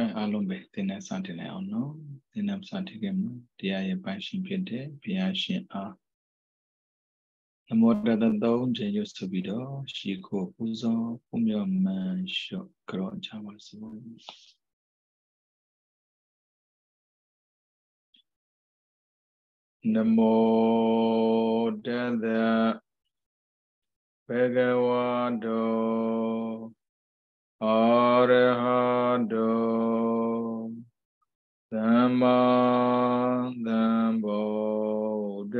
ကဲအားလုံးပဲသင်တဲ့စတင်လိုက်အောင်နော်သင်တဲ့စတင်ခဲ့မှာတရားရဲ့ပိုင်ရှင်ဖြစ်တဲ့ဘုရားရှင်အားနမောတတသုံးခြင်းရွတ်ဆိုပြီးတော့ရှီခိုပူဇော်ပူမြော်မှန်လျှော့ကြောချပါစို့နမောတတဘဂဝါတော အရဟတောသမ္မာသမ္ဗုဒ္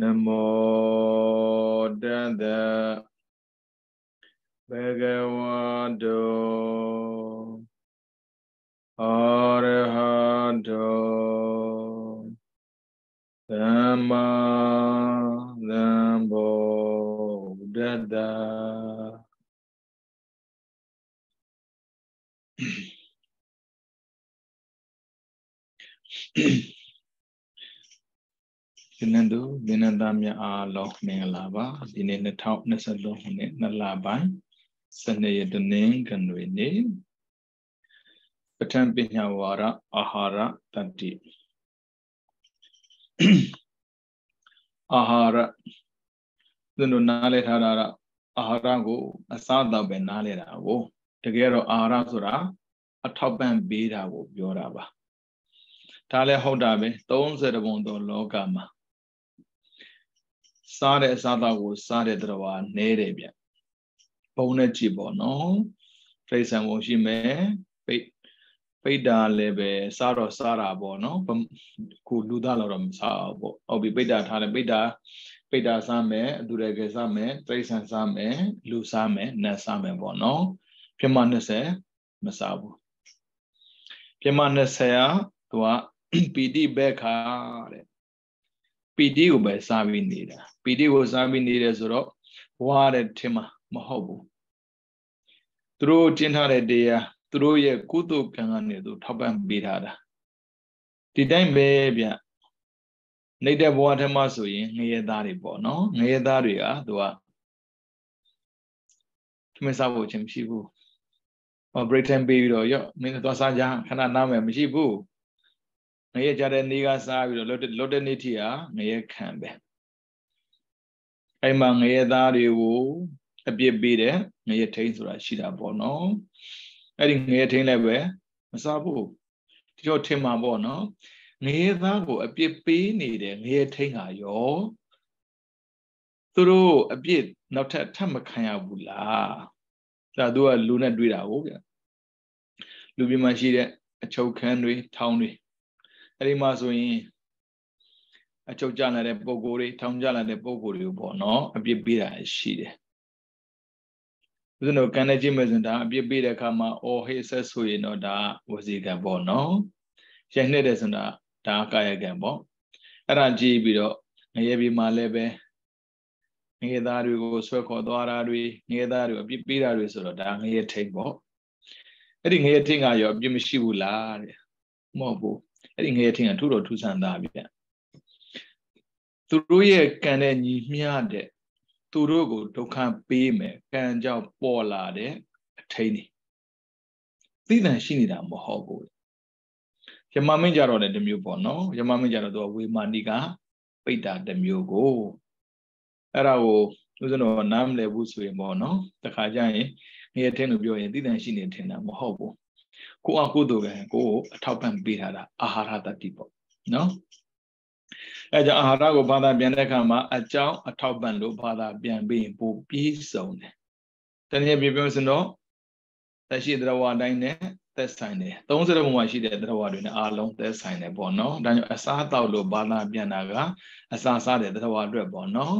နမောတတဘဂဝတောအရဟတောသမ္မာသမ္ဗုဒ္ဓတံန မောတတဘဂဝတောအရဟတောသမ္မာသမ္ဗုဒ္ဓတဒီနေ့တို့ဒီနေ့သားများအားလုံးမင်္ဂလာပါဒီနေ့2023ခုနှစ်နှစ်လပိုင်း12ရက်တနင်္ဂနွေနေ့ပထမပညာဝါရအာဟာရတတိအာဟာရသူတို့နားလဲထားတာအာဟာရကိုအစားအသောက်ပဲနားလဲတာကိုတကယ်တော့အာဟာရဆိုတာအထောက်ပံ့ပေးတာကိုပြောတာပါဒါလည်းဟုတ်တာပဲ30ဘုံသောလောကမှာ စားတဲ့အစားအသောက်ကိုစားတဲ့တော်နဲတယ်ဗျပုံနဲ့ကြည့်ပေါ့နော်ဖိဆံပုံရှိမယ်ပိတ်ပိတ်တာလည်းပဲစားတော့စားတာပေါ့နော်ခုလူသားတော့မစားဘူးပေါ့ဟုတ်ပြီပိတ်တာထားတယ်ပိတ်တာပိတ်တာစားမယ်အတူတကယ်စားမယ်တိရစ္ဆာန်စားမယ်လူစားမယ်နတ်စားမယ်ပေါ့နော်ပြမ20မစားဘူးပြမ20อ่ะသူကပီတိဘက်ခါတဲ့ ပီတိကိုပဲစားပြီးနေတာပီတိကိုစားပြီးနေတယ်ဆိုတော့ဝါတဲ့ထင်မှာမဟုတ်ဘူးသူတို့ကျင့်ထားတဲ့တရားသူတို့ရဲ့ကုသိုလ်ကံကနေသူထောက်ပံ့ပေးထားတာဒီတိုင်းပဲဗျနေတဲ့ဘဝထမဆိုရင်ငရဲသားတွေပေါ့နော်ငရဲသားတွေကသူကထမင်းစားဖို့ချင်းမရှိဘူးဟော break time ပေးပြီးတော့ရော့မင်းသွားစားကြခဏနားမယ်မရှိဘူးင ရဲကြတဲ့နေ့ကစားပြီးတော့လွတ်လွတ်တဲ့နေ့ထိဟာငရဲခံပဲအဲ့မှာငရဲသားတွေကိုအပြစ်ပေးတယ်ငရဲထိန်ဆိုတာရှိတာပေါ့နော်အဲ့ဒီငရဲထိန်လည်းပဲမစားဘူးဒီတော့ထင်မှာပေါ့နော်ငရဲသားကိုအပြစ်ပေးနေတဲ့ငရဲထိန်ဟာရောသူတို့အပြစ်နောက်ထပ်ထပ်မခံရဘူးလားဒါသူကလူနဲ့တွေ့တာဟုတ်ဗျလူပြမှာရှိတဲ့အချုပ်ခန်းတွေထောင်းတွေ အဲ့ဒီမှာဆိုရင်အချုပ်ကြလာတဲ့ပုံကိုယ်တွေထောင်ကြလာတဲ့ပုံကိုယ်တွေကိုပေါ့နော်အပြစ်ပေးတာရှိတယ်ဦးဇင်းတို့ကံနဲ့ကြည့်မယ်ဆိုရင်ဒါအပြစ်ပေးတဲ့အခါမှာအော်ဟေးဆက်ဆိုရင်တော့ဒါဝစီကံပေါ့နော်ရိုက်နှက်တယ်ဆိုတာဒါကာယကံပေါ့အဲ့ဒါကြည့်ပြီးတော့ငရေပြည်မှာလည်းပဲငရေသားတွေကိုဆွဲခေါ်သွားတာတွေငရေသားတွေအပြစ်ပေးတာတွေဆိုတော့ဒါငရေထိန်ပေါ့အဲ့ဒီငရေထိန်ကရောအပြစ်မရှိဘူးလားတဲ့မဟုတ်ဘူး အဲ့ဒီငရေထိန်ကထူတော်ထူဆန်းသားဗျသူတို့ရဲ့ကံနဲ့ညီမျှတဲ့သူတို့ကိုဒုက္ခပေးမယ်ကံကြောင့်ပေါ်လာတဲ့အထိန်နေသိတန်ရှိနေတာမဟုတ်ဘူးယမမင်းကြတော့လည်းတစ်မျိုးပေါ့နော်ယမမင်းကြတော့သူကဝေမာနိကပိတ္တာတစ်မျိုးကိုအဲ့ဒါကိုဦးဇင်းတော်နားမလည်ဘူးဆိုရင်ပေါ့နော်တခါကျရင်ငရေထင်းလို့ပြောရင်သိတန်ရှိနေထင်တာမဟုတ်ဘူး ကိုအကုသိုလ်ကံကိုအထောက်ပံ့ပေးထားတာအာဟာရတတိပေါ့နော်အဲကြောင့်အာဟာရကိုဘာသာပြန်တဲ့အခါမှာအကြောင်းအထောက်ပံ့လို့ဘာသာပြန်ပြီးရင်ပိုပြည့်စုံတယ်တနည်းပြပြောစင်တော့သက်ရှိသရဝအတိုင်းနဲ့သက်ဆိုင်တယ်30ဘုံမှာရှိတဲ့သရဝတွေနဲ့အားလုံးသက်ဆိုင်တယ်ပေါ့နော်ဒါကြောင့်အစားတောက်လို့ဘာသာပြန်တာကအစားစားတဲ့သရဝအတွက်ပေါ့နော်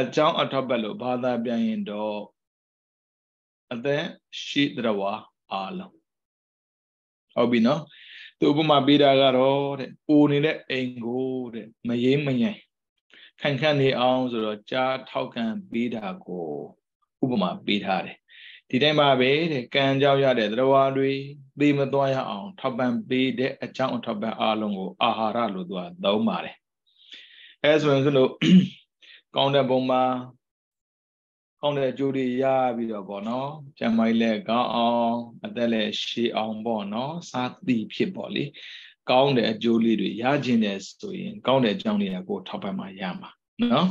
အကြောင်းအထောက်ပံ့လို့ဘာသာပြန်ရင်တော့အသက်ရှိသရဝအားလုံး ဟုတ်ပြီနော်သူဥပမာပေးတာကတော့တဲ့အိုနေတဲ့အိမ်ကိုတဲ့မရေးမငိုင်ခိုင်ခန့်နေအောင်ဆိုတော့ကြားထောက်ခံပေးတာကိုဥပမာပေးထားတယ်ဒီတိုင်းပါပဲတဲ့ကံကြောက်ရတဲ့တရားတွေသိမသွားရအောင် ထောက်ပံ့ပေးတဲ့အကြောင်းအထောက်ပံ့အားလုံးကိုအာဟာရလို့သူကသုံးပါတယ်အဲဆိုရင်ဆိုလို့ကောင်းတဲ့ပုံမှာ ကောင်းတဲ့အကျိုးတွေရပြီးတော့ပေါ့နော်ကျန်မိုင်းလည်းကောင်းအောင်အသက်လည်းရှည်အောင်ပေါ့နော်စားသိဖြစ်ပေါ့လေကောင်းတဲ့အကျိုးလေးတွေရခြင်းတယ်ဆိုရင် ကောင်းတဲ့အကြောင်းတွေကကိုထောက်ပံ့မှရမှာနော်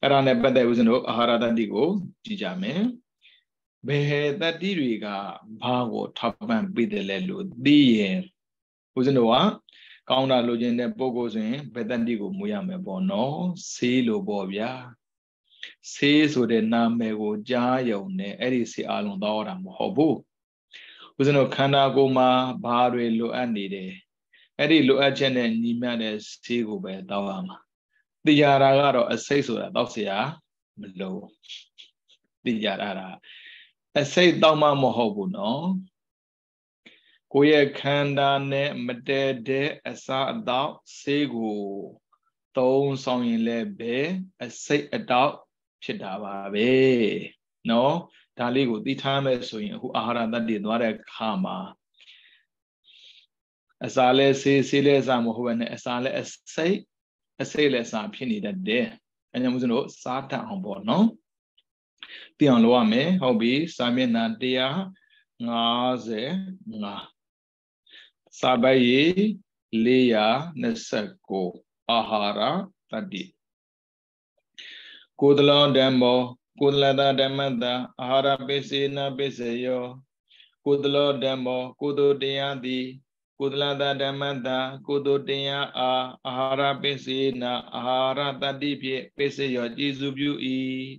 အဲ့ဒါနဲ့ပတ်သက်ဦးဇင်းတို့အာဟာရတတိကိုကြည့်ကြမယ်ဘယ်တတိတွေကဘာကိုထောက်ပံ့ပေးတယ်လဲလို့သိရင်ဦးဇင်းတို့ကကောင်းတာလိုချင်တဲ့ပုဂ္ဂိုလ်ဆိုရင်ဘယ်တတိကိုမူရမယ်ပေါ့နော်ဆေးလိုပေါ့ဗျာ ဆေးဆိုတဲ့နာမည်ကိုကြားယုံနဲ့အဲ့ဒီဆေးအလုံးတော့တာမဟုတ်ဘူးဦးဇင်းတို့ခန္ဓာကိုယ်မှာဘာတွေလိုအပ်နေတယ်အဲ့ဒီလိုအပ်ချက်နဲ့ညီမျှတဲ့ဆေးကိုပဲတောက်ရမှာတရားတာကတော့အစိတ်ဆိုတာတောက်เสียမလို့တရားတာအစိတ်တောက်မှမဟုတ်ဘူးနော်ကိုယ့်ရဲ့ခန္ဓာနဲ့မတည့်တဲ့အစာအသောက်ဆေးကိုသုံးဆောင်ရင်လည်းပဲအစိတ်အတောက် ဖြစ်တာပါပဲနော်ဒါလေးကိုသိထားမယ်ဆိုရင်အခုအာဟာရတတ်တည်သွားတဲ့ခါမှာအစာလဲဆေးဆေးလဲအစာမဟုတ်ဘဲနဲ့အစာလဲအစိတ်အစိတ်လဲအစာဖြစ်နေတတ်တယ်အဲကြောင့်မို့လို့စားတတ်အောင်ပေါ့နော်သိအောင်လုပ်ရမယ်ဟုတ်ပြီစာမျက်နှာ155စာပိုက်ရေ429အာဟာရတတ္တိ ကုသလောဓမ္မောကုသလတဓမ္မတအာဟာရပိစေနပိစယောကုသလောဓမ္မောကုသိုလ်တရားသည်ကုသလတဓမ္မတကုသိုလ်တရားအားအာဟာရပိစေနအာဟာရတတ္တိဖြင့်ပိစယောကြည်စုပြု၏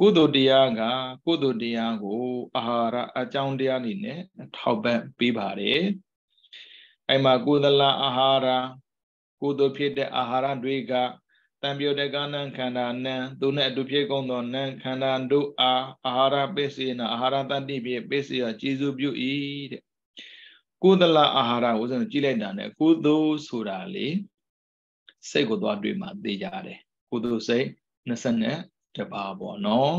ကုသိုလ်တရားကကုသိုလ်တရားကိုအာဟာရအကြောင်းတရားနေနဲ့ထောက်ပံ့ပေးပါတယ်အဲ့မှာကုသလအာဟာရကုသိုလ်ဖြစ်တဲ့အာဟာရတွေက တံပြုတ်တဲ့ကနံခန္ဓာနံသူနဲ့အတူဖြစ်ကုန်သောနံခန္ဓာတို့အားအာဟာရပစ္စည်းနာအာဟာရတတ္တိဖြင့်ပစ္စည်းရကျေစုပြု၏တဲ့ကုသလအာဟာရကိုဆိုကြည့်လိုက်တာ ਨੇ ကုသိုလ်ဆိုတာလေစိတ်ကိုသွားတွေ့မှသိကြတယ်ကုသိုလ်စိတ်20တပါးပေါ့နော်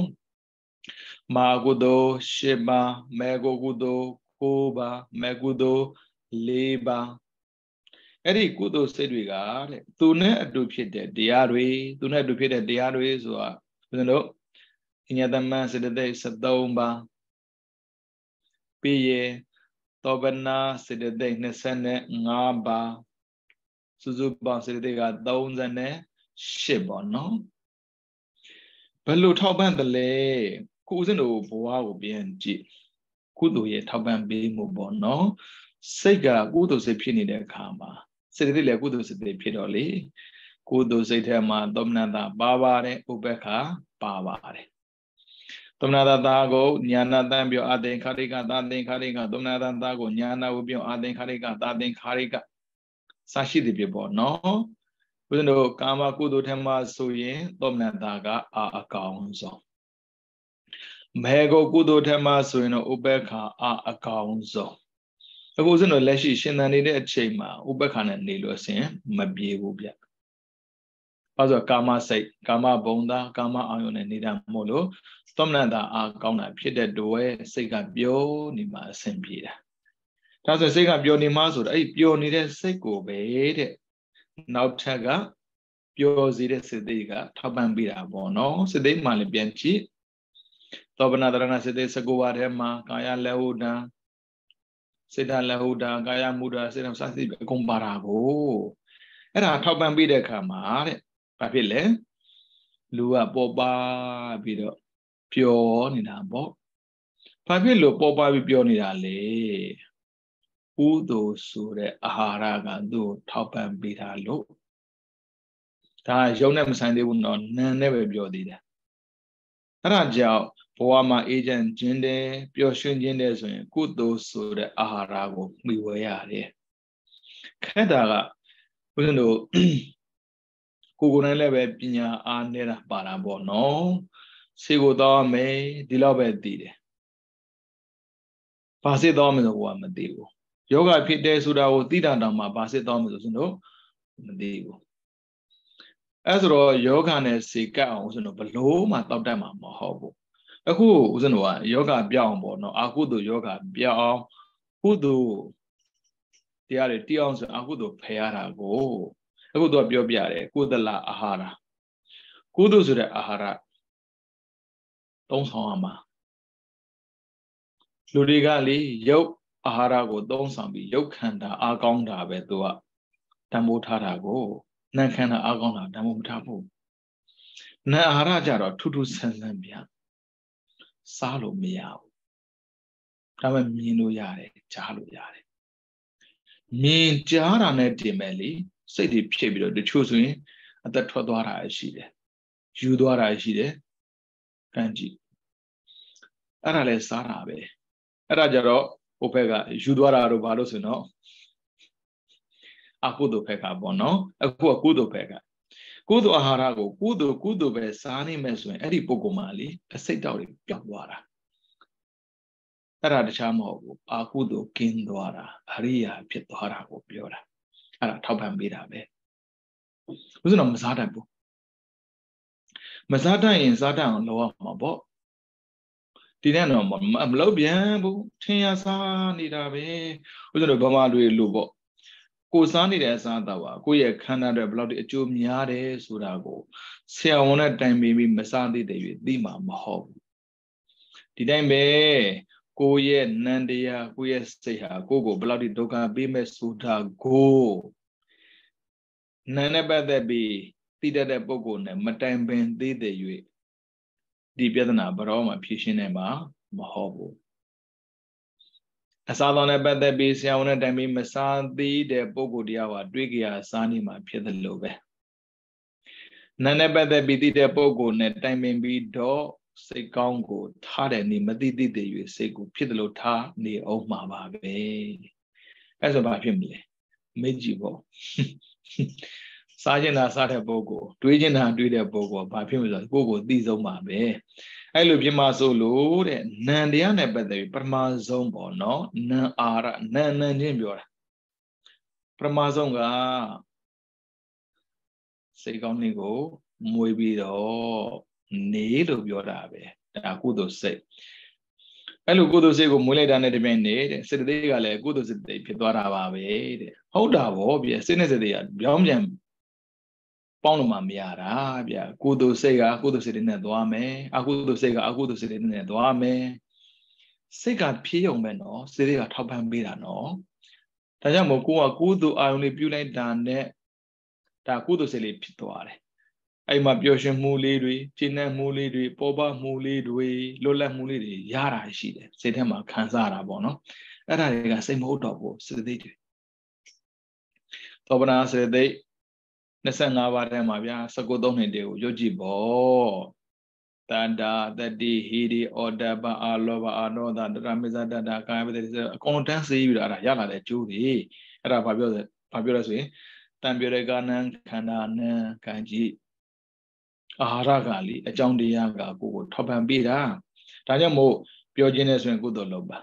မာကုသိုလ်10ပါးမေကုကုသိုလ်9ပါးမေကုသိုလ်4ပါး အဲ့ဒီကုသိုလ်စိတ်တွေကတဲ့သူနဲ့အတူဖြစ်တဲ့တရားတွေသူနဲ့အတူဖြစ်တဲ့တရားတွေဆိုတာဘုရားတို့အညတမန်စေတသိက်73ပါးပြီးရင်သောဗနာစေတသိက်25ပါးစုစုပေါင်းစေတသိက်က38ပေါ့နော်ဘယ်လိုထောက်ပံ့တယ်လဲခုဦးဇင်းတို့ဘဝကိုပြန်ကြည့်ကုသိုလ်ရဲ့ထောက်ပံ့ပေးမှုပေါ့နော်စိတ်ကကုသိုလ်စိတ်ဖြစ်နေတဲ့အခါမှာ စေတသိက်လည်းကုသိုလ်စေတသိက်ဖြစ်တော့လေကုသိုလ်စိတ်ထဲမှာသောမနတပါပါတယ်ဥပ္ပခာပါပါတယ်သောမနတသာကိုညာနာတံပြောအသင်္ခါရိကသာသင်္ခါရိကသောမနတသာကိုညာနာဝပြောအသင်္ခါရိကသာသင်္ခါရိကစရှိသည်ဖြစ်ပေါ့နော်ဘုရားတို့ကာမကုသိုလ်ထဲမှာဆိုရင်သောမနတကအာအကောင်ဆုံးမေဂုကုသိုလ်ထဲမှာဆိုရင်တော့ဥပ္ပခာအာအကောင်ဆုံး အခုစင်တော့လက်ရှိရှင်သန်နေတဲ့အချိန်မှာဥပ္ပခါနဲ့နေလို့ဆင်မပြေဘူးဗျ။ဘာလို့ကာမစိတ်ကာမဘုံသားကာမအာယုန်နဲ့နေတာမို့လို့သောမနတာအာကောင်းတာဖြစ်တဲ့တွေ့စိတ်ကပျော်နေမှာအဆင်ပြေတာ။ဒါဆိုစိတ်ကပျော်နေမှာဆိုတော့အဲ့ပျော်နေတဲ့စိတ်ကိုပဲတဲ့နောက်ထပ်ကပျော်စေတဲ့စိတ်သိကထောက်ပံ့ပေးတာပေါ့နော်စိတ်သိမှလည်းပြန်ကြည့်သောဗနာတရဏစိတ်သိစကောဝါထဲမှာကာယလက်ဟုတံ စေတလဟုတာကာယမူတာစေတစသတိအကုန်ပါတာကိုအဲ့ဒါထောက်ပံ့ပေးတဲ့အခါမှာတဲ့ဘာဖြစ်လဲလူကပေါ်ပါပြီးတော့ပျော်နေတာပေါ့ဘာဖြစ်လို့ပေါ်ပါပြီးပျော်နေတာလဲဥဒုဆိုတဲ့အာဟာရကသူ့ကိုထောက်ပံ့ပေးတာလို့ဒါရုံနဲ့မဆိုင်သေးဘူးတော့နံနဲ့ပဲပြောသေးတယ်အဲ့ဒါကြောင့် ဘဝမှာအေဂျင့်ခြင်းတယ်ပျော်ရွှင်ခြင်းတယ်ဆိုရင် ကုသိုလ်ဆိုတဲ့အာဟာရကိုမှီဝဲရတယ်ခက်တာကဘုရားတို့ကိုကိုယ်တိုင်းလည်းပဲပညာအားနေတာပါတာပေါ့နော်စေကိုတော့မယ်ဒီလောက်ပဲသိတယ်ဘာစေတော့မယ်ဆိုကမသိဘူးယောဂဖြစ်တယ်ဆိုတာကိုသိတာတောင်မှဘာစစ်သွားမလို့ဆိုတော့မသိဘူးအဲဆိုတော့ယောဂနဲ့စေကတ်အောင်ဦးဇင်းတို့ဘလို့မှတောက်တတ်မှာမဟုတ်ဘူး အခုဦးဇင်းတို့ကယောဂပြောင်းအောင်ပေါ့နော်အာဟုတုယောဂပြောင်းအောင်ကုသိုလ်တရားတွေတည်အောင်ဆိုအာဟုတုဖယ်ရတာကိုအခုတော့ပြောပြတယ်ကုသလအာဟာရကုသိုလ်ဆိုတဲ့အာဟာရသုံးဆောင်ရမှာလူတွေကလေရုပ်အာဟာရကိုသုံးဆောင်ပြီးရုပ်ခန္ဓာအာကောင်းတာပဲသူကတံမိုးထားတာကိုနာခန္ဓာအာကောင်းတာတံမိုးမထားဘူးနာအာဟာရကြတော့ထူးထူးဆန်းဆန်းပြ စားလို့မရဘူးဒါပေမဲ့မြင်လို့ရတယ်ကြားလို့ရတယ်မြင်ကြားတာနဲ့တင်မဲ့လေစိတ်တွေဖြစ်ပြီးတော့တချို့ဆိုရင်အသက်ထွက်သွားတာရှိတယ်ယူသွားတာရှိတယ်ကန့်ကြည့်အဲ့ဒါလဲစားတာပဲအဲ့ဒါကြတော့ဟိုဘက်ကယူသွားတာတော့ဘာလို့ဆိုတော့အကုသိုလ်ဘက်ကပေါ့နော်အခုကကုသိုလ်ဘက်က ကုသိုလ်အာဟာရကိုကုသိုလ်ကုသိုလ်ပဲစားနိုင်မယ်ဆိုရင်အဲ့ဒီပုဂ္ဂိုလ်မှာလေအစိတ်တောက်တွေပျောက်သွားတာအဲ့ဒါတခြားမဟုတ်ဘူးအာကုသိုလ်ကင်းသွားတာအရိယာဖြစ်သွားတာကိုပြောတာအဲ့ဒါထောက်ပံ့ပေးတာပဲဘုရားမစားတတ်ဘူးမစားတတ်ရင်စားတတ်အောင်လုပ်ရမှာပေါ့ဒီနဲ့တော့မလုပ်ပြန်ဘူးထင်ရစားနေတာပဲဘုရားတို့ဗမာတွေလို့ပေါ့ ကိုစားနေတဲ့အစားအသောက်ပါကိုယ့်ရဲ့ခန္ဓာတွေဘယ်လောက်အကျိုးများတယ်ဆိုတာကိုဆရာဝန်နဲ့တိုင်ပင်ပြီးမစားသေးတဲ့၍သိမှာမဟုတ်ဘူးဒီတိုင်းပဲကိုယ့်ရဲ့နန္တရားကိုယ့်ရဲ့စိတ်ဟာကိုယ့်ကိုဘယ်လောက်ဒုက္ခပေးမဲ့ဆိုတာကိုနန်းနဲ့ပတ်သက်ပြီးသိတတ်တဲ့ပုဂ္ဂိုလ်နဲ့မတိုင်ပင်သေးတဲ့၍ဒီပြဿနာဘရောမှဖြေရှင်းနိုင်မှာမဟုတ်ဘူး အစားသောနဲ့ပတ်သက်ပြီးဆရာဝန်နဲ့တိုင်ပြီးမစားသေးတဲ့ပုဂ္ဂိုလ်တရားဟာတွေးကြရစားနေမှာဖြစ်တယ်လို့ပဲနာနဲ့ပတ်သက်ပြီးသိတဲ့ပုဂ္ဂိုလ်နဲ့တိုင်ပင်ပြီးတော့စိတ်ကောင်းကိုထားတယ်နေမသိသိတဲ့၍စိတ်ကိုဖြစ်တယ်လို့ထားနေအောင်မှာပါပဲအဲ့ဆိုဘာဖြစ်မလဲမေ့ကြည့်ပေါ့ စားကျင်တာစားတဲ့ပုဂ္ဂိုလ်တွေးကျင်တာတွေးတဲ့ပုဂ္ဂိုလ်ဘာဖြစ်မလဲဆိုကိုယ်ကိုသိဆုံးပါပဲအဲ့လိုဖြစ်မှာဆိုလို့တဲ့နံတရားနဲ့ပတ်သက်ပြီးပထမဆုံးပေါ့နော်နံအာရနံနံချင်းပြောတာပထမဆုံးကစိတ်ကောင်းနေကိုမွေးပြီးတော့နေလို့ပြောတာပဲဒါကုသိုလ်စိတ်အဲ့လိုကုသိုလ်စိတ်ကိုမွေးလိုက်တာနဲ့တပြိုင်နက်တဲ့စေတသိက်ကလည်းကုသိုလ်စိတ်ဖြစ်သွားတာပါပဲတဲ့ဟုတ်တာဗောဗျစိတ်နဲ့စိတ်တွေကပြောင်းပြန် ပေါင်းလို့မှမရတာဗျကုသိုလ်စိတ်ကကုသိုလ်စိတ်တွေနဲ့သွားမယ်အကုသိုလ်စိတ်ကအကုသိုလ်စိတ်တွေနဲ့သွားမယ်စိတ်ကဖြေးုံပဲနော်စိတ်တွေကထောက်ပံ့ပေးတာနော်ဒါကြောင့်မို့ကိုကကုသိုလ်အာယုန်လေးပြုလိုက်တာနဲ့ဒါကုသိုလ်စိတ်လေးဖြစ်သွားတယ်အဲ့မှာပျော်ရွှင်မှုလေးတွေပြည့်နှက်မှုလေးတွေပေါ်ပမှုလေးတွေလွတ်လပ်မှုလေးတွေရတာရှိတယ်စိတ်ထဲမှာခံစားရတာပေါ့နော်အဲ့ဒါတွေကစိတ်မဟုတ်တော့ဘူးစေသိတွေသောပနာစေသိ 25ပါးထဲမှာဗျာ19သုံးနှစ်တည်းကိုရွတ်ကြည့်ပေါ့တန္တာတတိဟိရိဩဒဘအာလောဘအာနောဒတရမေဇတတကာယပတိအကုန်တန်းစေးပြီးတော့အဲ့ဒါရလာတဲ့ကျိုးတွေအဲ့ဒါဘာပြောလဲဘာပြောလဲဆိုရင်တံပြောတဲ့ကာနံခန္ဓာနံကံကြည့်အာဟာရကလေအကြောင်းတရားကကိုကိုထောက်ပံ့ပေးတာဒါကြောင့်မို့ပြောခြင်းနဲ့ဆိုရင်ကုသိုလ်လုပ်ပါ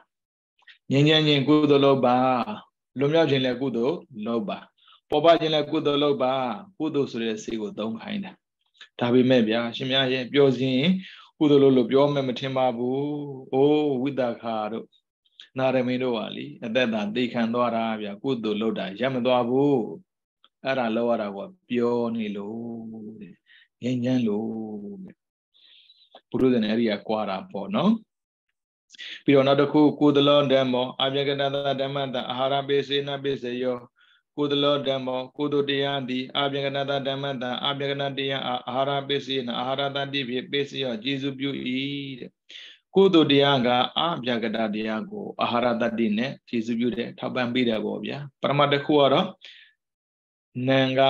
ငြင်းငြင်းချင်းကုသိုလ်လုပ်ပါလွန်မြောက်ခြင်းလည်းကုသိုလ်လုပ်ပါ ပေါ်ပါခြင်းလည်းကုသိုလ်လုပ်ပါကုသိုလ်ဆိုတဲ့စိတ်ကိုသုံးခိုင်းတာဒါပေမဲ့ဗျာရှင်များရဲ့ပြောစဉ်ကုသိုလ်လို့လို့ပြောမှမထင်ပါဘူးအိုးဝိတခါတို့နာရမင်းတို့ဟာလीအသက်တာသိခံသွားတာဗျာကုသိုလ်လုပ်တာရမသွားဘူးအဲ့ဒါလောက်ရတာကပြောနေလို့တဲ့ငြိမ်းချမ်းလို့တဲ့ဘုရုဇဉ်အဲ့ဒီကကွာတာပေါ့နော်ပြီးတော့နောက်တစ်ခုကုသလောဓမ္မောအမြကတတဓမ္မတအာဟာရပိစေနပိစေယော ကုသလောဓမ္မောကုသတရားသည်အာပြကနတဓမ္မတအာပြကနတရားအာဟာရပိစေနအာဟာရတတိဖြင့်ပိစေယောကျေစုပြု၏တဲ့ကုသတရားကအာပြကတတရားကိုအာဟာရတတိနဲ့ကျေစုပြုတယ်ထောက်ပံ့ပေးတယ်ပေါ့ဗျာပရမတ်တစ်ခုကတော့နံက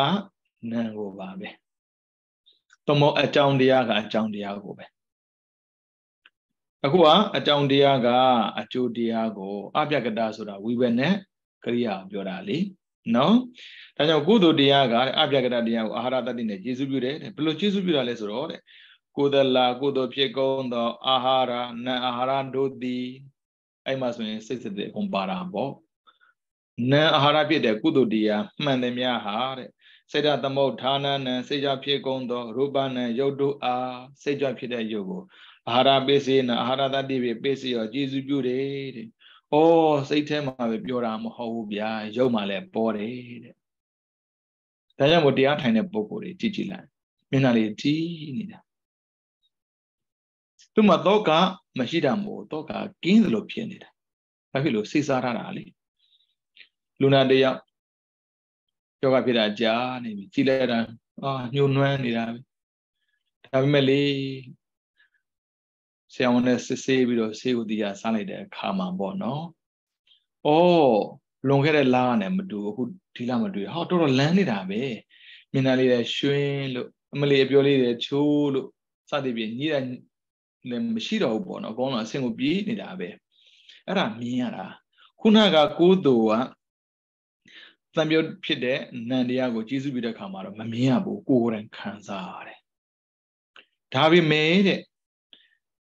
နံကိုပါပဲသမောအကြောင်းတရားကအကြောင်းတရားကိုပဲအခုကအကြောင်းတရားကအကျိုးတရားကိုအပြကတဆိုတာဝိဘယ်နဲ့ကရိယာပြောတာလေ နော်ဒါကြောင့်ကုသိုလ်တရားကအပြကတတရားကိုအာဟာရတတိနဲ့ကျေစုပြုတယ်ဘယ်လိုကျေစုပြုတာလဲဆိုတော့တဲ့ကုသလာကုသိုလ်ဖြစ်ကုန်သောအာဟာရနံအာဟာရတို့သည်အဲ့မှာဆိုရင်စိတ်စစ်တဲ့အကုန်ပါတာပေါ့နံအာဟာရဖြစ်တဲ့ကုသိုလ်တရားမှန်တယ်များဟာတဲ့စေတသမုဋ္ဌာနနံစေကြဖြစ်ကုန်သောရူပနံယုတ်တုအားစေကြဖြစ်တဲ့ယုတ်ကိုအာဟာရပိစေနအာဟာရတတိပိပိစေရောကျေစုပြုတယ်တဲ့။ ဩစိတ်ထဲမှာပဲပြောတာမဟုတ်ဘူးဗျာ။ယုတ်မှလည်းပေါ်တယ်တဲ့။ဒါကြောင့်မို့တရားထိုင်တဲ့ပုဂ္ဂိုလ်တွေကြည့်ကြည့်လိုက်။မျက်နှာလေးတီးနေတာ။သူ့မှာတော့ကမရှိတာမို့တော့ကကင်းသလိုဖြစ်နေတာ။ဘာဖြစ်လို့စိတ်စားထားတာလေ။လူနာတယောက်ယောဂဖြစ်တာကြားနေပြီကြည်လိုက်တာအာညှို့နှွမ်းနေတာပဲဒါပေမဲ့လေ ဆရာဝန်နဲ့စစ်ဆေးပြီးတော့ဆေးကိုတရားစားလိုက်တဲ့အခါမှာပေါ့နော်။အော်လွန်ခဲ့တဲ့လကနဲ့မတူအခုဒီလမတူဟောတော်တော်လန်းနေတာပဲ။မျက်နှာလေးတွေရွှင်းလို့အမလေးအပြောလေးတွေချိုးလို့စသည်ဖြင့်ညည်းတယ်လည်းမရှိတော့ဘူးပေါ့နော်။အကောင်းတော့အဆင်ကိုပြေးနေတာပဲ။အဲ့ဒါမြင်ရတာခုနကကိုးသူကတန်ပြုတ်ဖြစ်တဲ့နန္တရားကိုကျေးဇူးပြုတဲ့အခါမှာတော့မမြင်ရဘူးကိုယ်ကိုယ်တိုင်ခံစားရတယ်ဒါပေမဲ့တဲ့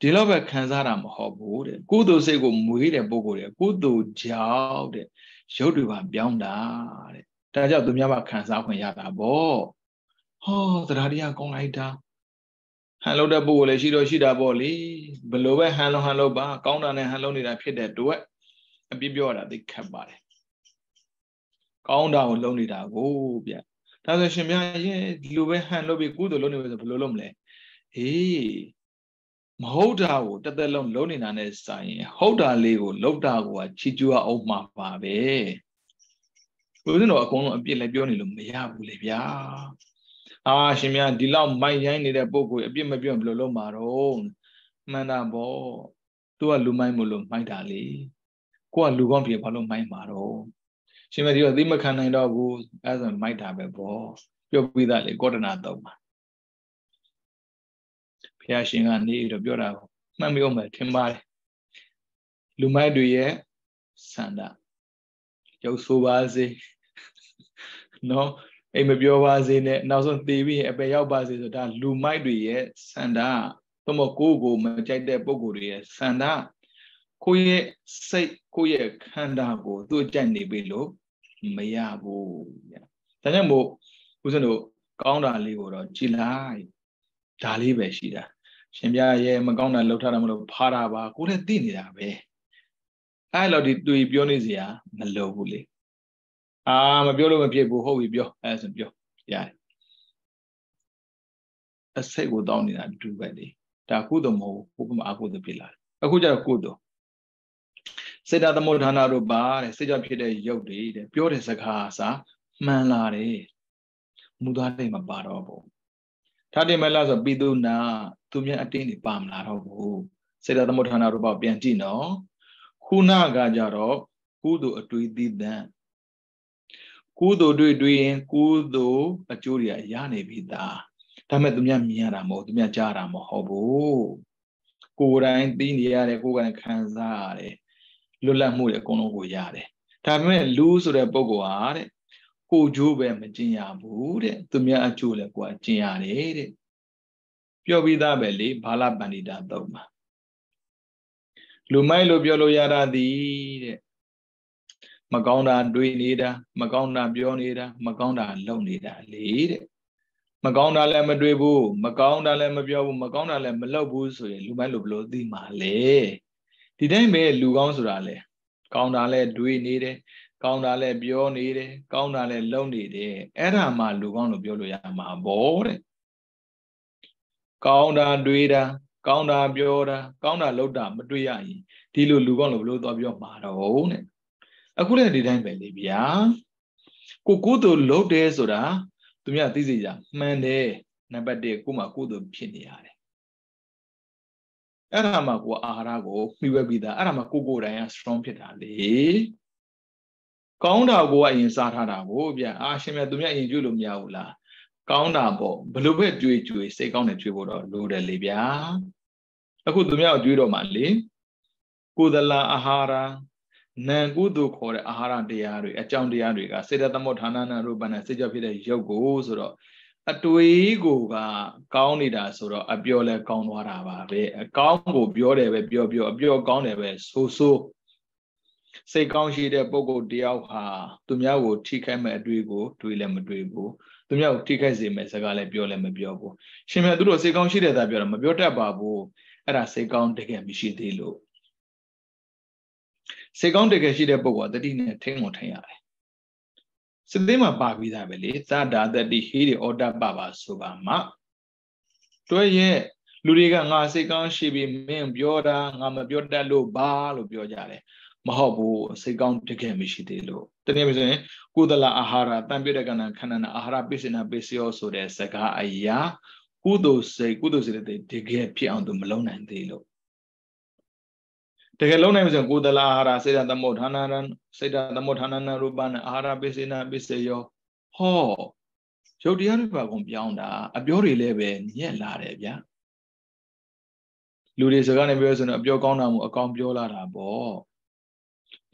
ဒီလောက်ပဲခံစားတာမဟုတ်ဘူးတဲ့ကုသိုလ်စိတ်ကိုမွေးတဲ့ပုဂ္ဂိုလ်တွေကုသိုလ်ကြောင့်တဲ့ရုပ်တွေပါပြောင်းတာတဲ့ဒါကြောင့်သူများပါခံစားခွင့်ရတာပေါ့ဟောတရားတရားကောင်းလိုက်တာဟန်လုပ်တဲ့ပုဂ္ဂိုလ်လည်းရှိတော့ရှိတာပေါ့လေဘလို့ပဲဟန်လုံးဟန်လုံးပါကောင်းတာနဲ့ဟန်လုံးနေတာဖြစ်တဲ့အတွက်အပြစ်ပြောတာသိခက်ပါတယ်ကောင်းတာကိုလုပ်နေတာကိုဗျဒါဆိုရှင်များရဲ့ဒီလိုပဲဟန်လုပ်ပြီးကုသိုလ်လုပ်နေလို့ဆိုဘယ်လိုလုပ်မလဲဟေး မဟုတ်တာကိုတသက်လုံးလုံးနေတာနဲ့စာရင်ဟုတ်တာလေးကိုလောက်တာကိုချီကျူးအောင်မှာပါပဲဘုရားတော်အကုန်လုံးအပြစ်လည်းပြောနေလို့မရဘူးလေဗျာအာရှင်များဒီလောက်မိုက်ရိုင်းနေတဲ့ပုံကိုအပြစ်မပြောဘယ်လိုလုပ်မှာတော့မှန်တာပေါ့သူကလူမိုင်းမလို့မိုက်တာလေကိုကလူကောင်းပြေဘာလို့မိုင်းမှာတော့ရှင်မဒီတော့သိမခံနိုင်တော့ဘူးအဲဆိုမိုက်တာပဲပေါ့ပြောပြီးသားလေကောဒနာတော့မှာဘု ရားရှင်ကနေတော့ပြောတာကိုမှတ်မိအောင်မယ်ထင်ပါတယ်လူမိုက်တွေရဲ့ဆန္ဒရုပ်ဆိုပါစေနော်အိမ်မပြောပါစေနဲ့နောက်ဆုံးသေပြီးရင်အပယ်ရောက်ပါစေဆိုဒါလူမိုက်တွေရဲ့ဆန္ဒသို့မဟုတ်ကိုယ်ကိုမကြိုက်တဲ့ပုံကိုယ်တွေရဲ့ဆန္ဒကိုယ့်ရဲ့စိတ်ကိုယ့်ရဲ့ခန္ဓာကိုသူ့ကြိုက်နေပြီလို့မရဘူးဗျာဒါကြောင့်မို့ဦးဇင်းတို့ကောင်းတာလေးကိုတော့ကြည်လိုက်ဒါလေးပဲရှိတာ ရှင်ပြရဲ့မကောင်းတာလှုပ်ထားတာမလို့ဖားတာပါကိုလည်းသိနေတာပဲအဲ့လိုဒီတွေ့ပြောနေစရာမလိုဘူးလေအာမပြောလို့မဖြစ်ဘူးဟုတ်ပြီပြောအဲ့ဆိုပြောရတယ်အစိတ်ကိုတောင်းနေတာတူပဲလေဒါကုသိုလ်မဟုတ်ဘူးဘုမအကုသိုလ်ဖြစ်လာတယ်အခုကျတော့ကုသိုလ်စေတသမုဋ္ဌာနာတို့ပါတဲ့စေကြဖြစ်တဲ့ရုပ်တွေတဲ့ပြောတဲ့စကားစာမှန်လာတယ်မူသားတိတ်မပါတော့ဘူးထားတယ်မလားဆိုပိသုနာ သူမြတ်အတင်းနေပါမလာတော့ဘူးစေတသမုဋ္ဌာနာတို့ပါပြန်ကြည့်နော်ခုနကကြတော့ကုသိုလ်အတွေ့အသီးတန်ကုသိုလ်တွေ့တွေ့ရင်ကုသိုလ်အကျိုးတွေရနေပြီသားဒါမဲ့သူများမြင်ရတာမဟုတ်သူများကြားရတာမဟုတ်ဘူးကိုယ်တိုင်သိနေရတယ်ကိုယ်တိုင်ခံစားရတယ်လွတ်လပ်မှုတွေအကုန်လုံးကိုရတယ်ဒါပေမဲ့လူဆိုတဲ့ပုဂ္ဂိုလ်ဟာတဲ့ကိုကျိုးပဲမကျင်ရဘူးတဲ့သူများအကျိုးလည်းကိုယ်ကကျင်ရတယ်တဲ့ ပြောပြီးသားပဲလေဘာလပန္တိတာသုံးပါလူမိုက်လို့ပြောလို့ရတာသည်တဲ့မကောင်းတာတွေးနေတာမကောင်းတာပြောနေတာမကောင်းတာလုပ်နေတာလေတဲ့မကောင်းတာလည်းမတွေးဘူးမကောင်းတာလည်းမပြောဘူးမကောင်းတာလည်းမလုပ်ဘူးဆိုရင်လူမိုက်လို့ဘလို့သိမှာလဲဒီတိုင်းပဲလူကောင်းဆိုတာလေကောင်းတာလည်းတွေးနေတယ်ကောင်းတာလည်းပြောနေတယ်ကောင်းတာလည်းလုပ်နေတယ်အဲ့ဒါမှလူကောင်းလို့ပြောလို့ရမှာပေါ့တဲ့ ကောင်းတာတွေးတာကောင်းတာပြောတာကောင်းတာလုပ်တာမတွေ့ရရင်ဒီလိုလူကောင်းလို့ဘလို့သွားပြောမှာတော့တဲ့အခုလည်းဒီတိုင်းပဲလေဗျာကိုကုသိုလ်လုပ်တယ်ဆိုတာသူများသိစေကြမှန်တယ်နံပါတ်1ကိုမှကုသိုလ်ဖြစ်နေရတယ်အဲ့ဒါမှကိုအာဟာရကိုမှီဝဲပြီးသားအဲ့ဒါမှကိုကိုယ်တိုင်က strong ဖြစ်တာလေကောင်းတာကိုကအရင်စားထားတာကိုဗျအာရှင်မြတ်သူများအရင်ကြွလို့မရဘူးလား ကောင်းတာပေါ့ဘလို့ပဲကြွေကြွေစိတ်ကောင်းတယ်ကြွေဖို့တော့လိုတယ်လေဗျာအခုသူများကိုကြွေတော့မှလေကုသလအာဟာရနံကုသိုလ်ခေါ်တဲ့အာဟာရတရားတွေအကြောင်းတရားတွေကစေတသမုဋ္ဌာနနာရူပနာစိတ်ကြဖြစ်တဲ့ရုပ်ကိုဆိုတော့အတွေးကိုကကောင်းနေတာဆိုတော့အပြောလဲကောင်းသွားတာပါပဲအကောင်းကိုပြောတယ်ပဲပြောပြောအပြောကောင်းတယ်ပဲဆိုဆို စိတ်ကောင်းရှိတဲ့ပုဂ္ဂိုလ်တယောက်ဟာသူများကိုထိခိုက်မဲ့အတွေ့ကိုတွေးလည်းမတွေးဘူးသူများကိုထိခိုက်စေမဲ့စကားလည်းပြောလည်းမပြောဘူးရှင်မြတ်သူတို့စိတ်ကောင်းရှိတဲ့သားပြောတာမပြောတတ်ပါဘူးအဲ့ဒါစိတ်ကောင်းတကယ်မရှိသေးလို့စိတ်ကောင်းတကယ်ရှိတဲ့ပုဂ္ဂိုလ်ကတတိနဲ့ထိမ့်ဝင်ထိုင်ရတယ်စသိမှာပါပြီးသားပဲလေသဒ္ဒါတတိဟိရိဩဒပပါဆိုပါမှတွဲရဲ့လူတွေကငါစိတ်ကောင်းရှိပြီးမင်းပြောတာငါမပြောတတ်လို့ဘာလို့ပြောကြတယ် မဟုတ်ဘူးစိတ်ကောင်းတကယ်မရှိသေးလို့တနည်းပြောရင်ကုသလအာဟာရတံပြတဲ့ကဏ္ဍခန္ဓာအာဟာရပိစိနာပိစယောဆိုတဲ့စကားအရာကုသိုလ်စိတ်ကုသိုလ်စိတ်တွေတကယ်ဖြစ်အောင်သူမလုံးနိုင်သေးလို့တကယ်လုံးနိုင်မှဆိုကုသလအာဟာရစေတသမုဋ္ဌာနရံစေတသမုဋ္ဌာနရူပနာအာဟာရပိစိနာပိစယောဟောရုပ်တရားတွေပါကုန်ပြောင်းတာအပြောတွေလည်းပဲညက်လာတယ်ဗျာလူတွေစကားနဲ့ပြောဆိုတော့အပြောကောင်းတာမို့အကောင်ပြောလာတာပေါ့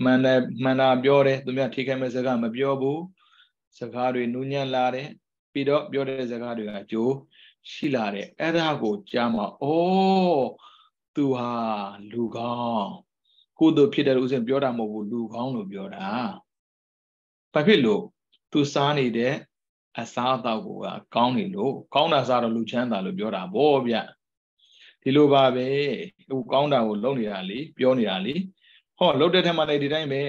မှန်တယ်မှန်တာပြောတယ်သူများထိခိုက်မဲ့စကားမပြောဘူးစကားတွေနူးညံ့လာတယ်ပြီးတော့ပြောတဲ့စကားတွေကအကျိုးရှိလာတယ်အဲ့ဒါကိုကြားမှာဩသူဟာလူကောင်းကိုယ်တို့ဖြစ်တဲ့ဥစဉ်ပြောတာမဟုတ်ဘူးလူကောင်းလို့ပြောတာဘာဖြစ်လို့သူစားနေတဲ့အစားအသောက်ကကောင်းနေလို့ကောင်းတာစားတော့လူချမ်းသာလို့ပြောတာဗောဗျဒီလိုပါပဲဟိုကောင်းတာကိုလုပ်နေတာလေပြောနေတာလေ ဟောလုတ်တဲ့ထက်မှလည်းဒီတိုင်းပဲ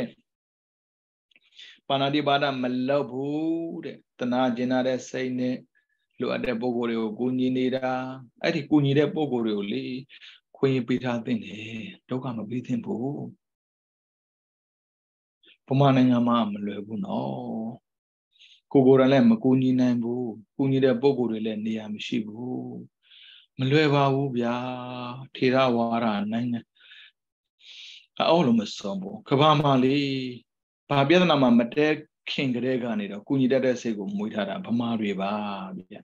ပါဏာတိပါဒမလောက်ဘူးတဲ့တနာကျင်နာတဲ့စိတ်နဲ့လိုအပ်တဲ့ပုံကိုယ်တွေကိုကူညီနေတာအဲ့ဒီကူညီတဲ့ပုံကိုယ်တွေကိုလေခွင့်ပေးထားသင့်တယ်ဒုက္ခမပေးသင့်ဘူးဗမာနိုင်ငံမှာမလွယ်ဘူးနော်ကိုကိုယ်တိုင်လည်းမကူညီနိုင်ဘူးကူညီတဲ့ပုံကိုယ်တွေလည်းနေရာမရှိဘူးမလွယ်ပါဘူးဗျာထေရဝါဒနိုင်ငံ အောက်လို့မစုံဘူးကဘာမှလေဘာပြဿနာမှမတဲခင်ကလေးကနေတော့ကုညီတတ်တဲ့စိတ်ကိုမွေးထားတာဗမာတွေပါဗျ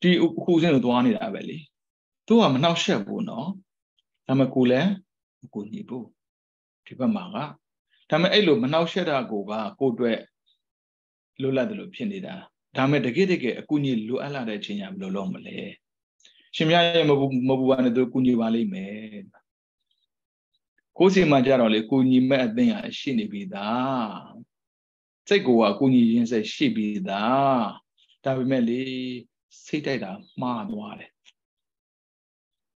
ဒီအခုစင်းကိုသွားနေတာပဲလေသူကမနှောက်ရှက်ဘူးနော်ဒါမှကိုလည်းမကူညီဘူးဒီဘက်မှာကဒါမှအဲ့လိုမနှောက်ရှက်တာကိုကကိုအတွက်လွတ်လပ်တယ်လို့ဖြစ်နေတာဒါမှတကယ်တကယ်အကူညီလိုအပ်လာတဲ့အချိန်ညာဘယ်လိုလုပ်မလဲ ရှင်မြတ်ရဲ့မဘူးမဘူးပါနဲ့သူကူညီပါလိမ့်မယ်ကိုယ်စီမှာကြတော့လေကူညီမဲ့အသင်းဟာရှိနေပြီသားစိတ်ကိုကကူညီရင်းစိတ်ရှိပြီသားဒါပေမဲ့လေစိတ်တိုက်တာမှားသွားတယ်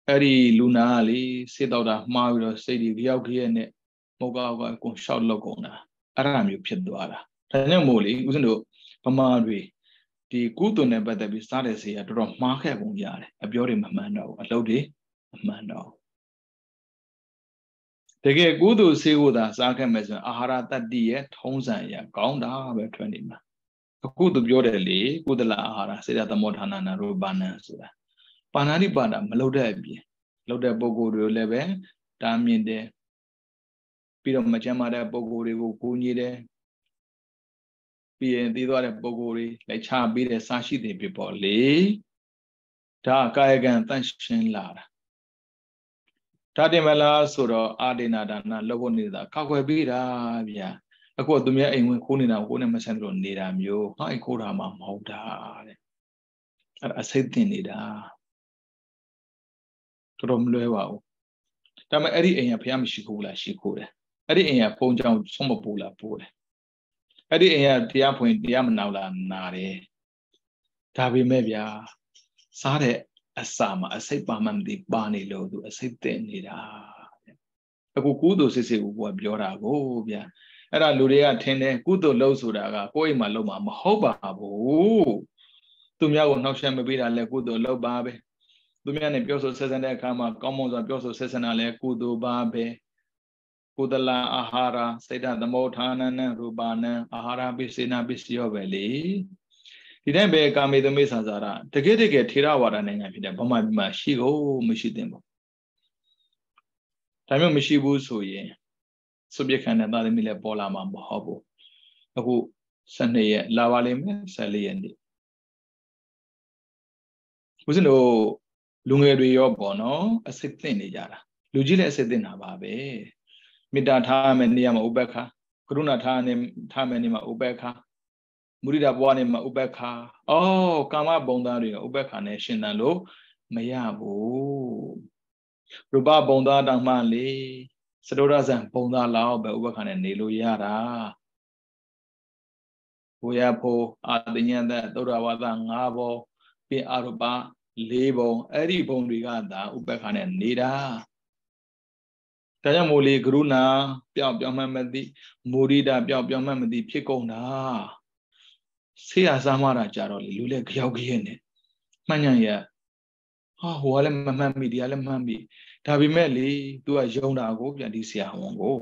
အဲ့ဒီလူနာကလေစိတ်တော့တာမှားပြီးတော့စိတ်တွေကြောက်ကြီးရဲ့နဲ့မုတ်ကောက်ကကိုရှောက်လောက်ကုန်တာအဲ့ဒါမျိုးဖြစ်သွားတာဒါကြောင့်မို့လေဦးဇင်းတို့ဗမာတွေ ဒီကုသိုလ်နဲ့ပတ်သက်ပြီးစားတဲ့ဆေးကတော်တော်မှားခဲ့ပုံရတယ်အပြောတွေမမှန်တော့ဘူးအလုပ်တွေမမှန်တော့တကယ်ကုသိုလ်ဆေးကိုသာစားခဲ့မယ်ဆိုရင်အာဟာရတတ္တိရဲ့ထုံးစံအရာကောင်းတာပဲထွက်နေမှာအခုသူပြောတယ်လေကုသလအာဟာရစေတသမောဌာနနာရူပနံဆိုတာပါဏာတိပါဒမလုပ်တဲ့အပြင်လုပ်တဲ့ပုဂ္ဂိုလ်တွေလည်းပဲတားမြင်တယ်ပြီးတော့မကြမ်းမာတဲ့ပုဂ္ဂိုလ်တွေကိုကိုညီတယ် ပြီးရင်သိသွားတဲ့ပုံကိုယ်တွေလိုက်ချပေးတဲ့စာရှိတဲ့ဖြစ်ပေါ်လေဒါကာယကံတန့်ရှင်းလာတာဒါတင်မလားဆိုတော့အာဒေနာဒါနလောက်ဖို့နေတာခောက်ွယ်ပေးတာဗျာအခုသူများအိမ်ဝင်ခိုးနေတာကိုနဲ့မဆန်လို့နေတာမျိုးဟာအိမ်ခိုးတာမှမဟုတ်တာတဲ့အဲ့အစိတ်တင်နေတာတော်တော်မလွဲပါဘူးဒါပေမဲ့အဲ့ဒီအိမ်ကဘုရားမရှိဘူးလားရှိခိုးတယ်အဲ့ဒီအိမ်ကဘုံကြောင့်ဆုံးမပူလားပို့တယ် အဲ့ဒီအိမ်ကတရားဖွင့်တရားမနောက်လာနာတယ်ဒါပေမဲ့ဗျာစားတဲ့အစာမှာအစိတ်ပါမှမသိပါနေလို့သူအစိတ်တင်နေတာအခုကုသိုလ်စစ်စစ်ကိုကပြောတာကိုဗျာအဲ့ဒါလူတွေကထင်တယ်ကုသိုလ်လုပ်ဆိုတာကကိုယ့်အိမ်မှာလုပ်မှာမဟုတ်ပါဘူးသူများကိုနှောက်ယှက်မပေးတာလဲကုသိုလ်လုပ်ပါပဲသူများနဲ့ပြောဆိုဆက်ဆံတဲ့အခါမှာကောင်းမွန်စွာပြောဆိုဆက်ဆံတာလဲကုသိုလ်ပါပဲ ကုသလအာဟာရစိတ်တသမုဋ္ဌာနနရူပနံအာဟာရပိစေနာပိစယောပဲလေဒီတိုင်းပဲကာမေသမိဆာစာရတကယ်တကယ်ထေရဝါဒနိုင်ငံဖြစ်တဲ့ဗမာပြည်မှာရှိကိုမရှိသင့်ဘူးဒါမျိုးမရှိဘူးဆိုရင်စုပြခန္ဓာသားသမီးလည်းပေါ်လာမှာမဟုတ်ဘူးအခု12ရက်လာပါလိမ့်မယ်14ရက်နေ့ဦးဇင်းတို့လူငယ်တွေရောပေါ့နော်အစစ်သင့်နေကြတာလူကြီးလည်းအစစ်သင့်တာပါပဲ မေတ္တာထားမယ်နေရာမှာဥပ္ပခာကရုဏာထားနေထားမယ်နေမှာဥပ္ပခာမုရိဒဘဝနေမှာဥပ္ပခာအော်ကာမဘုံသားတွေကဥပ္ပခာနဲ့ရှင်သန်လို့မရဘူးရူပဘုံသားတောင်မှလေစတောရဇံပုံသားလောက်ပဲဥပခါနဲ့နေလို့ရတာဘုရားဖို့အာတညံတဲ့သုဒ္ဓဝါဒ၅ဘောပိအာရူပ၄ဘုံအဲ့ဒီဘုံတွေကသာဥပခါနဲ့နေတာ ဒါကြောင့်မို့လေကရုဏာပျောက်ပြောင်းမှမသိမူရိဒပျောက်ပြောင်းမှမသိဖြစ်ကုန်တာဆေးရစားမတာကြတော့လေလူလည်းကြောက်ကြရဲ့နဲ့မှန်ညာရဟာဟိုကလည်းမမှန်မိဒီကလည်းမှန်မိဒါပေမဲ့လေ तू ကယုံတာကိုပြန်ဒီဆရာဝန်ကို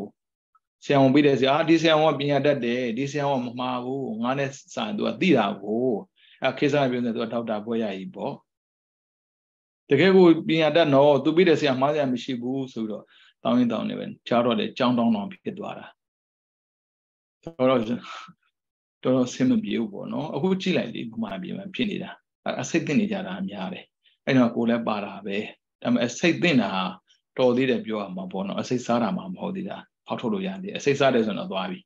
ဆရာဝန်ပြီးတဲ့ဆရာဒီဆရာဝန်ကပညာတတ်တယ်ဒီဆရာဝန်မမှားဘူးငါနဲ့စာ तू ကသိတာကိုအဲခေစားပြောနေ तू ကဒေါက်တာဘွဲရကြီးပေါ့တကယ်ကိုပညာတတ်တော့ तू ပြီးတဲ့ဆရာမှားစရာမရှိဘူးဆိုတော့ တောင်းရင်တောင်းနေပဲကြားတော့လေကြောင်းတောင်းတောင်းဖြစ်သွားတာတော်တော့တော်တော်ဆင်မပြေဘူးပေါ့နော်အခုကြည့်လိုက်လေဘုမာပြေမှာဖြစ်နေတာအစိတ်သိနေကြတာအများတယ်အဲ့တော့ကိုလည်းပါတာပဲဒါပေမဲ့အစိတ်သိနေတာတော်သေးတယ်ပြောရမှာပေါ့နော်အစိတ်စားတာမှမဟုတ်သေးတာဖောက်ထုတ်လို့ရတယ်အစိတ်စားတယ်ဆိုတော့သွားပြီ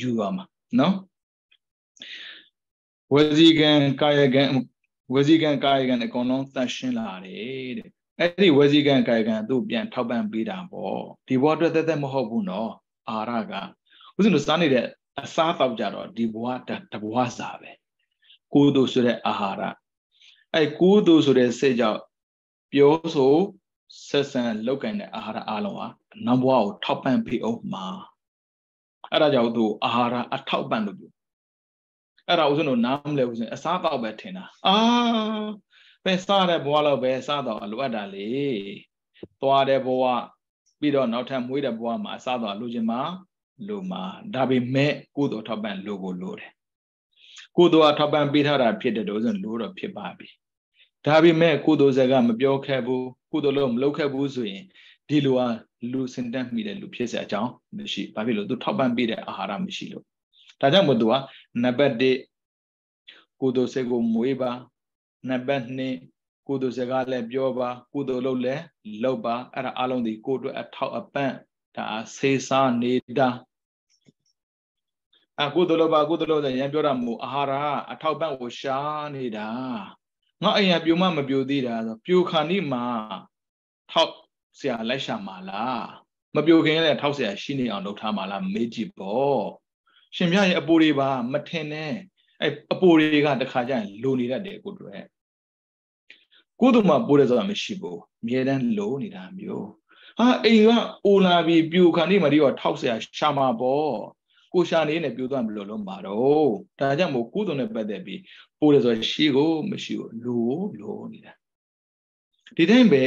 ယူရမှာနော်ဝစီကံကာယကံဝစီကံကာယကံအကုန်လုံးသတ်ရှင်းလာတယ်တဲ့ အဲ့ဒီဝစီကံကာယကံသူ့ပြန်ထောက်ပံ့ပေးတာပေါ့ဒီဘဝအတွက်သက်သက်မဟုတ်ဘူးနော်အာရကဥစဉ်တို့စားနေတဲ့အစားတောက်ကြတော့ဒီဘဝတဘဝစာပဲကိုယ်တို့ဆိုတဲ့အာဟာရအဲ့ကိုယ်တို့ဆိုတဲ့စိတ်ကြောင့်ပြောဆိုဆက်ဆံလောက်ကင်တဲ့အာဟာရအလုံးဟာနံဘဝကိုထောက်ပံ့ပေးအောင်မှာအဲ့ဒါကြောင့်သူအာဟာရအထောက်ပံ့လို့ပြောအဲ့ဒါဥစဉ်တို့နားမလဲဥစဉ်အစားတောက်ပဲထင်တာအာ ပဲစားတဲ့ဘဝလောက်ပဲစားတော့လိုအပ်တာလေသွားတဲ့ဘဝပြီးတော့နောက်ထပ်မွေးတဲ့ဘဝမှာအစားတော့လိုချင်မှာလိုမှာဒါပေမဲ့ကုသိုလ်ထောက်ပံ့လိုကိုလိုတယ်ကုသိုလ်အထောက်ပံ့ပေးထားတာဖြစ်တဲ့တော့ဆိုလိုတော့ဖြစ်ပါပြီဒါပေမဲ့ကုသိုလ်ဇက်ကမပြောခဲ့ဘူးကုသိုလ်လို့မလုပ်ခဲ့ဘူးဆိုရင်ဒီလိုဟာလူစင်တက်မိတဲ့လူဖြစ်စရာအကြောင်းမရှိဘာဖြစ်လို့သူထောက်ပံ့ပေးတဲ့အာဟာရမရှိလို့ဒါကြောင့်မို့သူကနံပါတ်1ကုသိုလ်စိတ်ကိုမွေးပါ နံပါတ်2ကုသိုလ်စကားလည်းပြောပါ ကုသိုလ်လုပ်လည်းလုပ်ပါအဲ့ဒါအလုံးဒီကိုယ်အတွက်အထောက်အပံ့ဒါဆေးစားနေတာအကုသိုလ်လုပ်ပါကုသိုလ်လုပ်တယ်ရန်ပြောတာမဟုတ်အာဟာရအထောက်ပံ့ကိုရှားနေတာငါအိမ်ကပြိုမမပြိုသေးတာဆိုပြိုခါနိမှာထောက်ဆရာလိုက်ရှာမှာလားမပြိုခင်လည်းထောက်ဆရာရှိနေအောင်လုပ်ထားမှာလားမေးကြည့်ပေါ့ရှင်မြရဲ့အပူတွေပါမထင်နဲ့အဲအပူတွေကတခါကျရင်လိုနေတတ်တယ်ကိုတို့ရဲ့ ကိုတို့မှပိုးတယ်ဆိုတာမရှိဘူးအမြဲတမ်းလိုနေတာမျိုးဟာအိမ်ကအိုလာပြီးပြိုခါနိမှာဒီတော့ထောက်ဆရာရှာမှာပေါ့ကိုရှာနေနဲ့ပြိုသွားမလို့လုံးပါတော့ဒါကြောင့်မို့ကုသိုလ်နဲ့ပတ်သက်ပြီးပို့တယ်ဆိုရှိကိုမရှိကိုလိုလိုနေတာဒီတိုင်းပဲ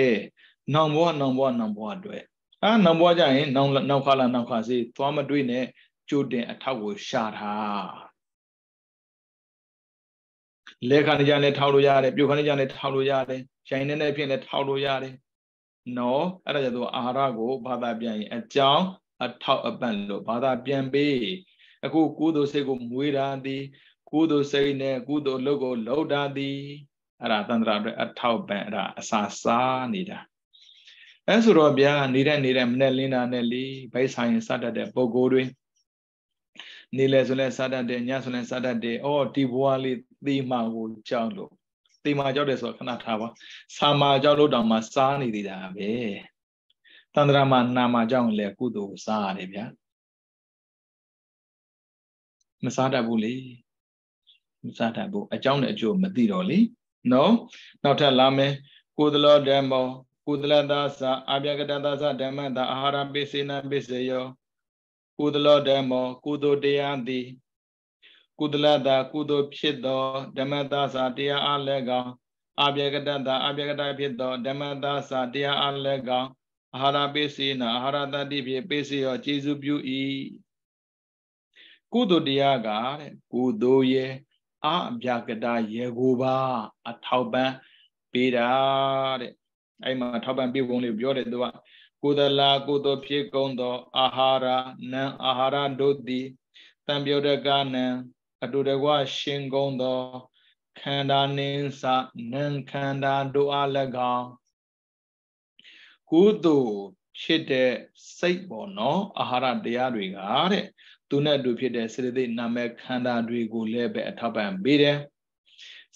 နောင်ဘဝနောင်ဘဝနောင်ဘဝအတွက်အာနောင်ဘဝကြရင်နောင်နောက်ခါလာနောက်ခါစီသွားမတွေ့နဲ့ကြိုတင်အထောက်ကိုရှာထား လက်ခဏကြလည်းထောက်လို့ရတယ်ပြုတ်ခဏကြလည်းထောက်လို့ရတယ်ရိုင်းနေနဲ့ဖြစ်လည်းထောက်လို့ရတယ်နော်အဲ့ဒါကြောင့်သူအာဟာရကိုဘာသာပြန်ရင်အကြောင်းအထောက်အပံ့လို့ဘာသာပြန်ပေးအခုကုသိုလ်စိတ်ကိုမွေးတာသည်ကုသိုလ်စိတ်နဲ့ကုသိုလ်လုပ်ကိုလုပ်တာသည်အဲ့ဒါတန္တရာအတွက်အထောက်ပံ့အဲ့ဒါအစာစားနေတာအဲဆိုတော့ဗျာနေတဲ့နေတဲ့မနဲ့လင်းတာနဲ့လီဗိုက်ဆိုင်စတတ်တဲ့ပုံကိုယ်တွေ နေလဲဆိုလဲစတတ်တယ်ညဆိုလဲစတတ်တယ်အော်ဒီဘဝလေးသေမာကိုကြောက်လို့သေမာကြောက်တယ်ဆိုတော့ခဏထားပါစာမာကြောက်လို့တောင်မှစားနေသေးတာပဲတန္တရာမှာနာမာကြောက်ရင်လည်းကုသိုလ်ကိုစားရတယ်ဗျာမစားတတ်ဘူးလေမစားတတ်ဘူးအကြောင်းနဲ့အကျိုးမသိတော့လေနော်နောက်ထပ်လာမယ်ကုသလောဓမ္မောကုသလသာသအာပြကတသာသဓမ္မတာအာဟာရပိစေနပိစေယော ကုသလောဓမ္မော ကုသိုလ်တရားသည်ကုသလတာကုသိုလ်ဖြစ်သောဓမ္မသာသတရားအလည်းကောင်အာပြကတတာအာပြကတဖြစ်သောဓမ္မသာသတရားအလည်းကောင်အာဟာရပိစေနအာဟာရတတိဖြင့်ပိစေယောကျေစုပြု၏ကုသိုလ်တရားကတဲ့ကုသိုလ်ရဲ့အဗျာကတရေကိုပါ အထောက်ပံ့ပေးတာတဲ့အဲ့မှာထောက်ပံ့ပေးပုံလေးပြောတယ်သူက ကုသလာကုသိုလ်ဖြစ်ကုန်သော အာဟာရနံအာဟာရတို့သည်တံပြုတ်တကနံအတူတကွရှင်ကုန်သောခန္ဓာနှင်းစနံခန္ဓာတို့အား၎င်းကုသိုလ်ဖြစ်တဲ့စိတ်ပေါ့နော်အာဟာရတရားတွေကတဲ့သူနဲ့အတူဖြစ်တဲ့စေတသိက်နာမည်ခန္ဓာတွေကိုလည်းပဲအထောက်ပံ့ပေးတယ်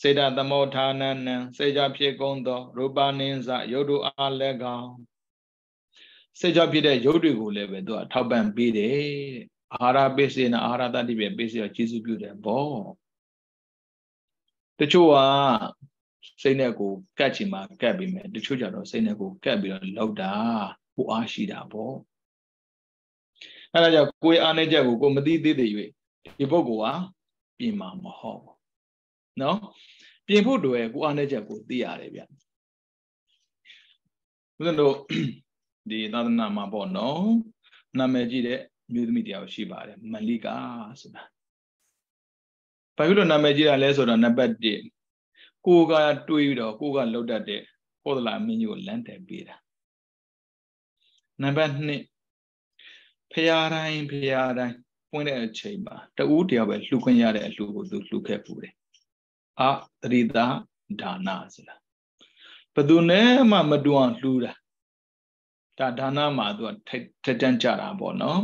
စေတသမောဌာနနံစေကြဖြစ်ကုန်သောရူပနိစ္စယုတ်တုအားလည်းကောင်း စိတ်ကြောင့်ဖြစ်တဲ့ရုပ်တွေကိုလည်းပဲသူကထောက်ပံ့ပေးတယ်အာဟာရပေးစေနာအာဟာရတတိပဲပေးစေတော့ကျေစုပြုတယ်ပေါ့တချို့ကစိတ်နဲ့ကိုကတ်ချင်မှကတ်ပြီးမယ်တချို့ကြတော့စိတ်နဲ့ကိုကတ်ပြီးတော့လောက်တာဟိုအားရှိတာပေါ့အဲဒါကြောင့်ကိုယ်အားနဲ့ချက်ကိုကိုမသိသေးသေး၍ဒီပုဂ္ဂိုလ်ဟာပြင်မှာမဟုတ်ဘူးနော်ပြင်ဖို့တွေ့ကိုအားနဲ့ချက်ကိုသိရတယ်ဗျဦးဇင်းတို့ ဒီသာသနာမှာပေါ့နော်နာမည်ကြီးတဲ့မြို့သမီးတရားရှိပါတယ်မလိကာဆိုတာဘာဖြစ်လို့နာမည်ကြီးတာလဲဆိုတော့နံပါတ်1ကိုကတွေးပြီးတော့ကိုကလှုပ်တတ်တဲ့ဟောဒလာမင်းကြီးကိုလမ်းတယ်ပေးတာနံပါတ်2ဖရာတိုင်းဖရာတိုင်းပွင့်တဲ့အချိန်မှာတူးတရားပဲလှူခွင့်ရတဲ့အလှူကိုသူလှူခဲ့ပူတယ်အာတရိတာဒါနဆိုတာဘယ်သူနဲ့မှမတူအောင်လှူတာ ဒါဒါနမှာသူကထက်တန်းကြတာပေါ့နော်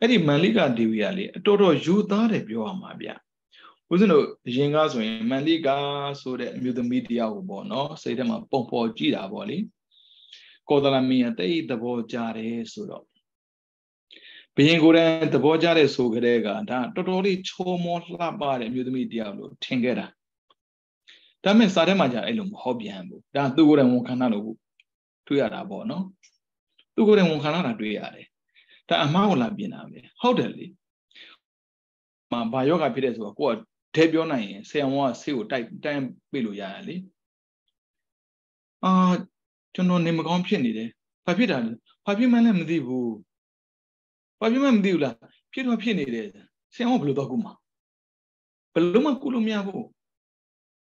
အဲ့ဒီမန္လိကဒေဝီကလေအတော်တော်ယူသားတယ်ပြောရမှာဗျဦးဇင်းတို့အရင်ကဆိုရင်မန္လိကာဆိုတဲ့အမျိုးသမီးတယောက်ကိုပေါ့နော်စိတ်ထဲမှာပုံပေါ်ကြည့်တာပေါ့လေကောသလမင်းကတိတ်သဘောကြတယ်ဆိုတော့ဘယင်ကိုယ်တိုင်သဘောကျတဲ့ဆိုကြတဲ့ကဒါတော်တော်လေးချောမောလှပတဲ့အမျိုးသမီးတယောက်လို့ထင်ခဲ့တာဒါမဲ့စာထဲမှာじゃအဲ့လိုမဟုတ်ပြန်ဘူးဒါသူကိုယ်တိုင်ဝန်ခံတာလို့တွေ့ရတာပေါ့နော် သူကိုယ်တိုင်ဝန်ခံတာတွေ့ရတယ်ဒါအမှားကိုလာပြင်တာပဲဟုတ်တယ်လေမှာဘာယောဂဖြစ်တဲ့ဆိုတော့ကိုကထဲပြောနိုင်ရင်ဆရာဝန်ကဆေးကိုတိုက်တန်းပေးလို့ရတယ်လေအာကျွန်တော်နေမကောင်းဖြစ်နေတယ်ဘာဖြစ်တာလဲဘာဖြစ်မှန်းလည်းမသိဘူးဘာဖြစ်မှန်းမသိဘူးလားဖြစ်တော့ဖြစ်နေတယ်ဆရာဝန်ဘယ်လိုတော့ကူမှာဘယ်လိုမှကူလို့မရဘူး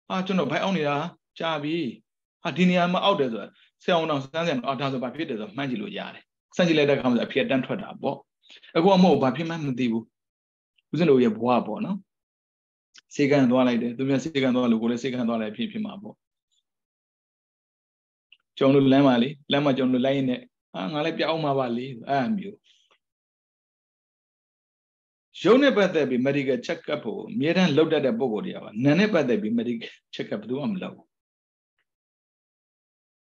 အာကျွန်တော်ဘိုက်အောင်နေတာကြာပြီဟာဒီနေရာမှာအောက်တယ်ဆိုတာ ဆရာဝန်တော်စမ်းစမ်းအော်ဒါဆိုဘာဖြစ်တယ်ဆိုမှန်းကြည့်လို့ရတယ်စမ်းကြည့်လိုက်တဲ့အခါမှာအဖြစ်တန်းထွက်တာပေါ့အခုကမဟုတ်ဘာဖြစ်မှန်းမသိဘူးဦးဇင်းတို့ရဲ့ဘဝပေါ့နော်စေကံသွားလိုက်တယ်သူများစေကံသွားလို့ကိုလည်းစေကံသွားလိုက်ဖြစ်ဖြစ်မှာပေါ့ကျွန်တော်တို့လမ်းပါလေလမ်းမှာကျွန်တော်တို့လိုက်ရင်လည်းအာငါလည်းပြအောင်မှာပါလေအဲ့အမျိုးရုပ်နဲ့ပတ်သက်ပြီး medical check up ကိုအမြဲတမ်းလုပ်တတ်တဲ့ပုံကိုယ်တွေကပါနာနဲ့ပတ်သက်ပြီး medical check up ဘယ်သူမှမလုပ်ဘူး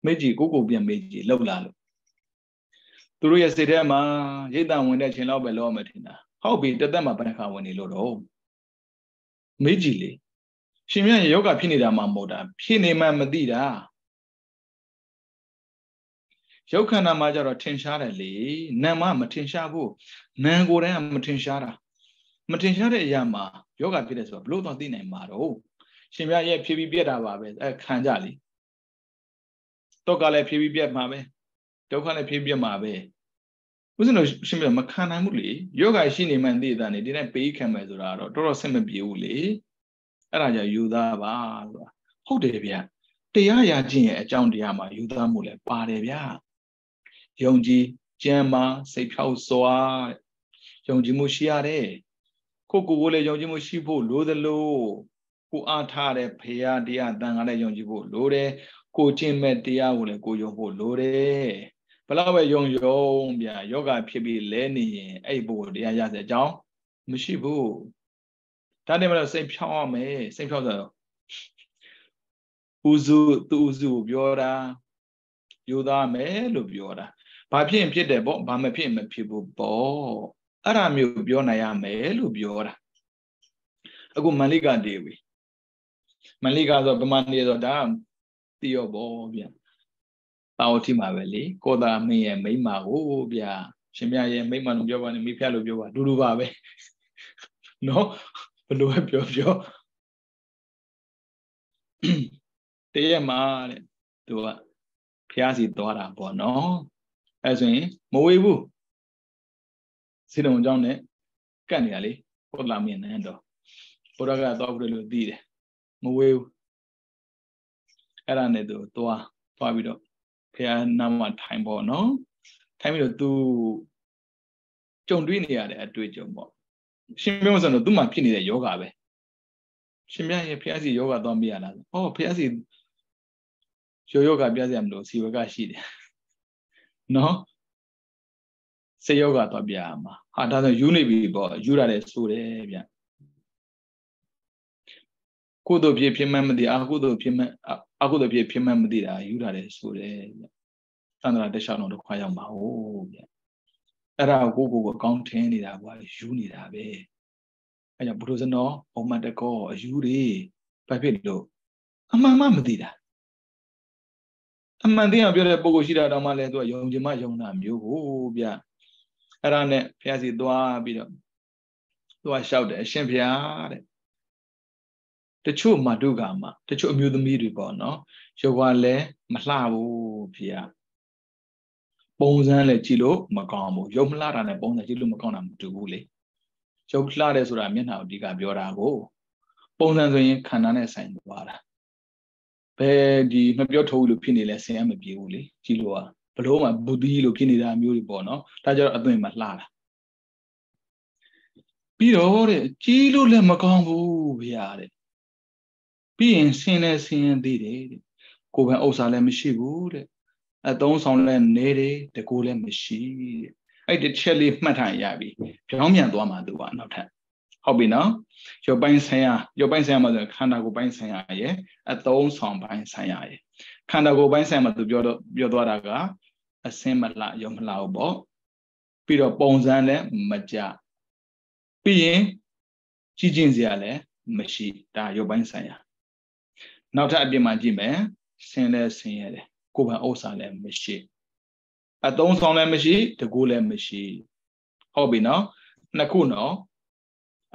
မေ့ကြည့်ကိုကိုပြန်မေ့ကြည့်လောက်လာလို့သူတို့ရဲ့စိတ်ထဲမှာရိတ်တံဝင်တဲ့ချိန်လောက်ပဲလောရမယ်ထင်တာဟုတ်ပြီတသက်မှာဘယ်နှခါဝင်နေလို့တော့မေးကြည့်လေရှင်မြတ်ယောဂဖြစ်နေတာမှမဟုတ်တာဖြစ်နေမှမသိတာရုပ်ခန္ဓာမှာကြတော့ထင်ရှားတယ်လေနာမ်မမထင်ရှားဘူးနာမ်ကိုယ်တိုင်ကမထင်ရှားတာမထင်ရှားတဲ့အရာမှာယောဂဖြစ်တယ်ဆိုတော့ဘလို့တော့သိနိုင်မှာတော့ရှင်မြတ်ရဲ့ဖြည်းဖြည်းပြက်တာပါပဲအဲခံကြလေ တော့ကလည်းဖြည်းဖြည်းပြက်မှာပဲဒုက္ခလည်းဖြည်းဖြည်းပြက်မှာပဲဦးဇင်းတို့ရှင်မြတ်မခံနိုင်ဘူးလေယောဂရှိနေမှန်သိတဲ့နေဒီတိုင်းပေးခံမယ်ဆိုတာတော့တော်တော်ဆင်မပြေဘူးလေအဲ့ဒါကြောင့်ယူသားပါဆိုတာဟုတ်တယ်ဗျတရားရခြင်းရဲ့အကြောင်းတရားမှာယူသားမှုလည်းပါတယ်ဗျယုံကြည်ကြမ်းမာစိတ်ဖြောက်စွာယုံကြည်မှုရှိရတယ်ကိုကိုကိုလည်းယုံကြည်မှုရှိဖို့လိုသလိုကိုအားထားတဲ့ဖေယတရားတန်ခါလည်းယုံကြည်ဖို့လိုတယ် ကိုကျင့်မဲ့တရားကိုလည်းကိုယုံဖို့လိုတယ်ဘလောက်ပဲယုံယုံဗျာယောဂဖြစ်ပြီးလဲနေရင်အဲ့ဘုရားတရားရတဲ့အကြောင်းမရှိဘူးဒါနဲ့မလို့စိတ်ဖြောင်းအောင်မယ်စိတ်ဖြောင်းဆိုတော့ဥစုသူဥစုပြောတာယူသားမယ်လို့ပြောတာဘာဖြစ်ရင်ဖြစ်တယ်ပေါ့ဘာမဖြစ်ရင်မဖြစ်ဘူးပေါ့အဲ့ဒါမျိုးပြောနိုင်ရမယ်လို့ပြောတာအခုမန္လိကဒေဝီမန္လိကဆိုဗမာနေဆိုဒါ သိရောပေါ့ဗျာတာဝတိမှာပဲလေကိုသာမင်းရဲ့မိမကိုဗျာရှင်မြရဲ့မိမလို့ပြောပါနဲ့မိဖုရားလို့ပြောပါဒူဒူပါပဲနော်ဘယ်လိုပဲပြောပြောတည့်ရမှာတဲ့သူကဖျားစီသွားတာပေါ့နော်အဲဆိုရင်မဝေးဘူးစေတုံเจ้าနဲ့ကတ်နေရလေပုဒ္ဒလာမင်းနန်းတော့ဘုရားကတော့ဘုရားလို့သိတယ်မဝေးဘူး အဲ့ဒါနဲ့သူသွားသွားပြီးတော့ဖះနာမထိုင်ပေါ့နော်ထိုင်ပြီးတော့ तू ကြုံတွေ့နေရတဲ့အတွေ့အကြုံပေါ့ရှင်ပြောဆိုတော့သူ့မှာဖြစ်နေတဲ့ယောဂပဲရှင်မြတ်ရဲ့ဖះစီယောဂသွားမိရလားဟောဖះစီယောယောဂပြစရာမလို့စီဝကရှိတယ်နော်စေယောဂသွားပြရမှာဟာဒါဆိုယူနေပြီပေါ့ယူရတယ်ဆိုတယ်ဗျကုသိုလ်ဖြစ်ဖြစ်မှမသိအကုသိုလ်ဖြစ်မှ အကုသိုလ်ဖြစ်ဖြစ်မှမသိတာယူရတယ်ဆိုတယ်ဗျတန္တရာတခြားလုံးတစ်ခွာရောက်မှာဟုတ်ဗျအဲ့ဒါကိုကိုကိုအကောင်းထင်းနေတာကွာယူနေတာပဲအဲ့ကြောင့်ဘုရားဇနောဘုံမတကောအယူတွေဘာဖြစ်လို့အမှန်မှမသိတာအမှန်တရားပြောတဲ့ပုဂ္ဂိုလ်ရှိတာတောင်မှလည်းသူကယုံကြည်မှယုံတာမျိုးကိုဗျအဲ့ဒါနဲ့ဘုရားစီသွားပြီးတော့သူကလျှောက်တယ်အရှင်ဘုရားတဲ့ တချို့မတုကမှာတချို့အမျိုးသမီးတွေပေါ့နော်ရုပ်ကလည်းမလှဘူးဖေရပုံစံလည်းကြည့်လို့မကောင်းဘူးရုပ်မလှတာနဲ့ပုံစံကြည့်လို့မကောင်းတာမတူဘူးလေရုပ်လှတယ်ဆိုတာမျက်နှာကိုအဓိကပြောတာကိုပုံစံဆိုရင်ခန္ဓာနဲ့ဆိုင်သွားတာဘယ်ဒီမပြောထုတ်လို့ဖြစ်နေလဲဆင်ရမပြေဘူးလေကြည့်လို့ကဘလို့မှဘုဒ္ဓီလို့ဖြစ်နေတာမျိုးတွေပေါ့နော်ဒါကြတော့အသွင်မလှတာပြီးတော့တဲ့ကြီးလို့လည်းမကောင်းဘူးဗျာတဲ့ ပြီးရင်ဆင်းလဲဆင်းရင်သေးတယ်တဲ့ကိုယ်ပဲဥစ္စာလည်းမရှိဘူးတဲ့အသုံးဆောင်လည်းနေတယ်တကူလည်းမရှိတဲ့အဲ့ဒီချက်လေးမှတ်ထားရပြီပြောင်းပြန်သွားမှသူကနောက်ထပ်ဟုတ်ပြီနော်ရုပ်ပိုင်းဆိုင်ရာရုပ်ပိုင်းဆိုင်ရာမှာဆိုခန္ဓာကိုယ်ပိုင်းဆိုင်ရာရဲ့အသုံးဆောင်ပိုင်းဆိုင်ရာရဲ့ခန္ဓာကိုယ်ပိုင်းဆိုင်ရာမှာသူပြောတော့ပြောသွားတာကအစင်းမလှရုံမလှဘူးပေါ့ပြီးတော့ပုံစံလည်းမကြပြီးရင်ကြီးကျင့်စရာလည်းမရှိဒါရုပ်ပိုင်းဆိုင်ရာ နောက်ထပ်အပြင်မှာကြည့်မယ်ဆင်းလဲဆင်းရတယ်ကိုယ်ပိုင်ဥစ္စာလည်းမရှိအသုံးဆောင်လည်းမရှိတကူလည်းမရှိဟုတ်ပြီနော်နှစ်ခုနော်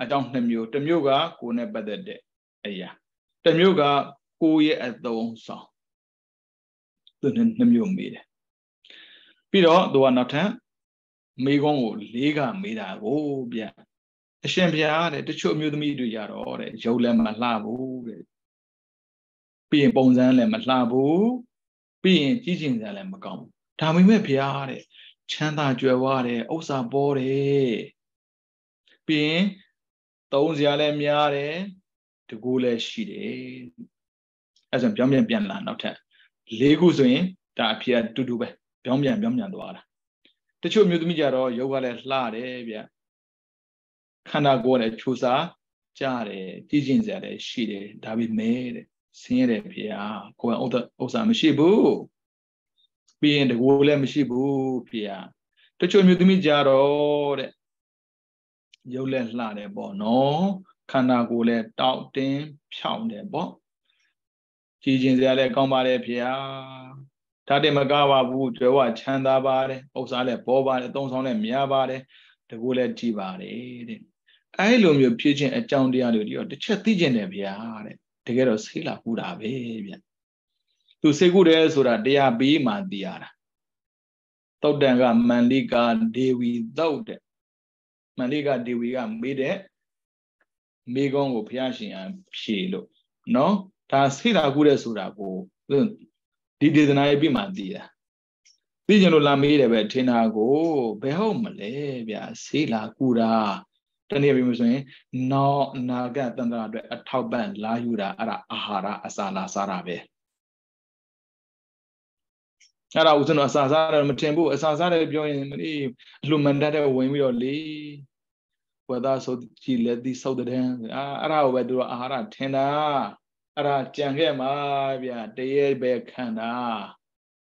အကြောင်းနှစ်မျိုးတစ်မျိုးကကိုယ်နဲ့ပတ်သက်တဲ့အရာတစ်မျိုးကကိုယ်ရဲ့အသုံးဆောင်သူနှစ်မျိုးမေးတယ်ပြီးတော့သူကနောက်ထပ်မေးခွန်းကိုလေးကမေးတာကိုဗျအရှင်ဘုရားတဲ့တချို့အမျိုးသမီးတွေကြတော့တဲ့ရုပ်လည်းမလှဘူးတဲ့ ပြီးရင်ပုံစံလည်းမလှဘူးပြီးရင်ကြီးကျင်စရာလည်းမကောင်းဘူးဒါပေမဲ့ဘုရားတဲ့ချမ်းသာကြွယ်ဝတယ်ဥစ္စာပေါ်တယ်ပြီးရင်သုံးစရာလည်းများတယ်တကူလည်းရှိတယ်အဲဆိုပြောင်းပြန်ပြန်လာနောက်ထပ်၄ခုဆိုရင်ဒါအဖြစ်အတူတူပဲပြောင်းပြန်ပြောင်းပြန်သွားတာတချို့မျိုးသမီးကြတော့ယောဂလည်းလှတယ်ဗျခန္ဓာကိုယ်လည်းခြူစာကြားတယ်ကြီးကျင်စရာလည်းရှိတယ်ဒါပေမဲ့တဲ့ ဆင်းရဲတယ်ဖေဟာကိုယ်ကဥစ္စာမရှိဘူးပြီးရင်တကူလည်းမရှိဘူးဖေဟာတချို့မျိုးသမီးကြတော့တဲ့ရုပ်လည်းလှတယ်ပေါ့နော်ခန္ဓာကိုယ်လည်းတောက်တင်းဖြောင်းတယ်ပေါ့ကြည်ကျင်စရာလည်းကောင်းပါတယ်ဖေဟာဒါတည်းမကပါဘူးကျွဲဝချမ်းသာပါတယ်ဥစ္စာလည်းပေါ်ပါတယ်သုံးဆောင်လည်းများပါတယ်တကူလည်းကြည်ပါတယ်တဲ့အဲလိုမျိုးဖြစ်ခြင်းအကြောင်းတရားတွေဒီတော့တစ်ချက်သိကျင်တယ်ဗျာတဲ့ တကယ်တော့ဆေးလာကူတာပဲဗျသူဆေးကူတယ်ဆိုတာတရားပြီးမှသိရတာတုတ်တန်ကမန္လိကာဒေဝီသုတ်တဲ့မန္လိကာဒေဝီကမေးတဲ့မိကုံးကိုဘုရားရှင်အဖြေလို့နော်ဒါဆေးလာကူတယ်ဆိုတာကိုဒီဒေသနာရေးပြီးမှသိတာသိကြလို့လာမေးတယ်ပဲထင်တာကိုဘယ်ဟုတ်မလဲဗျာဆေးလာကူတာ တနည်းပြောလို့ဆိုရင်နောက်အနာဂတ်တန်ត្រာအတွက်အထောက်ပံ့လာယူတာအဲ့ဒါအာဟာရအစာလာစားတာပဲအဲ့ဒါဦးဇင်းတို့အစာစားတယ်မထင်ဘူးအစာစားတယ်ပြောရင်မလေးအလှမန်တတ်တဲ့ဝင်ပြီးတော့လေဝဒဆိုကြည်လက်ဒီစောက်တဲ့အာအဲ့ဒါကိုပဲသူတို့အာဟာရထင်တာအဲ့ဒါကြံခဲ့မှာဗျာတရေပဲခံတာ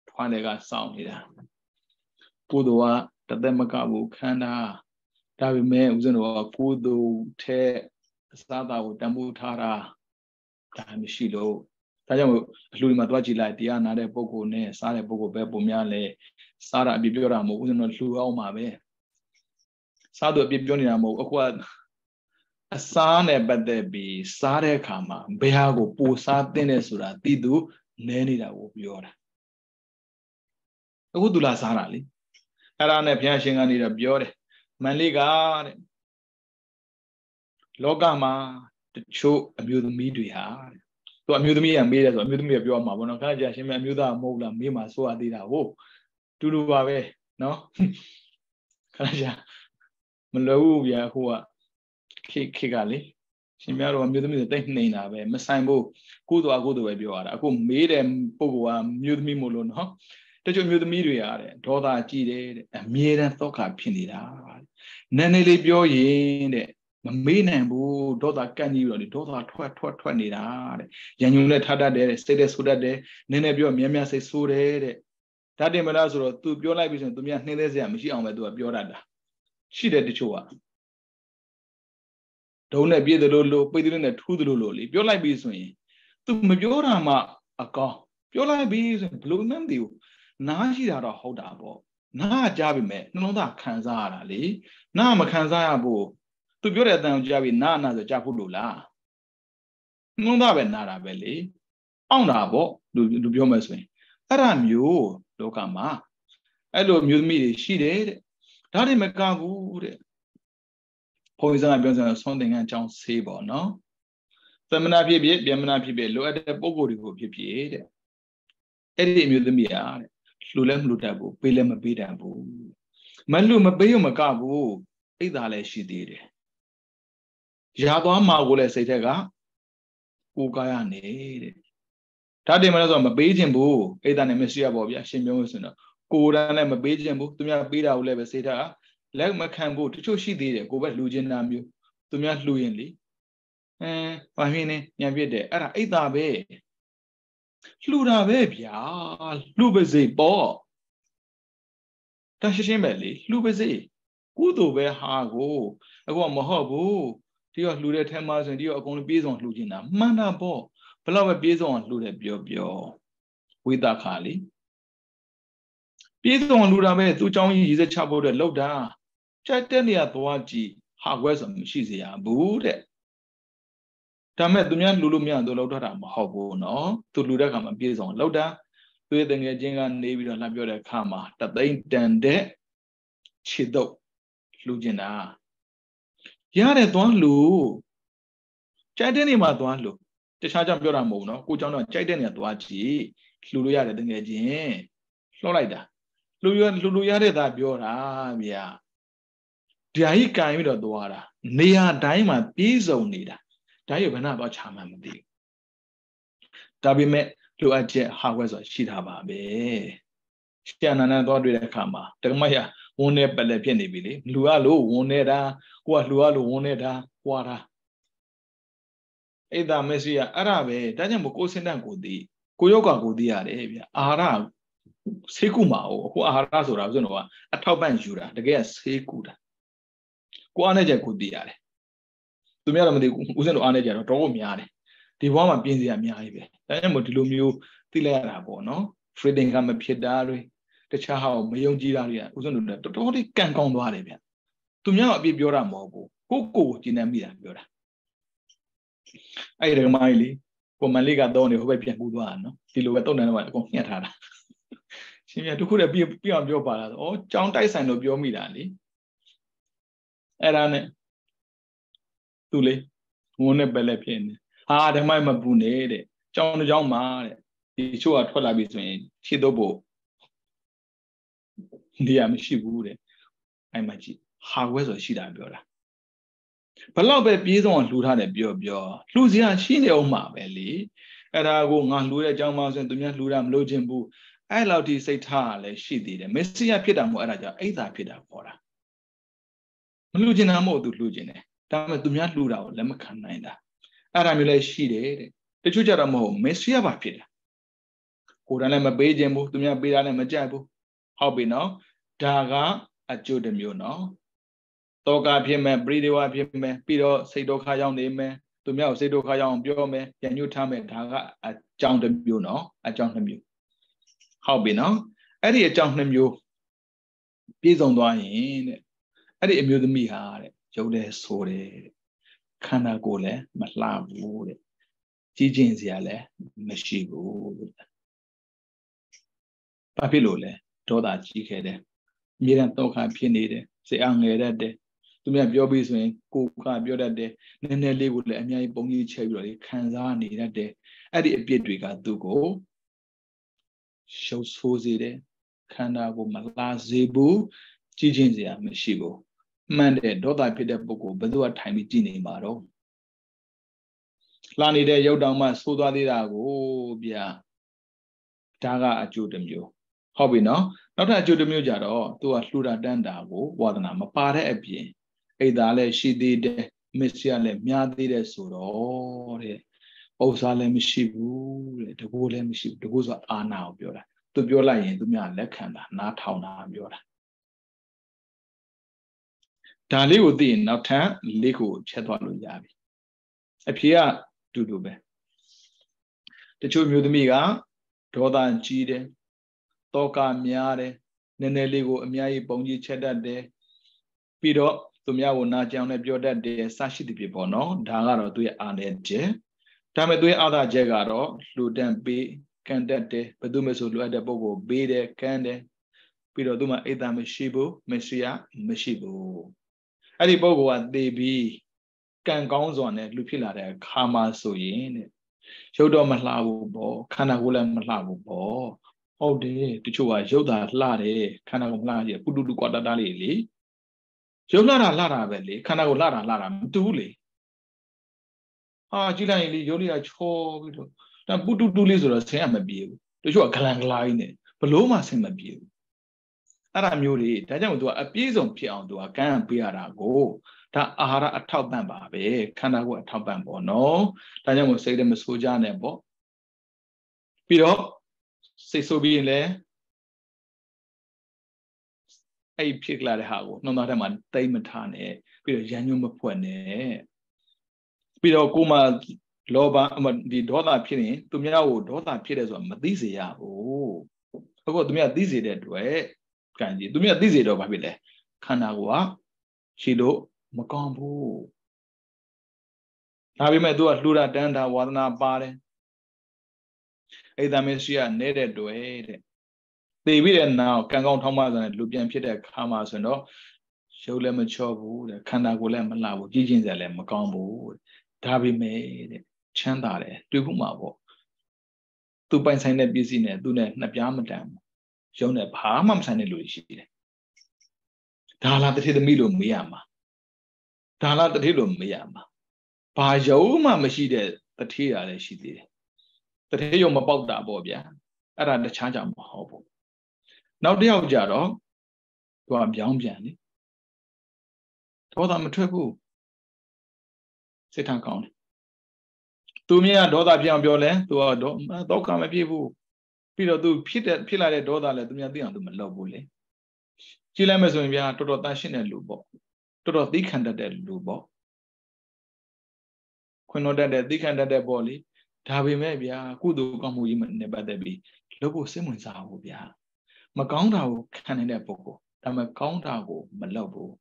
ထွန်းတွေကစောင့်နေတာကုသိုလ်ကတသက်မကဘူးခန္ဓာ ဒါပေမဲ့ဦးဇင်းတော်ကကိုယ်သူထဲအစားအသောက်ကိုတံမိုးထားတာဒါမရှိလို့ဒါကြောင့်အလှူဒီမှာသွားကြည့်လိုက်တရားနာတဲ့ပုဂ္ဂိုလ်နဲ့စားတဲ့ပုဂ္ဂိုလ်ပဲပုံများလဲစားတာအပြစ်ပြောတာမဟုတ်ဦးဇင်းတော်လှူအောင်ပါပဲစားသူအပြစ်ပြောနေတာမဟုတ်အခုကအစားနဲ့ပတ်သက်ပြီးစားတဲ့အခါမှာဘယ်ဟာကိုပိုစားသင့်တယ်ဆိုတာသိသူနဲနေတာကိုပြောတာအခုသူလာစားတာလေအဲ့ဒါနဲ့ဘုရားရှင်ကနေတော့ပြောတယ် မန်လေးကတဲ့လောကမှာတချို့အမျိုးသမီးတွေဟာသူအမျိုးသမီးကမေးတယ်ဆိုအမျိုးသမီးကပြောမှာပေါ့နော်ခဏကြာရှင်မအမျိုးသားမဟုတ်လားမေးမှာဆိုရသေးတာဟုတ်တူတူပါပဲနော်ခဏကြာမလို့ဘူးဗျာဟိုကခေခေကလေရှင်များတော့အမျိုးသမီးတွေတိတ်နှိမ်တာပဲမဆိုင်ဘူးကိုယ်တော်ကိုယ်တော်ပဲပြောရတာအခုမေးတဲ့ပုဂ္ဂိုလ်ကမျိုးသမီးမို့လို့နော်တချို့မျိုးသမီးတွေအားတဲ့ဒေါသကြည့်တယ်တဲ့အမြဲတမ်းသောကဖြစ်နေတာ နည်းနည်းလေးပြောရင်တဲ့မမေးနိုင်ဘူးဒေါသကန့်ကြီးတော့ဒေါသထွက်ထွက်ထွက်နေတာတဲ့ရန်ညုံနဲ့ထတတ်တယ်စိတ်နဲ့ဆိုတတ်တယ်နည်းနည်းပြောများများစိတ်ဆိုးတယ်တဲ့ ဒါတင်မလားဆိုတော့ तू ပြောလိုက်ပြီဆိုရင် तू များနှင်းသေးစရာမရှိအောင်ပဲ तू ကပြောတတ်တာရှိတယ်တချို့ကဒုံနဲ့ပြည့်တယ်လို့လို့ပိတ်တယ်နဲ့ထူးတယ်လို့လို့လေပြောလိုက်ပြီဆိုရင် तू မပြောတာမှအကောင်းပြောလိုက်ပြီဆိုရင်ဘလို့မှမသိဘူးနားရှိတာတော့ဟုတ်တာပေါ့ နားကြားပြီမဲ့နှလုံးသားခံစားရတာလေနားမခံစားရဘူး तू ပြောတဲ့အတန်ကိုကြားပြီနားနာဆိုကြားဖို့လို့လားနှလုံးသားပဲနားတာပဲလေအောင့်တာပေါ့လူလူပြောမယ်ဆိုရင်အဲ့ဒါမျိုးလောကမှာအဲ့လိုမျိုးသမီးတွေရှိတယ်တဲ့ဒါတွေမကဘူးတဲ့ဘုန်းကြီးစကားပြောစရာဆွမ်းသင်္ကန်းအကြောင်းဆေးပေါ့နော်သမဏဖြစ်ဖြစ်ဗျမနာဖြစ်ဖြစ်လိုအပ်တဲ့ပုံကိုယ်တွေကိုဖြစ်ဖြစ်တဲ့အဲ့ဒီအမျိုးသမီးอ่ะတဲ့ လှူလည်းမလှူတတ်ဘူးပေးလည်းမပေးတတ်ဘူးမလှူမပေးရမကဘူးအိတ်သာလည်းရှိသေးတယ်ရာသွားမှာကိုလည်းစိတ်ထက်ကကိုကားရနေတဲ့ဒါတင်မလို့ဆိုမပေးခြင်းဘူးအိတ်သာနဲ့မရှိရပါဗျာရှင်ပြောလို့ဆိုတော့ကိုယ်တန်းလည်းမပေးခြင်းဘူးသူများပေးတာကိုလည်းပဲစိတ်ထက်ကလက်မခံဖို့တချို့ရှိသေးတယ်ကိုပဲလှူခြင်းနာမျိုးသူများလှူရင်လေအဲဘာဖြစ်နေညံပြစ်တယ်အဲ့ဒါအိတ်သာပဲ လှူတာပဲဗျာလှူပါစေပေါ့တရှင်းရှင်းပဲလေလှူပါစေကုသိုလ်ပဲဟာကိုအခုကမဟုတ်ဘူးဒီတော့လှူတဲ့ထဲမှာဆိုရင်ဒီတော့အကုန်လုံးပြေးစုံလှူခြင်းတာမှန်တာပေါ့ဘလောက်ပဲပြေးစုံအောင်လှူတယ်ပြောပြောဝိသခါလေပြေးစုံလှူတာပဲသူ့เจ้าကြီးရည်စက်ချဖို့အတွက်လောက်တာကြိုက်တဲ့နေရာသွားကြည့်ဟာခွဲဆိုမရှိစေရဘူးတဲ့ ဒါမဲ့သူများလူလို့မရတော့လောက်ထတာမဟုတ်ဘူးနော်သူလူတဲ့ခါမှာပြေဆောင်လောက်တာသွေးတငယ်ချင်းကနေပြီးတော့လှပြောတဲ့ခါမှာတသိန်းတန်တဲ့ခြေတော့လူကျင်တာရတဲ့သွားလူကြိုက်တဲ့နေမှာသွားလူတခြားကြောင့်ပြောတာမဟုတ်ဘူးနော်ကိုကြောင့်တော့ကြိုက်တဲ့နေကသွားကြည့်လှူလို့ရတယ်တငယ်ချင်းလှောက်လိုက်တာလှူရလှူလို့ရတဲ့သာပြောတာဗျာဓာကြီးကင်ပြီးတော့သွားတာနေရာတိုင်းမှာပြေးစုံနေတာ ဒါရုပ်ဘဏ္ဍတော့ချမှန်းမသိဘူးဒါပေမဲ့လိုအပ်ချက် hardware ဆိုတာရှိတာပါပဲရှင်းနာနာတော့တွေ့တဲ့အခါမှာတက္ကမရဝန်းနေပလက်ဖြစ်နေပြီလေလူကလို့ဝန်းနေတာကိုကလူကလို့ဝန်းနေတာကွာတာအိဒါမက်ဆီယာအဲ့ဒါပဲဒါကြောင့်မို့ကိုစင်တန်ကိုသိကိုယောဂကိုသိရတယ်ဗျအာဟာရဆေးကုမှာ哦အခုအာဟာရဆိုတာဆိုတော့အထောက်ပံ့ယူတာတကယ်ဆေးကုတာကိုအားနဲ့ချက်ကိုသိရတယ် သူများတော့မသိဘူးဦးစင်းတို့အားနေကြတော့တော့များတယ်ဒီဘဝမှာပြင်းစရာအများကြီးပဲဒါကြောင့်မို့ဒီလိုမျိုးသိလိုက်ရတာပေါ့နော် freedom ကမဖြစ်တာတွေတခြားဟာမယုံကြည်တာတွေကဦးစင်းတို့လည်းတော်တော်လေးကံကောင်းသွားတယ်ဗျသူများအပြစ်ပြောတာမဟုတ်ဘူးကိုကိုကိုကျင်းနေမိတာပြောတာအဲ့ဒီမိုင်းလေးကိုမလေးကတော့နေဟိုဘက်ပြန်ပူသွားတာနော်ဒီလိုပဲတုံတန်းတော့အကုန်ညှက်ထားတာရှင်ပြတခုတည်းပြပြအောင်ပြောပါလားဩကြောင်းတိုက်ဆိုင်လို့ပြောမိတာလေအဲ့ဒါနဲ့ သူလေငုံနဲ့ပဲလက်ဖြစ်နေဟာဓမ္မမပူနေတဲ့ကြောင်းတစ်ကြောင်းမှာတဲ့ဒီချို့ကထွက်လာပြီဆိုရင်ခြေတော့ဖို့နေရာမရှိဘူးတဲ့အဲ့မှာကြည့်ဟာခွဲဆိုရှိတာပြောတာဘလောက်ပဲပြေးဆုံးအောင်လှူထားတယ်ပြောပြောလှူစရာရှိနေအောင်မှာပဲလေအဲ့ဒါကိုငါလှူတဲ့အကြောင်းမှဆိုရင်သူများလှူတာမလို့ခြင်းဘူးအဲ့လောက်ဒီစိတ်ထားလည်းရှိသေးတယ်မစ္စရိယဖြစ်တာမဟုတ်အဲ့ဒါကြောင့်အိဒါဖြစ်တာခေါ်တာမလှူခြင်းတာမဟုတ်သူလှူခြင်းတယ် ဒါပေမဲ့သူများလှူတာကိုလက်မခံနိုင်တာအဲ့ဒါမျိုးလည်းရှိတယ်တဲ့တချို့ကြတော့မဟုတ်မစ္စရိယပါဖြစ်တာကိုယ်တိုင်လည်းမပေးခြင်းဘူးသူများပေးတာလည်းမကြိုက်ဘူးဟုတ်ပြီနော်ဒါကအကျိုးတစ်မျိုးနော်တောကဖြစ်မယ်ပရိဒေဝဖြစ်မယ်ပြီးတော့စိတ်ဒုက္ခရောက်နေမယ်သူများကိုစိတ်ဒုက္ခရောက်အောင်ပြောမယ်ပြန်ညှို့ထားမယ်ဒါကအကြောင်းတစ်မျိုးနော်အကြောင်းတစ်မျိုးဟုတ်ပြီနော်အဲ့ဒီအကြောင်းနှစ်မျိုးပြည့်စုံသွားရင်တဲ့အဲ့ဒီအမျိုးသမီးဟာတဲ့ ရုပ်လည်းဆိုးတယ်ခန္ဓာကိုယ်လည်းမလှဘူးတဲ့ကြီးကျင်စရာလည်းမရှိဘူးတဲ့ဘာဖြစ်လို့လဲဒေါသကြီးခဲ့တယ်အမြဲတမ်းတောခါဖြစ်နေတယ်စိတ်အားငယ်တတ်တယ်သူများပြောပြီးဆိုရင်ကိုကပြောတတ်တယ်နည်းနည်းလေးကိုလည်းအများကြီးပုံကြီးချဲပြီးတော့လေခံစားနေတတ်တယ်အဲ့ဒီအပြစ်တွေကသူ့ကိုရှုပ်ဆိုးစေတယ်ခန္ဓာကိုမလှစေဘူးကြီးကျင်စရာမရှိဘူး မှန်တဲ့ဒေါသဖြစ်တဲ့ပုဂ္ဂိုလ်ဘယ်သူကထိုင်ပြီးကြည်နေမှာတော့လှနေတဲ့ရုပ်တောင်မှဆိုးသွားသေးတာကိုဗျာဒါကအကျိုးတစ်မျိုးဟုတ်ပြီနော်နောက်ထပ်အကျိုးတစ်မျိုးကြတော့သူကလှူတာတန်းတာကိုဝါဒနာမပါတဲ့အပြင်အိတ်သားလည်းရှိသေးတယ်မစ္စရလည်းများသေးတယ်ဆိုတော့တဲ့ဥစ္စာလည်းမရှိဘူးတဲ့တကူလည်းမရှိဘူးတကူဆိုအာနာကိုပြောတာသူပြောလိုက်ရင်သူများလက်ခံတာနားထောင်တာပြောတာ ဒါလေးကိုသိရင်နောက်ထပ်လေးကိုဖြတ်သွားလို့ရပြီအဖြေကတူတူပဲတချို့မျိုးသမီးကဒေါသကြီးတယ်တောကများတယ်နည်းနည်းလေးကိုအများကြီးပုံကြီးချက်တတ်တယ်ပြီးတော့သူများကိုနာကြောင်နဲ့ပြောတတ်တယ်စရှိသည်ဖြစ်ပေါ့နော်ဒါကတော့သူရဲ့အားနည်းချက်ဒါပေမဲ့သူရဲ့အားသာချက်ကတော့လှူဒန်းပေးကန်တတ်တယ်ဘယ်သူမှဆိုလိုအပ်တဲ့ပုံကိုပေးတယ်ကန်တယ်ပြီးတော့သူမှအိတ်သာမရှိဘူးမရှိရမရှိဘူး အဲ့ဒီပုံကသေပြီးကံကောင်းစွာနဲ့လူဖြစ်လာတဲ့ခါမှဆိုရင်တဲ့ရုပ်တော့မလှဘူးပေါ့ခန္ဓာကိုယ်လည်းမလှဘူးပေါ့ဟုတ်တယ်တချို့ကရုပ်သာလှတယ်ခန္ဓာကိုယ်မလှရပုတုတုကွာတတလေးလေရုပ်လှတာလှတာပဲလေခန္ဓာကိုယ်လှတာလှတာမတူဘူးလေဟာကြည့်လိုက်ရင်လေရုပ်လေးကချောပြီးတော့ဒါပုတုတုလေးဆိုတော့ဆင်းရမပြေဘူးတချို့ကဂလန်ဂလာကြီးနဲ့ဘလို့မှဆင်းမပြေဘူး အဲ့ဒါမျိုးတွေဒါကြောင့်သူကအပြည့်စုံဖြစ်အောင်သူကကမ်းပေးရတာကိုဒါအာဟာရအထောက်ပံ့ပါပဲခန္ဓာကိုယ်အထောက်ပံ့ပေါ့နော်ဒါကြောင့်မို့စိတ်လည်းမဆိုးကြနဲ့ပေါ့ပြီးတော့စိတ်ဆိုးပြီးရင်လည်းအဲ့ဖြစ်လာတဲ့ဟာကိုနှုံသားထဲမှာတိတ်မထားနဲ့ပြီးတော့ရန်ညွှန်းမဖွက်နဲ့ပြီးတော့ကိုမှလောဘဒီဒေါသဖြစ်ရင်သူများကိုဒေါသဖြစ်တယ်ဆိုတာမသိစေရဘူးအခုသူများသိစေတဲ့အတွက် ကံကြီးသူများသိစေတော့ဘာဖြစ်လဲခန္ဓာကိုယ်ကရှိလို့မကောင်းဘူးဒါပေမဲ့သူကလှူတာတန်းတာဝါသနာပါတယ်အိဒါမရှိကနေတဲ့တွေ့တဲ့သေပြီးတဲ့နောက်ကံကောင်းထောင်းပါဆိုတဲ့လူပြန်ဖြစ်တဲ့ခါမှာဆိုတော့ရုပ်လည်းမချော့ဘူးတဲ့ခန္ဓာကိုယ်လည်းမလှဘူးကြည်ကျင်စရာလည်းမကောင်းဘူးဒါပေမဲ့တဲ့ချမ်းသာတယ်တွေ့ခုမှာပေါ့သူပိုင်ဆိုင်တဲ့ပစ္စည်းနဲ့သူနဲ့နှစ်ပြားမတန်ဘူး ရုံနဲ့ဘာမှမဆိုင်တဲ့လူရှိတယ်ဒါလားတတိသမီးလို့မေးရမှာဒါလားတတိလို့မေးရမှာဘာရုံမှမရှိတဲ့တတိရလည်းရှိသေးတယ်တတိယုံမပေါက်တာပေါ့ဗျာအဲ့ဒါတခြားကြောင့်မဟုတ်ဘူးနောက်တစ်ယောက်ကြတော့သူကပြောင်းပြန်လေဒေါသမထွက်ဘူးစိတ်ထကောင်းတယ်သူမြင်ကဒေါသပြောင်းပြောလဲသူကတော့ဒေါကမဖြစ်ဘူး ပြီးတော့သူဖြစ်တဲ့ဖြစ်လာတဲ့ဒေါသလည်းသူများသိအောင်သူမလုပ်ဘူးလေကြည့်လိုက်မယ်ဆိုရင်ဗျာတော်တော်တန်ရှင်းတဲ့လူပေါ့တော်တော်သိခံတတ်တဲ့လူပေါ့ခွင်တော်တတ်တဲ့သိခံတတ်တဲ့ပေါ့လေဒါပေမဲ့ဗျာကုသိုလ်ကောင်းမှုကြီးနဲ့ပတ်သက်ပြီးလုပ်ဖို့စိတ်ဝင်စားဘူးဗျာမကောင်းတာကိုခံနေတဲ့ပုဂ္ဂိုလ်ဒါပေမဲ့ကောင်းတာကိုမလုပ်ဘူး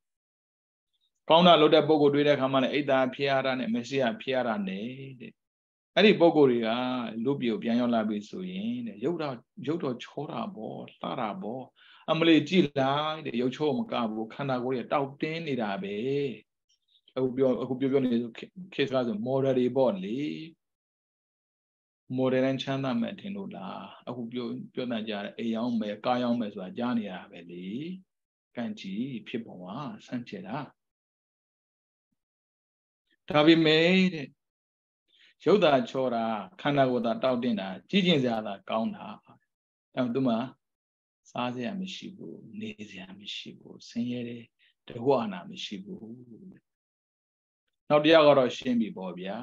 ကောင်းတာလုပ်တဲ့ပုဂ္ဂိုလ်တွေ့တဲ့အခါမှာလည်းအိတ်သာဖြစ်ရတာနဲ့မစီရဖြစ်ရတာနဲ့တဲ့ အဲ့ဒီပုံကိုယ်တွေကလူပြိုပြန်ရောက်လာပြီဆိုရင်တဲ့ရုပ်တော့ရုပ်တော့ချောတာပေါ့လှတာပေါ့အမလေးကြည်လိုက်တဲ့ရုပ်ချောမကဘူးခန္ဓာကိုယ်တွေတောက်တင်းနေတာပဲအခုပြောအခုပြောပြောနေခေတ်ကဆို model တွေပေါ့လေ model တိုင်းချမ်းသာမဲ့ထင်လို့လားအခုပြောပြောနေကြတယ်အိမ်ရောက်မယ်ကားရောက်မယ်ဆိုတာကြားနေရတာပဲလေကန့်ကြီးဖြစ်ပုံကဆန့်ကျင်တာဒါပေမဲ့တဲ့ ရုပ်သာချောတာခန္ဓာကိုယ်သာတောက်တင်တာကြီးကျင်စရာသာကောင်းတာအဲသူမှစားစရာမရှိဘူးနေစရာမရှိဘူးဆင်းရဲတယ်တဝနာမရှိဘူးနောက်တရားကတော့ရှင်းပြီပေါ့ဗျာ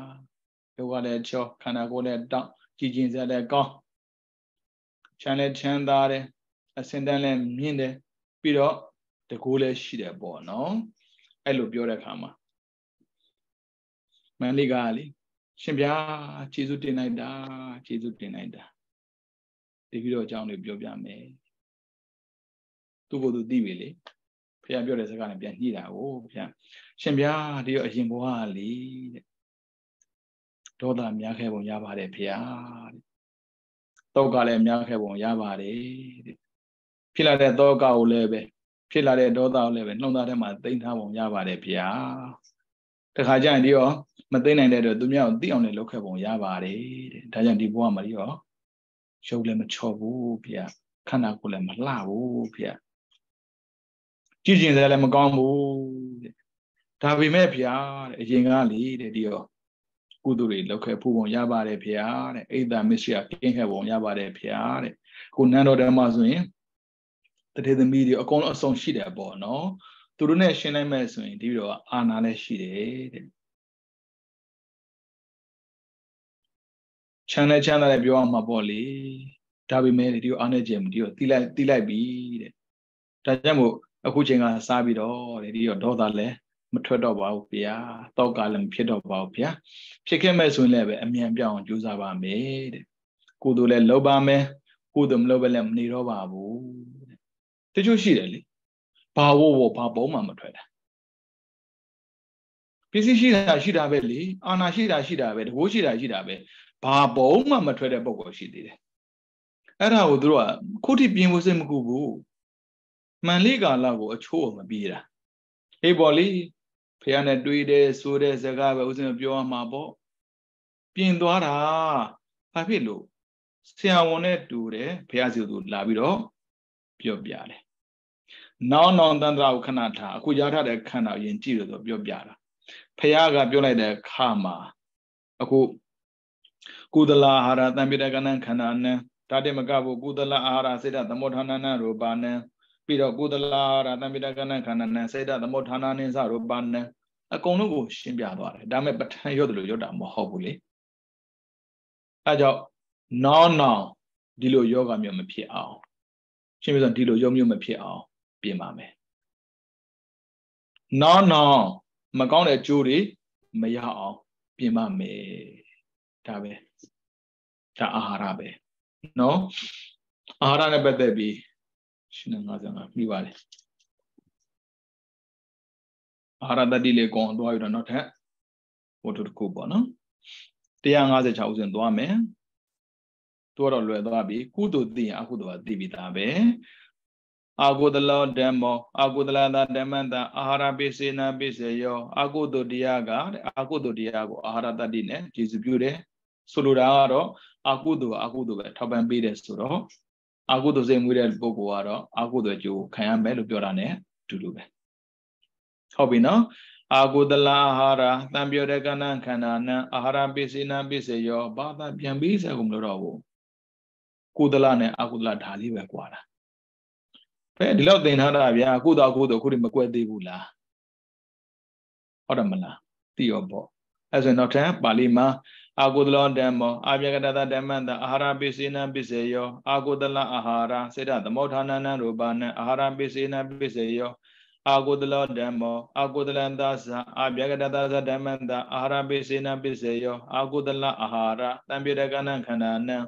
ရုပ်ကလည်းချောခန္ဓာကိုယ်လည်းတောက်ကြီးကျင်စရာလည်းကောင်းချမ်းလည်းချမ်းသာတယ်အစင်တန်းလည်းမြင့်တယ်ပြီးတော့တကူလည်းရှိတယ်ပေါ့နော်အဲ့လိုပြောတဲ့အခါမှာမန္လိကလေ ရှင်ဗျာခြေစွတင်လိုက်တာခြေစွတင်လိုက်တာတပည့်တော်အကြောင်းလေးပြောပြမယ်သူ့ကိုယ်သူသိပြီလေဖခင်ပြောတဲ့စကားနဲ့ပြန်ညှိတာကိုဖခင်ရှင်ဗျာဒီရောအရင်ဘဝလေတဲ့ဒေါသများခဲ့ပုံရပါတယ်ဖခင်တဲ့တောကလည်းများခဲ့ပုံရပါတယ်တဲ့ဖြစ်လာတဲ့တောကကိုလည်းပဲဖြစ်လာတဲ့ဒေါသကိုလည်းပဲနှုံသားထဲမှာသိမ့်ထားပုံရပါတယ်ဖခင်တခါကျရင်ဒီရော မသိနိုင်တဲ့အတွက်သူများကိုသိအောင်လည်းလုပ်ခဲ့ပုံရပါတယ်တဲ့ဒါကြောင့်ဒီဘဝမှာရောရုပ်လည်းမချော့ဘူးဗျာခန္ဓာကိုယ်လည်းမလှဘူးဗျာကြည်ကျင်စရာလည်းမကောင်းဘူးတဲ့ဒါပေမဲ့ဗျာတဲ့အရင်ကလေတဲ့ဒီရောကုသိုလ်တွေလုပ်ခဲ့ဖို့ပုံရပါတယ်ဗျာတဲ့အိဒါမစ္စရိယကင်းခဲ့ပုံရပါတယ်ဗျာတဲ့ကိုနန်းတော်ဓမ္မဆိုရင်တထေသမီးတွေအကုန်လုံးအဆုံးရှိတယ်ပေါ့နော်သူတို့နဲ့ရှင်းလိုက်မဲ့ဆိုရင်ဒီလိုအာနာလည်းရှိတယ်တဲ့ ချမ်းနဲ့ချမ်းသာလည်းပြောအောင်မှာပေါ့လေဒါပေမဲ့ဒီကိုအားနေခြင်းဒီကိုတီးလိုက်တီးလိုက်ပြီတဲ့ဒါကြောင့်မို့အခုချိန်ကစားပြီးတော့တဲ့ဒီတော့ဒေါသလည်းမထွက်တော့ပါဘူးဗျာတောက်ကလည်းမဖြစ်တော့ပါဘူးဗျာဖြစ်ခဲ့မဲ့ဆိုရင်လည်းပဲအမြန်ပြောင်းအောင်ကြိုးစားပါမယ်တဲ့ကိုယ်တို့လည်းလုပ်ပါမယ်ကိုယ်တို့မလုပ်ဘဲလည်းမနေတော့ပါဘူးတဲ့တချို့ရှိတယ်လေဘာဝဝဘာပုံမှမထွက်တာပစ္စည်းရှိတာရှိတာပဲလေအာနာရှိတာရှိတာပဲတကိုးရှိတာရှိတာပဲ ဘာပုံမှမထွက်တဲ့ပုံကိုရှိသေးတယ်အဲ့ဒါကိုတို့ကခုထိပြင်ဖို့စိတ်မကူဘူးမှန်လေးကာလကိုအချိုးမပြေးတာဟေးပေါ်လေဖះနဲ့တွေးတယ်ဆိုတဲ့စကားပဲဥစဉ်ပြောရမှာပေါ့ပြင်သွားတာဘာဖြစ်လို့ဆရာဝန်နဲ့တူတယ်ဖះစီသူလာပြီးတော့ပြောပြတယ်နောင်နောင်တန်ត្រာကိုခဏထားအခုကြားထားတဲ့ခန္ဓာရင်ကြည့်လို့ဆိုပြောပြတာဖះကပြောလိုက်တဲ့ခါမှာအခု ကုသလာအာဟာရတံပိတကနံခန္ဓာနံဒါတည်းမကဘူးကုသလာအာဟာရစေတသမုဋ္ဌာနနံရူပနံပြီးတော့ကုသလာအာဟာရတံပိတကနံခန္ဓာနံစေတသမုဋ္ဌာနနိသရူပနံအကုန်လုံးကိုရှင်းပြသွားတယ်ဒါမဲ့ပဋ္ဌာန်းရွတ်တယ်လို့ရွတ်တာမဟုတ်ဘူးလေအဲကြောင့်နောင်နောင်ဒီလိုယောဂမျိုးမဖြစ်အောင်ရှင်းပြဆိုဒီလိုယောမျိုးမဖြစ်အောင်ပြင်ပါမယ်နောင်နောင်မကောင်းတဲ့ကြိုးတွေမရအောင်ပြင်ပါမယ်ဒါပဲ ဒါအာဟာရပဲနော်အာဟာရနဲ့ပတ်သက်ပြီးရှင်55မိပါတယ်အာဟာရတတိလေးကောင်းသွားယူတော့နောက်ထပ်ဟိုတစ်ခုပေါ့နော်156ဦးစင်သွားမယ်သူကတော့လွယ်သွားပြီကုသိုလ်သိရင်အကုသိုလ်ကသိပြီသားပဲအာကုသလောဓမ္မောအာကုသလသာဓမ္မတာအာဟာရပိစေနာပိစေယောအာကုသိုလ်တရားကအာကုသိုလ်တရားကိုအာဟာရတတိနဲ့ကျေစုပြုတယ် ဆိုလိုတာကတော့အာကုသိုလ်အာကုသိုလ်ပဲထောက်ပံ့ပေးတယ်ဆိုတော့အာကုသိုလ်စိတ်မွေးတဲ့ပုဂ္ဂိုလ်ကတော့အာကုသိုလ်ကျိုးခံရမယ်လို့ပြောတာ ਨੇ အတူတူပဲဟုတ်ပြီနော်အာကုသလအာဟာရတံပြောတဲ့ကဏ္ဍခန္ဓာနံအာဟာရပိစေနာပိစေယောဘာသာပြန်ပြီးစကုန်မလို့တော့ဘူးကုသလနဲ့အာကုသလဓာလေးပဲကွာတာဘယ်ဒီလောက်သင်ထားတာဗျာကုသကုသခုဒီမကွဲသေးဘူးလားဟုတ်တယ်မလားသိရောပေါ့အဲဆိုရင်တော့ထပ်ပါဠိမှာ အာကုသလောဓမ္မောအာပြကတတဓမ္မတအာဟာရပိစေနံပိစေယောအာကုသလအာဟာရစေတသမုဋ္ဌာနနံရူပနံအာဟာရပိစေနံပိစေယောအာကုသလောဓမ္မောအာကုသလံသသအာပြကတတသဓမ္မတအာဟာရပိစေနံပိစေယောအာကုသလအာဟာရတံပြေတကနံခန္ဓာနံ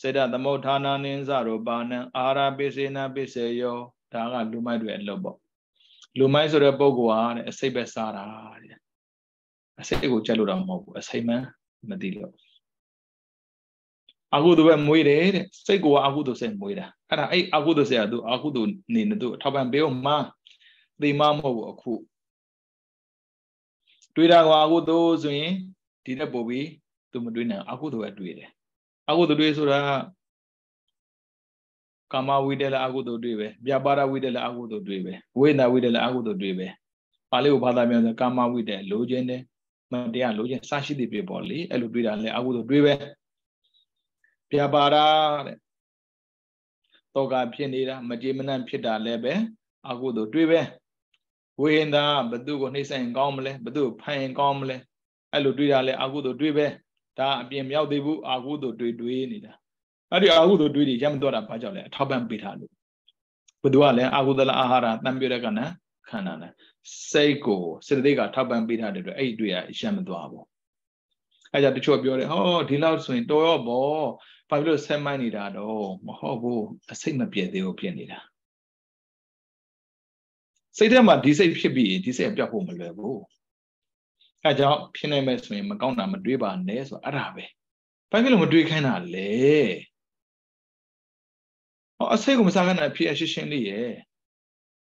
စေတသမုဋ္ဌာနာနိသရူပနံအာဟာရပိစေနံပိစေယောဒါကလူမိုက်တွေအလုပ်ပေါ့လူမိုက်ဆိုတဲ့ပုဂ္ဂိုလ်ဟာတဲ့အစိတ်ပဲစားတာတဲ့အစိတ်ကိုကြက်လို့တော့မဟုတ်ဘူးအစိတ်မှန် မသိလို့အကုသိုလ်ပဲမွေးတယ်တဲ့စိတ်ကအကုသိုလ်စိတ်မွေးတာအဲ့ဒါအဲ့အကုသိုလ်စိတ်ကသူအကုသိုလ်နေနေသူထောက်ပံ့ပေးအောင်မှာသိမမဟုတ်ဘူးအခုတွေးတာကအကုသိုလ်ဆိုရင်ဒီနဲ့ပို့ပြီးသူမတွေးနိုင်အကုသိုလ်ပဲတွေးတယ်အကုသိုလ်တွေးဆိုတာကာမဝိတ္တလည်းအကုသိုလ်တွေးပဲပြပါရဝိတ္တလည်းအကုသိုလ်တွေးပဲဝိညာဝိတ္တလည်းအကုသိုလ်တွေးပဲပါဠိကိုဘာသာပြန်ဆိုကာမဝိတ္တလိုချင်တယ် မတရားလိုချင်စရှိသည်ပြပေါ့လေအဲ့လိုတွေးတာလည်းအကုသိုလ်တွေးပဲပြပါရတဲ့တောကဖြစ်နေတာမကြေမနန့်ဖြစ်တာလည်းပဲအကုသိုလ်တွေးပဲဝိဟင်သာဘသူကိုနှိမ့်ဆိုင်ကောင်းမလဲဘသူကိုဖိုင်ကောင်းမလဲအဲ့လိုတွေးတာလည်းအကုသိုလ်တွေးပဲဒါအပြင်မြောက်သေးဘူးအကုသိုလ်တွေးတွေးနေတာအဲ့ဒီအကုသိုလ်တွေးတွေရမတော့တာဘာကြောင့်လဲအထောက်ပံ့ပေးထားလို့ဘသူကလည်းအကုသလအာဟာရတန်ပြတဲ့ကဏ္ဍ ခန္ဓာနဲ့စိတ်ကိုစေတသိက်ကထောက်ပံ့ပေးထားတဲ့အတွက်အဲ့ဒီတွေ့ရရမ်းမသွားဘူးအဲ့ကြတချို့ပြောတယ်ဟောဒီလောက်ဆိုရင်တော်ရောပေါ့ဘာဖြစ်လို့ဆက်မိုင်းနေတာတော့မဟုတ်ဘူးအစိတ်မပြည့်သေးဘူးဖြစ်နေတာစိတ်ထဲမှာဒီစိတ်ဖြစ်ပြီးဒီစိတ်ပြောက်ဖို့မလွယ်ဘူးအဲကြောင့်ဖြစ်နိုင်မဲ့ဆိုရင်မကောင်းတာမတွေးပါနဲ့ဆိုအဲ့ဒါပဲဘာဖြစ်လို့မတွေးခိုင်းတာလဲဟောအစိတ်ကိုမစားခိုင်းတာဖြစ်အရှင်းရှင်းလေးရဲ့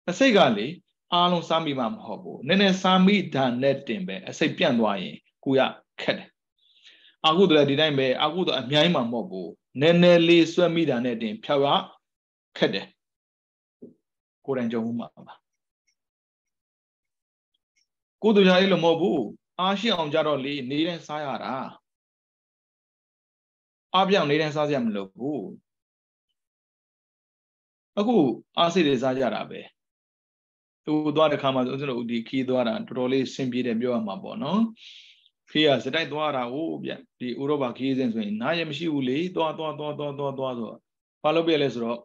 အစိတ်ကလေ အားလုံးစားမိမှမဟုတ်ဘူးနည်းနည်းစားမိတာနဲ့တင်ပဲအစိတ်ပြန့်သွားရင်ကိုရခက်တယ်အာဟုတလည်းဒီတိုင်းပဲအာဟုတအများကြီးမှမဟုတ်ဘူးနည်းနည်းလေးဆွဲမိတာနဲ့တင်ဖြောက်ရခက်တယ်ကိုယ်တိုင်ကြုံမှုမှာပါကိုသူကြားလေးလို့မဟုတ်ဘူးအားရှိအောင်ကြတော့လေနေတိုင်းစားရတာအားပြောင်နေတိုင်းစားစရာမလိုဘူးအခုအားစိတ်တွေစားကြတာပဲ သူသွားတဲ့ခါမှာဆိုကျွန်တော်ဒီခီးသွားတာတော်တော်လေးဆင်ပြေတယ်ပြောရမှာပေါ့နော်ခီးကစတိုက်သွားတာဟုတ်ဗျဒီဥရောပခီးစဉ်ဆိုရင်နားရမရှိဘူးလေသွားသွားသွားသွားသွားသွားဆိုဘာလို့ပြလဲဆိုတော့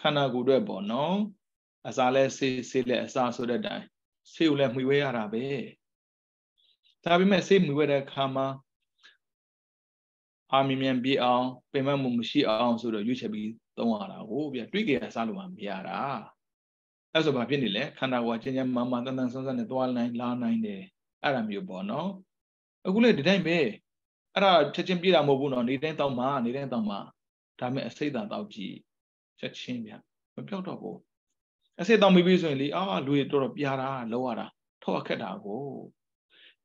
ခန္ဓာကိုယ်အတွက်ပေါ့နော်အစာလဲဆေးဆေးလဲအစာဆိုတဲ့အတိုင်းဆေးကိုလည်းမှီဝဲရတာပဲဒါပေမဲ့ဆေးမှီဝဲတဲ့အခါမှာအာမြင်မြန်ပြေးအောင်ပင်မမှုမရှိအောင်ဆိုတော့ရွေးချယ်ပြီးသုံးရတာကိုဗျတွေးကြရစားလို့မှမရတာ အဲ့ဆိုဘာဖြစ်နေလဲခန္ဓာကိုယ်ချင်းချင်းမမတန်တန်ဆွမ်းဆွမ်းနဲ့သွားနိုင်လာနိုင်တယ်အဲ့ဒါမျိုးပေါ့နော်အခုလေဒီတိုင်းပဲအဲ့ဒါချက်ချင်းပြေးတာမဟုတ်ဘူးနော်နေတိုင်းတောက်မှနေတိုင်းတောက်မှဒါမဲ့အစိတ်သာတောက်ကြည့်ချက်ချင်းဗျမပြောက်တော့ဘူးအစိတ်တောက်မိပြီဆိုရင်လေအာလူတွေတော်တော်ပြာတာလောက်ရတာထောက်အခက်တာကို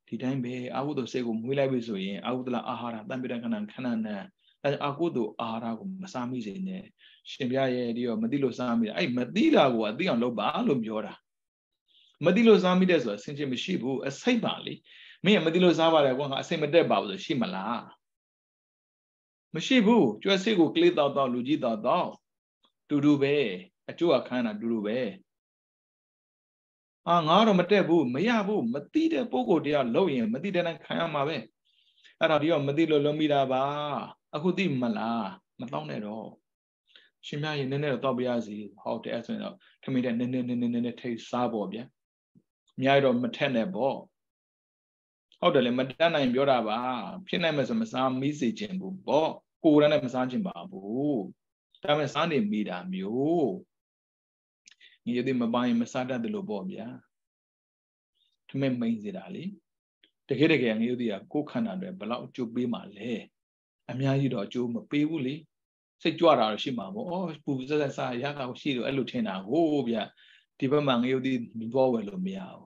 ဒီတိုင်းပဲအာဟုသောစိတ်ကိုမွေးလိုက်ပြီဆိုရင်အာဟုသလအာဟာရတံပိတခဏခဏနဲ့အဲအာဟုသောအာဟာရကိုမစားမိစေနဲ့ ရှင်ပြရဲ့ဒီရောမသိလို့စားမိတာအဲ့မသိတာကိုအသိအောင်လုပ်ပါလို့ပြောတာမသိလို့စားမိတဲ့ဆိုတာဆင်ခြင်မရှိဘူးအစိတ်ပါလေမင်းကမသိလို့စားပါတယ်ကွာငါအစိတ်မတက်ပါဘူးဆိုရှိမလားမရှိဘူးကျွဲစိတ်ကိုကလေးတောက်တောက်လူကြီးတောက်တောက်တူတူပဲအကျိုးအခန်းတာတူတူပဲအာငါတော့မတက်ဘူးမရဘူးမသိတဲ့ပုံကိုတရားလုပ်ရင်မသိတဲ့နိုင်ခံရမှာပဲအဲ့ဒါဒီတော့မသိလို့လုံးမိတာပါအခုသိမလားမတော့နဲ့တော့ ရှင်မရင်နည်းနည်းတော့တောက်ပြရစီဟုတ်တယ်အဲ့ဆိုရင်တော့ခမိတဲ့နည်းနည်းနည်းနည်းနည်းထိတ်စားပေါ့ဗျာအများကြီးတော့မထက်နဲ့ပေါ့ဟုတ်တယ်လေမတတ်နိုင်ပြောတာပါဖြစ်နိုင်မယ်ဆိုမစားမိစေခြင်းဘူးပေါ့ကိုယ်ရနဲ့မစားခြင်းပါဘူးဒါပေမဲ့စားနေမိတာမျိုးညီရသည်မပိုင်မစားတတ်တယ်လို့ပေါ့ဗျာထမင်းမိန်စေတာလေတကယ်တကယ်ငရုတ်တီကကိုယ်ခန္ဓာတွေဘလောက်အကျိုးပေးမှလဲအများကြီးတော့အကျိုးမပေးဘူးလေ စိတ်ကြွတာတော့ရှိမှာပေါ့အော်ပူစက်ဆက်စားရတာကိုရှိလို့အဲ့လိုထင်တာဟိုးဗျဒီဘက်မှာငရုတ်တီမသွားဝယ်လို့မရဘူး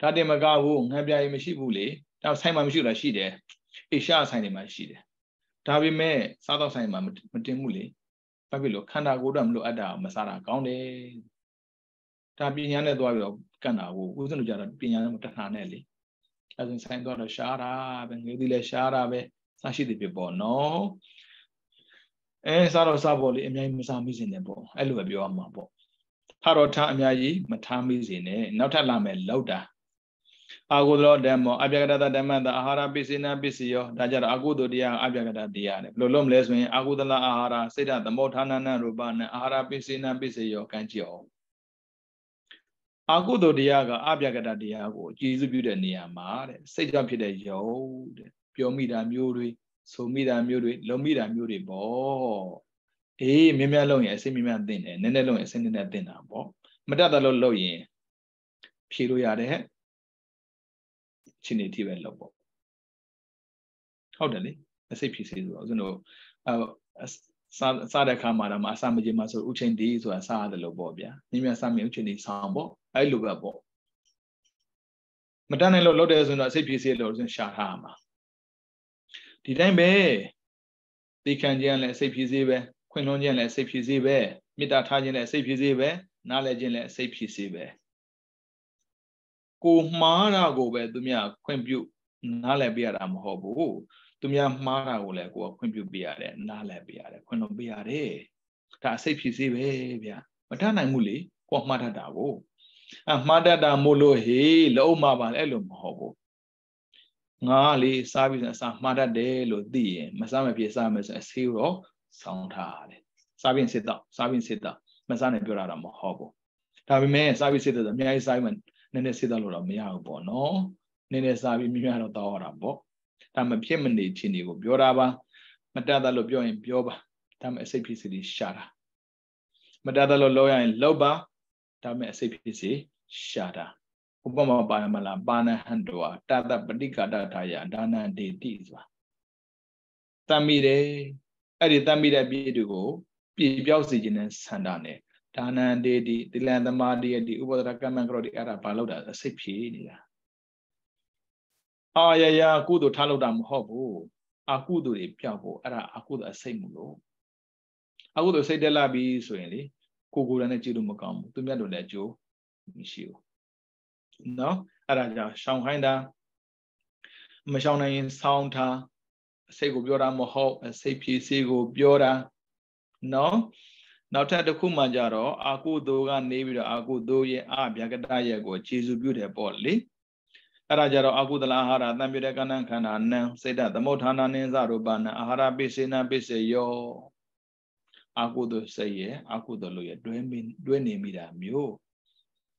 ဒါတင်မကဘူးငံပြာရင်မရှိဘူးလေဒါဆိုင်မှာမရှိလားရှိတယ်အေရှာဆိုင်တွေမှာရှိတယ်ဒါပေမဲ့စားတော့ဆိုင်မှာမတင်ဘူးလေဘာဖြစ်လို့ခန္ဓာကိုယ်တော့မလို့အပ်တာမစားတာကောင်းတယ်ဒါပညာနဲ့သွားပြီးတော့ကန့်တာကိုဦးဇင်းတို့ကြတော့ပညာနဲ့မတတ်တာနဲ့လေအဲဆိုဆိုင်သွားတော့ရှားတာပဲငွေသီးလဲရှားတာပဲစားရှိသည်ဖြစ်ပေါ့နော် အဲစားတော့စားဖို့လေအများကြီးမစားမိစေနဲ့ပေါ့အဲ့လိုပဲပြောရမှာပေါ့ထတော့ထားအများကြီးမထားမိစေနဲ့နောက်ထပ်လာမယ်လောက်တာအာဟုသောဓမ္မောအပြကတဓမ္မတအာဟာရပိစိနာပိစိယောဒါကြတော့အကုသိုလ်တရားအပြကတတရားတယ်ဘယ်လိုလုပ်မလဲဆိုရင်အာဟုသလအာဟာရစိတ်ဓသမုဋ္ဌာနနရူပနဲ့အာဟာရပိစိနာပိစိယောကံကြည့်အောင်အာဟုသိုလ်တရားကအပြကတတရားကိုအကြည့်စုပြုတဲ့နေရာမှာတဲ့စိတ်ကြောင့်ဖြစ်တဲ့ယုံတဲ့ပြောမိတာမျိုးတွေ ဆိုမိတာမျိုးတွေလုံမိတာမျိုးတွေပေါ့အေးမြင်မြလုံးရင်အစိမ့်မြင်မြသိတယ်နည်းနည်းလုံးရင်အစိမ့်နည်းနည်းသိတာပေါ့မတတ်တယ်လို့လုပ်ရင်ဖြေလို့ရတယ်ချင်းနေတိပဲလုပ်ပေါ့ဟုတ်တယ်လေအစိတ်ဖြစ်စေဆိုတော့ဦးဇင်းတို့အဲစားစားတဲ့ခါမှာတော့အစာမကြီးမှာဆိုဥချင်းဒီဆိုတာစားရတယ်လို့ပေါ့ဗျာမြင်မြစားမြင်ဥချင်းဒီဆောင်ပေါ့အဲ့လိုပဲပေါ့မတန်းနိုင်လို့လုပ်တယ်ဆိုတော့အစိတ်ဖြစ်စေလို့ဦးဇင်းရှာထားရမှာ ဒီတိုင်းပဲသိခံခြင်းလည်းအစိတ်ဖြစ်စေပဲခွင်လွန်ခြင်းလည်းအစိတ်ဖြစ်စေပဲမေတ္တာထားခြင်းလည်းအစိတ်ဖြစ်စေပဲနားလည်ခြင်းလည်းအစိတ်ဖြစ်စေပဲကိုမှားတာကိုပဲသူများခွင့်ပြုနားလည်ပြရတာမဟုတ်ဘူးသူများမှားတာကိုလည်းကိုကခွင့်ပြုပြရတယ်နားလည်ပြရတယ်ခွင့်လွန်ပြရတယ်ဒါအစိတ်ဖြစ်စေပဲဗျမတတ်နိုင်ဘူးလေကိုမှားတတ်တာကိုအမှားတတ်တာမို့လို့ဟေးလုံးမပါလေအဲ့လိုမဟုတ်ဘူး ငါလေစားပြီးအစာမှားတတ်တယ်လို့သိရင်မစားမဖြစ်စားမယ်ဆိုအဆေးတော့ဆောင်းထားတယ်စားပြီးစစ်တော့စားပြီးစစ်တော့မစားနဲ့ပြောတာတော့မဟုတ်ဘူးဒါပေမဲ့စားပြီးစစ်တော့အများကြီးစားပြီးနည်းနည်းစစ်တော့လို့တော့မရဘူးပေါ့နော်နည်းနည်းစားပြီးမြများတော့တောင်းရတာပေါ့ဒါမဖြစ်မနေချင်းတွေကိုပြောတာပါမတတ်တယ်လို့ပြောရင်ပြောပါဒါမှအစိတ်ဖြစ်စီရှာတာမတတ်တယ်လို့ပြောရရင်လောက်ပါဒါမှအစိတ်ဖြစ်စီရှာတာ ဥပမာပါမလားပါဏဟန်တောတတပဋိကတထာယဒါနံဒေတိဆိုတာတမ်းမိတယ်အဲ့ဒီတမ်းမိတဲ့ပြည့်တွေကိုပြည့်ပြောက်စေခြင်းနဲ့ဆန္ဒနဲ့ဒါနံဒေတိတိလံသမာဓိယတိဥပဒရကမ္မကရောတိအဲ့ဒါဘာလို့တာအစိတ်ဖြေနေတာအာရရကုသိုလ်ထားလို့တာမဟုတ်ဘူးအကုသိုလ်တွေပြောက်ဖို့အဲ့ဒါအကုသိုလ်အစိတ်မှုလို့အကုသိုလ်စိတ်တက်လာပြီဆိုရင်လေကိုကိုယ်တိုင်နဲ့ကြည့်လို့မကောင်းဘူးသူမြတ်တို့လည်းအကျိုးမရှိဘူး နော်အဲ့ဒါကြောင့်ရှောင်ခိုင်းတာမရှောင်နိုင်ရင်ဆောင်းထားစိတ်ကိုပြောတာမဟုတ်စိတ်ဖြည့်စေးကိုပြောတာနော်နောက်ထပ်တစ်ခုမှကြတော့အာကုသိုလ်ကနေပြီးတော့အာကုသိုလ်ရဲ့အဗျာကတရဲ့ကိုခြေစုပြုတယ်ပေါ့လေအဲ့ဒါကြတော့အာကုသလအာဟာရတံပြတဲ့ကဏ္ဍခန္ဓာနံစိတ်တသမုဋ္ဌာနာနိသရူပနံအာဟာရပိစေနပိစေယောအာကုသိုလ်စိတ်ရဲ့အာကုသိုလ်လို့ရဲ့တွဲမိတွဲနေမိတာမျိုး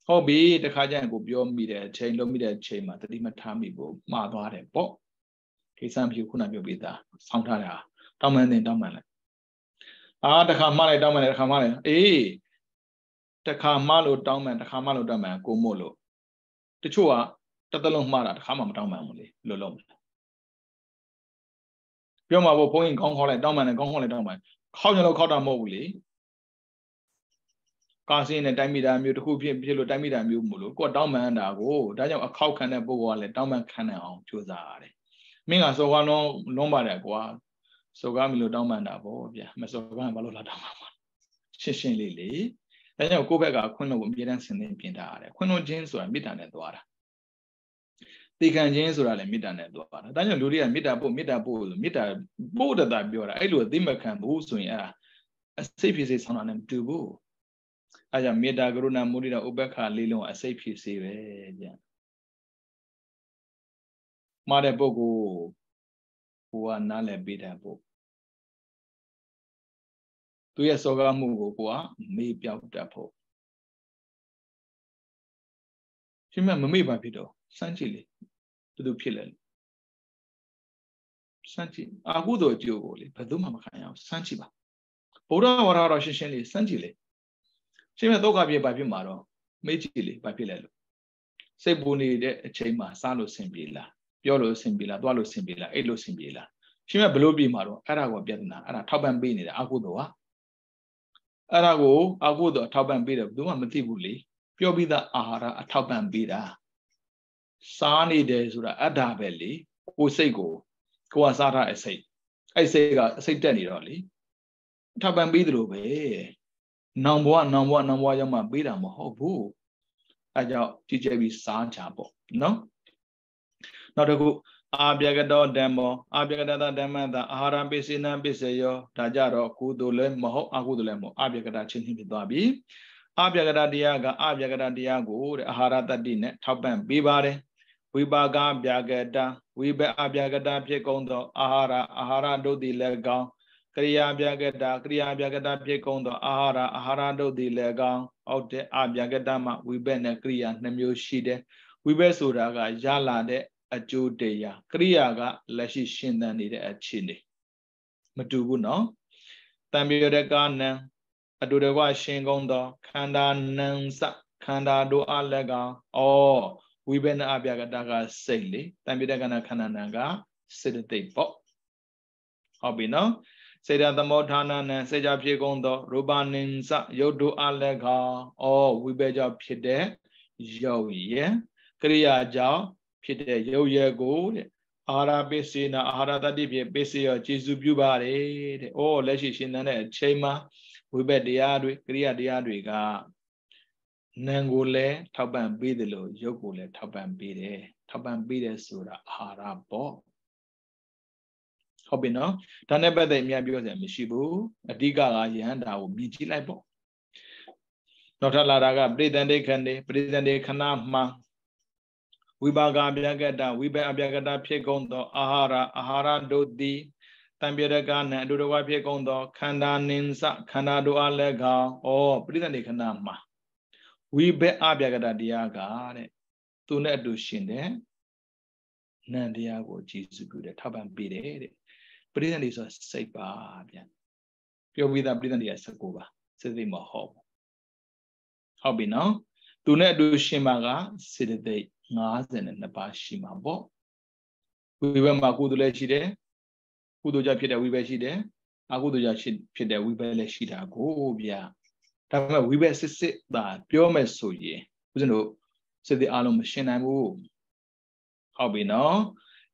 ဟုတ်ပြီတခါကျရင်ကိုပြောမိတဲ့အချိန်လုံးမိတဲ့အချိန်မှာတတိမထားမိဖို့မှားသွားတယ်ပေါ့ကိစ္စမရှိခုနပြောပြီးသားဆောင်းထားတာတောင်းမှန်တင်တောင်းမှန်လိုက်အာတခါမှလိုက်တောင်းမှန်လိုက်တခါမှလိုက်အေးတခါမှလို့တောင်းမှန်တခါမှလို့တောင်းမှန်ကိုမို့လို့တချို့ကတသလုံးမှားတာတခါမှမတောင်းမှန်ဘူးလေလို့လုံးပြောမှာပေါ့ဘုန်းကြီးကောင်းခေါက်လိုက်တောင်းမှန်တယ်ကောင်းခေါက်လိုက်တောင်းမှန်ခေါက်ကြလို့ခေါက်တာမဟုတ်ဘူးလေ ကာစင်းနဲ့တိုင်းမိတာမျိုးတစ်ခုဖြစ်ဖြစ်လို့တိုင်းမိတာမျိုးမို့လို့ကိုကတောင်းမှန်တာကိုဒါကြောင့်အခောက်ခံတဲ့ပုဂ္ဂိုလ်ကလည်းတောင်းမှန်ခံနိုင်အောင်ကြိုးစားရတယ်မင်းကစောကားလုံးလုံးပါတယ်ကွာစောကားမလို့တောင်းမှန်တာပေါ့ဗျာမစောကားဘာလို့လာတောင်းမှန်မှာရှင်းရှင်းလေးလေးဒါကြောင့်ကိုယ့်ဘက်ကခွင့်လို့အမြဲတမ်းဆင်သင်ပြင်ထားရတယ်ခွင့်လို့ခြင်းဆိုတာမေတ္တာနဲ့သွားတာတေခံခြင်းဆိုတာလည်းမေတ္တာနဲ့သွားတာဒါကြောင့်လူတွေကမေတ္တာပို့မေတ္တာပို့လို့မေတ္တာပို့တတာပြောတာအဲ့လိုအသိမခံဘူးဆိုရင်အဲ့ဒါအစိတ်ဖြစ်စေဆောင်တာနဲ့မတူဘူး အဲကြောင့်မေတ္တာကရုဏာမုဒိတာဥပ္ပခါလေးလုံးအစိတ်ဖြစ်စေပဲဗျမှားတဲ့ပုဂ္ဂိုလ်ကိုကနားလည်ပေးတဲ့ပုဂ္ဂိုလ်သူရဲ့စောကားမှုကိုကိုကမေ့ပြောက်တတ်ဖို့ရှင်မမမေ့ပါဖြစ်တော့စမ်းကြည့်လေဘယ်သူဖြစ်လဲစမ်းကြည့်အာဟုသောအကျိုးကိုလေဘယ်သူမှမခံရအောင်စမ်းကြည့်ပါဘုရားဝါဒတော်ရှင်းရှင်းလေးစမ်းကြည့်လေ ရှင်မဲ့ဒုက္ခပြေပါဖြစ်မှာတော့မေ့ကြည့်လေဘာဖြစ်လဲလို့စိတ်ပူနေတဲ့အချိန်မှာစားလို့ဆင်ပြေလားပြောလို့ဆင်ပြေလားသွားလို့ဆင်ပြေလားအိတ်လို့ဆင်ပြေလားရှင်မဲ့ဘလို့ပြေမှာတော့အဲ့ဒါကိုပြဿနာအဲ့ဒါထောက်ပံ့ပေးနေတာအာဟုသောကအဲ့ဒါကိုအာဟုသောထောက်ပံ့ပေးတယ်ဘယ်သူမှမသိဘူးလေပြောပြီးသားအာဟာရအထောက်ပံ့ပေးတာစားနေတယ်ဆိုတာအတ္တပဲလေကိုစိတ်ကိုကိုကစားထားအစိတ်အဲ့စိတ်ကအစိတ်တက်နေတော့လေထောက်ပံ့ပေးသလိုပဲ နောင်ဘဝနောင်ဘဝနောင်ဘဝရောက်မှပေးတာမဟုတ်ဘူးအဲကြောင့်ကြည်ကြဲပြီးစားကြပေါ့နော်နောက်တစ်ခုအာပြကတောဓမ္မောအာပြကတဓမ္မတာအာဟာရပိစိနံပိစယောဒါကြတော့ကုသိုလ်လည်းမဟုတ်အကုသိုလ်လည်းမဟုတ်အာပြကတချင်းချင်းဖြစ်သွားပြီအာပြကတတရားကအပြကတတရားကိုတဲ့အာဟာရတတ္တိနဲ့ထောက်ပံ့ပေးပါတယ်ဝိပါကပြကတဝိဘအပြကတဖြစ်ကုန်သောအာဟာရအာဟာရတို့သည်လည်းကောင်း ကရိယာပြကတကရိယာပြကတဖြစ်ကုန်သောအာဟာရအာဟာရတို့သည်လည်းကောင်းဟုတ်တဲ့အပြကတမှာဝိဘနဲ့ကရိယာနှစ်မျိုးရှိတယ်ဝိဘဆိုတာကရလာတဲ့အကျိုးတရားကရိယာကလက်ရှိရှင်သန်နေတဲ့အခြေအနေမတူဘူးနော်တံပြေရကနံအတူတကွရှင်ကုန်သောခန္ဓာနံစခန္ဓာတို့အလည်းကောင်ဩဝိဘနအပြကတကစိတ်လေတံပိတကနာခန္ဓာနံကစေတသိက်ပေါ့ဟုတ်ပြီနော် စေတသမောဌာနနံစေကြဖြစ်ကုန်သောရူပနိစရုပ်တို့အလည်းကောင်ဩဝိဘကြောင့်ဖြစ်တဲ့ရုပ်ရဲ့ကရိယာကြောင့်ဖြစ်တဲ့ရုပ်ရဲ့ကိုတဲ့အာဟာရပစ္စေနာအာဟာရတတိဖြင့်ပစ္စယောကျေစုပြုပါတယ်တဲ့။ဩလက်ရှိရှင်သန်တဲ့အချိန်မှာဝိဘက်တရားတွေကရိယာတရားတွေကနာမ်ကိုလည်းထောက်ပံ့ပေးတယ်လို့ရုပ်ကိုလည်းထောက်ပံ့ပေးတယ်ထောက်ပံ့ပေးတယ်ဆိုတာအာဟာရပေါ့ ဟုတ်ပြီနော်ဒါနဲ့ပတ်သက်အများပြောစရာမရှိဘူးအဓိကကယဟန္တာကိုမြင်ကြည့်လိုက်ပေါ့နောက်ထပ်လာတာကပရိသန္တိခန္ဒီပရိသန္တိခဏမှဝိပါကအပြကတဝိဘအပြကတဖြစ်ကုန်သောအာဟာရအာဟာရတို့သည်တံပြရကနံအတူတကွဖြစ်ကုန်သောခန္ဓာနင်းစခန္ဓာတို့အားလည်းကောင်းဩပရိသန္တိခဏမှဝိဘက်အပြကတတရားကတဲ့သူနဲ့အတူရှင်တဲ့နန္တရားကိုကြည်စုပြုတယ်ထောက်ပံ့ပေးတယ်တဲ့ ပရိသန္တိဆိုစိတ်ပါဗျပြောပြီးသားပရိသန္တိက19ပါစိတ်သိမဟုတ်ဘူးဟုတ်ပြီနော်သူနဲ့အတူရှင်ပါကစေတသိက်52ပါးရှိမှာပေါ့ဝိဘက်မှာကုသိုလ်လည်းရှိတယ်ကုသိုလ်ကြဖြစ်တဲ့ဝိဘက်ရှိတယ်အကုသိုလ်ကြဖြစ်တဲ့ဝိဘက်လည်းရှိတာကိုဗျာဒါပေမဲ့ဝိဘက်စစ်စစ်သာပြောမယ်ဆိုရင်ဦးဇင်းတို့စစ်သေးအားလုံးမရှင်းနိုင်ဘူးဟုတ်ပြီနော်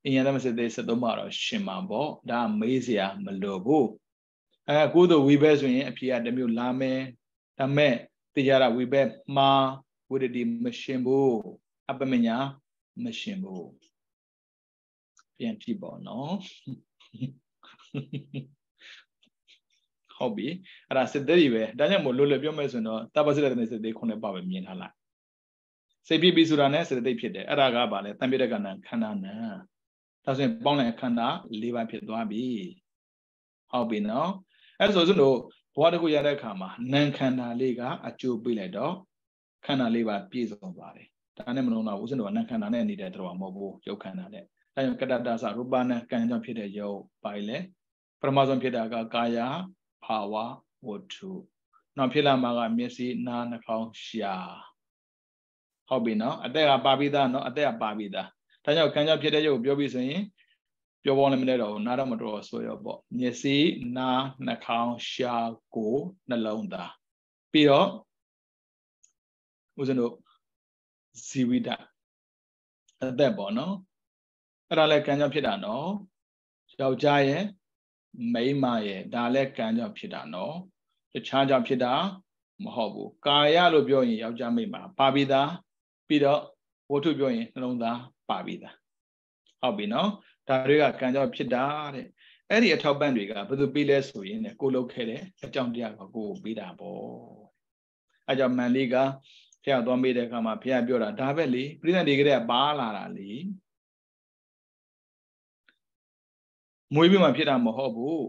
အင်ရသမစစ်သေး73မှာတော့ရှင်းမှာပေါ့ဒါမေးစရာမလိုဘူးအဲကုသိုလ်ဝိဘက်ဆိုရင်အဖြေကတစ်မျိုးလာမယ်ဒါပေမဲ့တရားရဝိဘက်မှာဝိရတိမရှင်းဘူးအပမညာမရှင်းဘူးပြန်ကြည့်ပါနော်ဟုတ်ပြီအဲ့ဒါစစ်သေးပဲဒါကြောင့်မို့လွတ်လွတ်ပြောမယ်ဆိုရင်တော့တပ္ပစိတတဲ့စစ်သေးခုနှစ်ပါပဲမြင်ထားလိုက်စိတ်ပြည့်ပြီဆိုတာနဲ့စစ်သေးဖြစ်တယ်အဲ့ဒါကဘာလဲတံပြတဲ့ကဏ္ဍခန္ဓာနံ ဒါဆိုရင်ပေါင်းလိုက်ခန္ဓာ၄ပါးဖြစ်သွားပြီဟုတ်ပြီနော်အဲ့ဆိုစွန်းတို့ဘဝတစ်ခုရတဲ့အခါမှာနံခန္ဓာလေးကအကျိုးပေးလိုက်တော့ခန္ဓာလေးပါပြည့်စုံသွားတယ်ဒါနဲ့မလုံးတော့ဦးဇင်းတို့ကနံခန္ဓာနဲ့နေတဲ့တော်မဟုတ်ဘူးရုပ်ခန္ဓာနဲ့အဲကြောင့်ကတ္တတသရူပနဲ့ကံကြောင့်ဖြစ်တဲ့ရုပ်ပါလေပရမဇုံဖြစ်တာကကာယဘာဝဝတ္ထုနောက်ဖြစ်လာမှာကမျက်စိနားနှာခေါင်းရှာဟုတ်ပြီနော်အသက်ကပါပြီးသားနော်အသက်ကပါပြီးသား ဒါကြောင့်ကံကြောင့်ဖြစ်တဲ့ရုပ်ပြောပြီးဆိုရင်ပြောပေါ်လည်းမလဲတော့နားတော့မတော်ဆိုရောပေါ့မျက်စိနားနှာခေါင်းရှာကိုယ်နှလုံးသားပြီးတော့ဦးဇင်းတို့ဇီဝိတအသက်ပေါ့နော်အဲ့ဒါလည်းကံကြောင့်ဖြစ်တာနော်ယောက်ျားရဲ့မိန်းမရဲ့ဒါလည်းကံကြောင့်ဖြစ်တာနော်တခြားကြောင့်ဖြစ်တာမဟုတ်ဘူးကာယလို့ပြောရင်ယောက်ျားမိန်းမပါပြီးသားပြီးတော့ဝတ္ထုပြောရင်နှလုံးသား ပါပြီးသားဟုတ်ပြီနော်ဒါတွေကကံကြောင့်ဖြစ်တာတဲ့အဲ့ဒီအထောက်ပံ့တွေကဘယ်သူပေးလဲဆိုရင်ကိုလုပ်ခဲ့တဲ့အကြောင်းတရားကကိုကိုပေးတာပေါ့အဲကြောင့်မန်လေးကဖះသွားမေးတဲ့အခါမှာဖះပြောတာဒါပဲလေပြိဿတွေကလေးကပါလာတာလေမွေးပြီးမှဖြစ်တာမဟုတ်ဘူး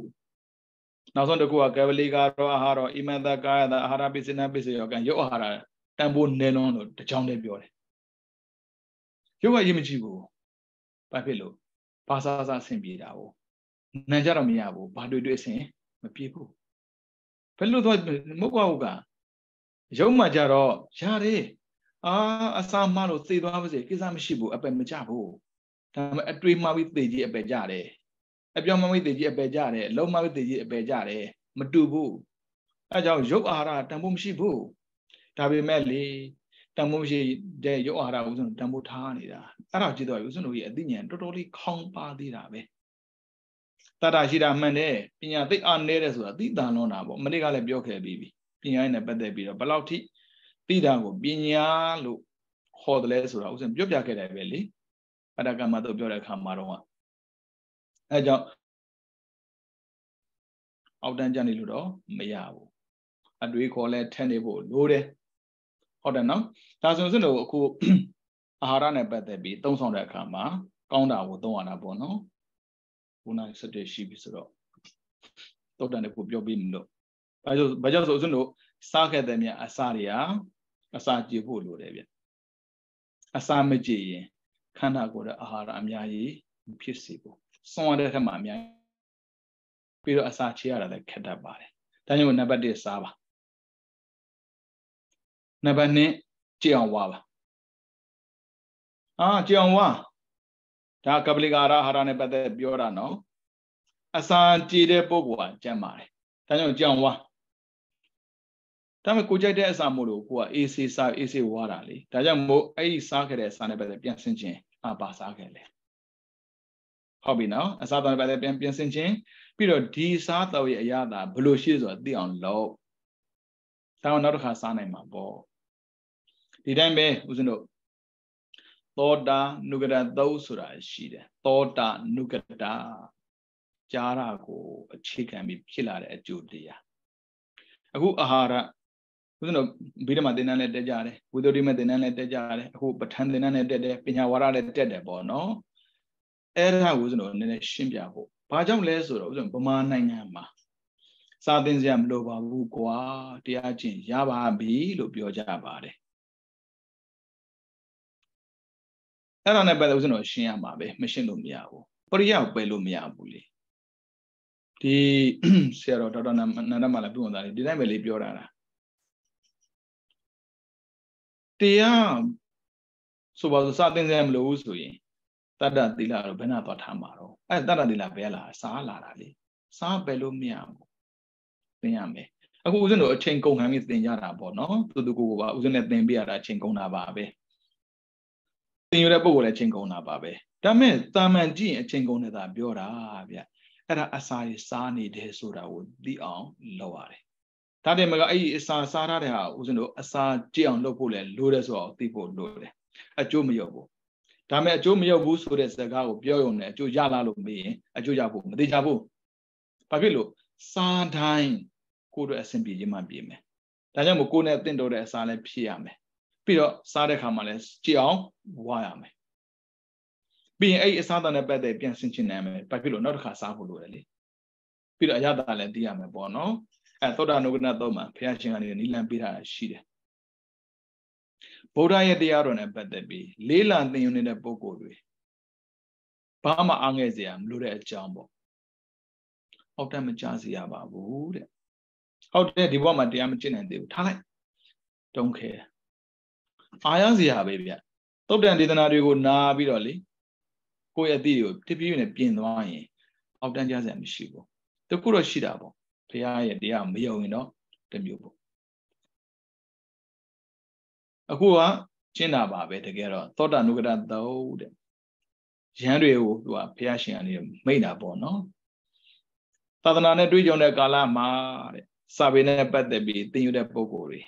နောက်ဆုံးတစ်ခုကကဗလီကတော့အာဟာရောအိမတကာယတာအာဟာရပိစိနာပိစယောကံရုပ်အာဟာရတန်ဖိုးနေလုံးလို့တကြောင်တည်းပြောတယ် ရုပ်ကရေးမကြည့်ဘူးဘာဖြစ်လို့ဘာသာစာဆင်ပြေတာကိုနန်ကြတော့မရဘူးဘာတွေ့တွေ့ဆင်မပြေဘူးဘယ်လိုတော့မဟုတ်ဘူးကရုပ်မှကြတော့ရတယ်အာအစာမလို့သေသွားပါစေကိစ္စမရှိဘူးအပယ်မကြဘူးဒါပေမဲ့အတွေးမှပြီးသေကြီးအပယ်ကြတယ်အပြောင်းမမိသေကြီးအပယ်ကြတယ်လုံးမမိသေကြီးအပယ်ကြတယ်မတူဘူးအဲကြောင့်ရုပ်အာဟာရတန်ဖိုးမရှိဘူးဒါပေမဲ့လေ တန်ဖိုးမရှိတဲ့ရုပ်အာဟာရဦးဆုံးတန်ဖိုးထားနေတာအဲ့ဒါကြည့်တော့ဦးဆုံးတို့ရဲ့အသိဉာဏ်တော်တော်လေးခေါင်းပါသေးတာပဲတတရှိတာမှန်တယ်ပညာသိအားနည်းတယ်ဆိုတာသိတန်လွန်တာပေါ့မနေ့ကလည်းပြောခဲ့ပြီးပြီပညာနဲ့ပတ်သက်ပြီးတော့ဘယ်လောက်ထိသိတာကိုပညာလို့ဟောတယ်လဲဆိုတာဦးစင်ပြောပြခဲ့တယ်ပဲလေအတ္တကမ္မတို့ပြောတဲ့အခါမှာတော့အဲကြောင့်အောက်တန်းကြနေလို့တော့မရဘူးအတွေးခေါ်လဲထက်နေဖို့လိုတယ် ဟုတ်တယ်နော်ဒါဆိုရင်တို့အခုအာဟာရနဲ့ပတ်သက်ပြီးသုံးဆောင်တဲ့အခါမှာကောင်းတာကိုသုံးရတာပေါ့နော်ခုနစတဲ့ရှိပြီဆိုတော့တုတ်တန်တဲ့ကိုပြောပြီးမလို့ဘာကြောင့်ဘာကြောင့်ဆိုဦးဇင်းတို့စားခဲ့တဲ့မြတ်အစာတွေဟာအစာကြည့်ဖို့လိုတယ်ဗျအစာမကြည့်ရင်ခန္ဓာကိုယ်ရဲ့အာဟာရအများကြီးဖြစ်စေဖို့စွန့်ရတဲ့ထက်မှအများပြီးတော့အစာချေရတာလည်းခက်တတ်ပါတယ်ဒါကြောင့်နံပါတ်1စားပါ နံပါတ်2ကြည့်အောင်ဝါပါအာကြည့်အောင်ဝါဒါကပလီကာရဟာရနဲ့ပတ်သက်ပြောတာနော်အစာကြည်တဲ့ပုဂ္ဂိုလ်ကကျမ်းပါတယ်ဒါကြောင့်ကြည့်အောင်ဝါဒါပေမဲ့ကိုကြိုက်တဲ့အစာမို့လို့ကိုက AC စား AC ဝါတာလေဒါကြောင့်မို့အဲ့ဒီစားခဲ့တဲ့အစာနဲ့ပတ်သက်ပြန်ဆင်းခြင်းအပါစားခဲ့လေဟုတ်ပြီနော်အစာတော်ပဲပြန်ပြင်ဆင်ခြင်းပြီးတော့ဒီစားတော်ရဲ့အရာသာဘလို့ရှိဆိုတာသိအောင်လုပ်ဒါအောင်နောက်တစ်ခါစားနိုင်မှာပေါ့ ဒီတိုင်းပဲဦးဇင်းတို့သောတာနုကရသုဆိုတာရှိတယ်သောတာနုကရကြားတာကို အခြေခံပြီးဖြစ်လာတဲ့အကျိုးတရားအခုအာဟာရဦးဇင်းတို့ဘိဓမ္မာသင်္นานလည်းတက်ကြတယ်ဝိသုဒ္ဓိမသင်္นานလည်းတက်ကြတယ်အခုပဋ္ဌာန်းသင်္นานလည်းတက်တယ်ပညာဝါဒလည်းတက်တယ်ပေါ့နော်အဲ့ဒါကိုဦးဇင်းတို့နည်းနည်းရှင်းပြဖို့ဘာကြောင့်လဲဆိုတော့ဦးဇင်းဗမာနိုင်ငံမှာစာသင်စရာမလိုပါဘူးကွာတရားကျင့်ရပါပြီလို့ပြောကြပါတယ် အဲ့ဒါနဲ့ပတ်သက်ဦးဇင်းတို့ရှင်းရမှာပဲမရှင်းလို့မရဘူးပရိယကိုပယ်လို့မရဘူးလေဒီဆရာတော်ဒေါက်တာနန္ဒမလာပြုံးသားလေးဒီတိုင်းပဲလေးပြောတာလားတရားဆိုပါဆိုစသင်စရာမလိုဘူးဆိုရင်တတ္တသီလတော့ဘယ်နှသွားထားမှာတော့အဲတတ္တသီလဘယ်လာစားလာတာလေစားပဲလို့မရဘူးသင်ရမယ်အခုဦးဇင်းတို့အချိန်ကုန်ခံပြီးသင်ကြတာပေါ့နော်သူသူကိုယ်ကပါဦးဇင်းနဲ့သင်ပြရတာအချိန်ကုန်တာပါပဲသ င်ရတဲ့ပုံကိုလည်းအချိန်ကုန်တာပါပဲဒါမဲ့တာမန်ကြည့်ရင်အချိန်ကုန်နေတာပြောတာဗျအဲ့ဒါအစာရစားနေတယ်ဆိုတာကိုသိအောင်လုပ်ရတယ်ဒါတည်းမကအဲ့ဒီအစာစားထားတဲ့ဟာဦးဇင်းတို့အစာကြည့်အောင်လုပ်ဖို့လည်းလိုတယ်ဆိုတော့သိဖို့လိုတယ်အကျိုးမရောက်ဘူးဒါမဲ့အကျိုးမရောက်ဘူးဆိုတဲ့စကားကိုပြောရုံနဲ့အကျိုးရလာလို့မေးရင်အကျိုးရဖို့မသိကြဘူးဘာဖြစ်လို့စားတိုင်းကိုယ်တို့အဆင်ပြေခြင်းမှပြေမယ်ဒါကြောင့်မို့ကိုယ်နဲ့တင့်တော်တဲ့အစာလည်းဖြစ်ရမယ် ပြီးတော့စားတဲ့ခါမှာလည်းကြည့်အောင်ဝါရမယ်ပြီးရင်အဲ့ဒီအစားအသောက်နဲ့ပတ်သက်ပြန်ဆင်ချင်နိုင်မယ်ဘာဖြစ်လို့နောက်တစ်ခါစားဖို့လိုတယ်လေပြီးတော့အရသာလည်းသိရမယ်ပေါ့နော်အဲသောတာနုကနသုံးမှာဘုရားရှင်ကနေနိလန်ပေးထားတာရှိတယ်ဗုဒ္ဓရဲ့တရားတော်နဲ့ပတ်သက်ပြီးလေးလံသင်ယူနေတဲ့ပုဂ္ဂိုလ်တွေဘာမှအားငယ်စရာမလိုတဲ့အကြောင်းပေါ့ဟုတ်တယ်မကြားစီရပါဘူးတဲ့ဟုတ်တယ်ဒီဘဝမှာတရားမကျင့်နိုင်သေးဘူးထားလိုက်တုံးခဲ အာရစရာပဲဗျသုတ်တန်ဒေသနာတွေကိုနားပြီးတော့လေကိုယ့်ရဲ့အသည့်ကိုတပြည့်နဲ့ပြင်သွားရင်အောက်တန်းကြစရာမရှိဘူးတခုတော့ရှိတာပေါ့ဘုရားရဲ့တရားမယုံရင်တော့တမျိုးပေါ့အခုကကျင့်တာပါပဲတကယ်တော့သောတာနုကတသုတ်တဲ့ရဟန်းတွေကိုသူကဘုရားရှင်ကနေမိတ်တာပေါ့နော်သာသနာနဲ့တွေ့ကြုံတဲ့ကာလမှာတဲ့စာပေနဲ့ပတ်သက်ပြီးသင်ယူတဲ့ပုံကိုယ်တွေ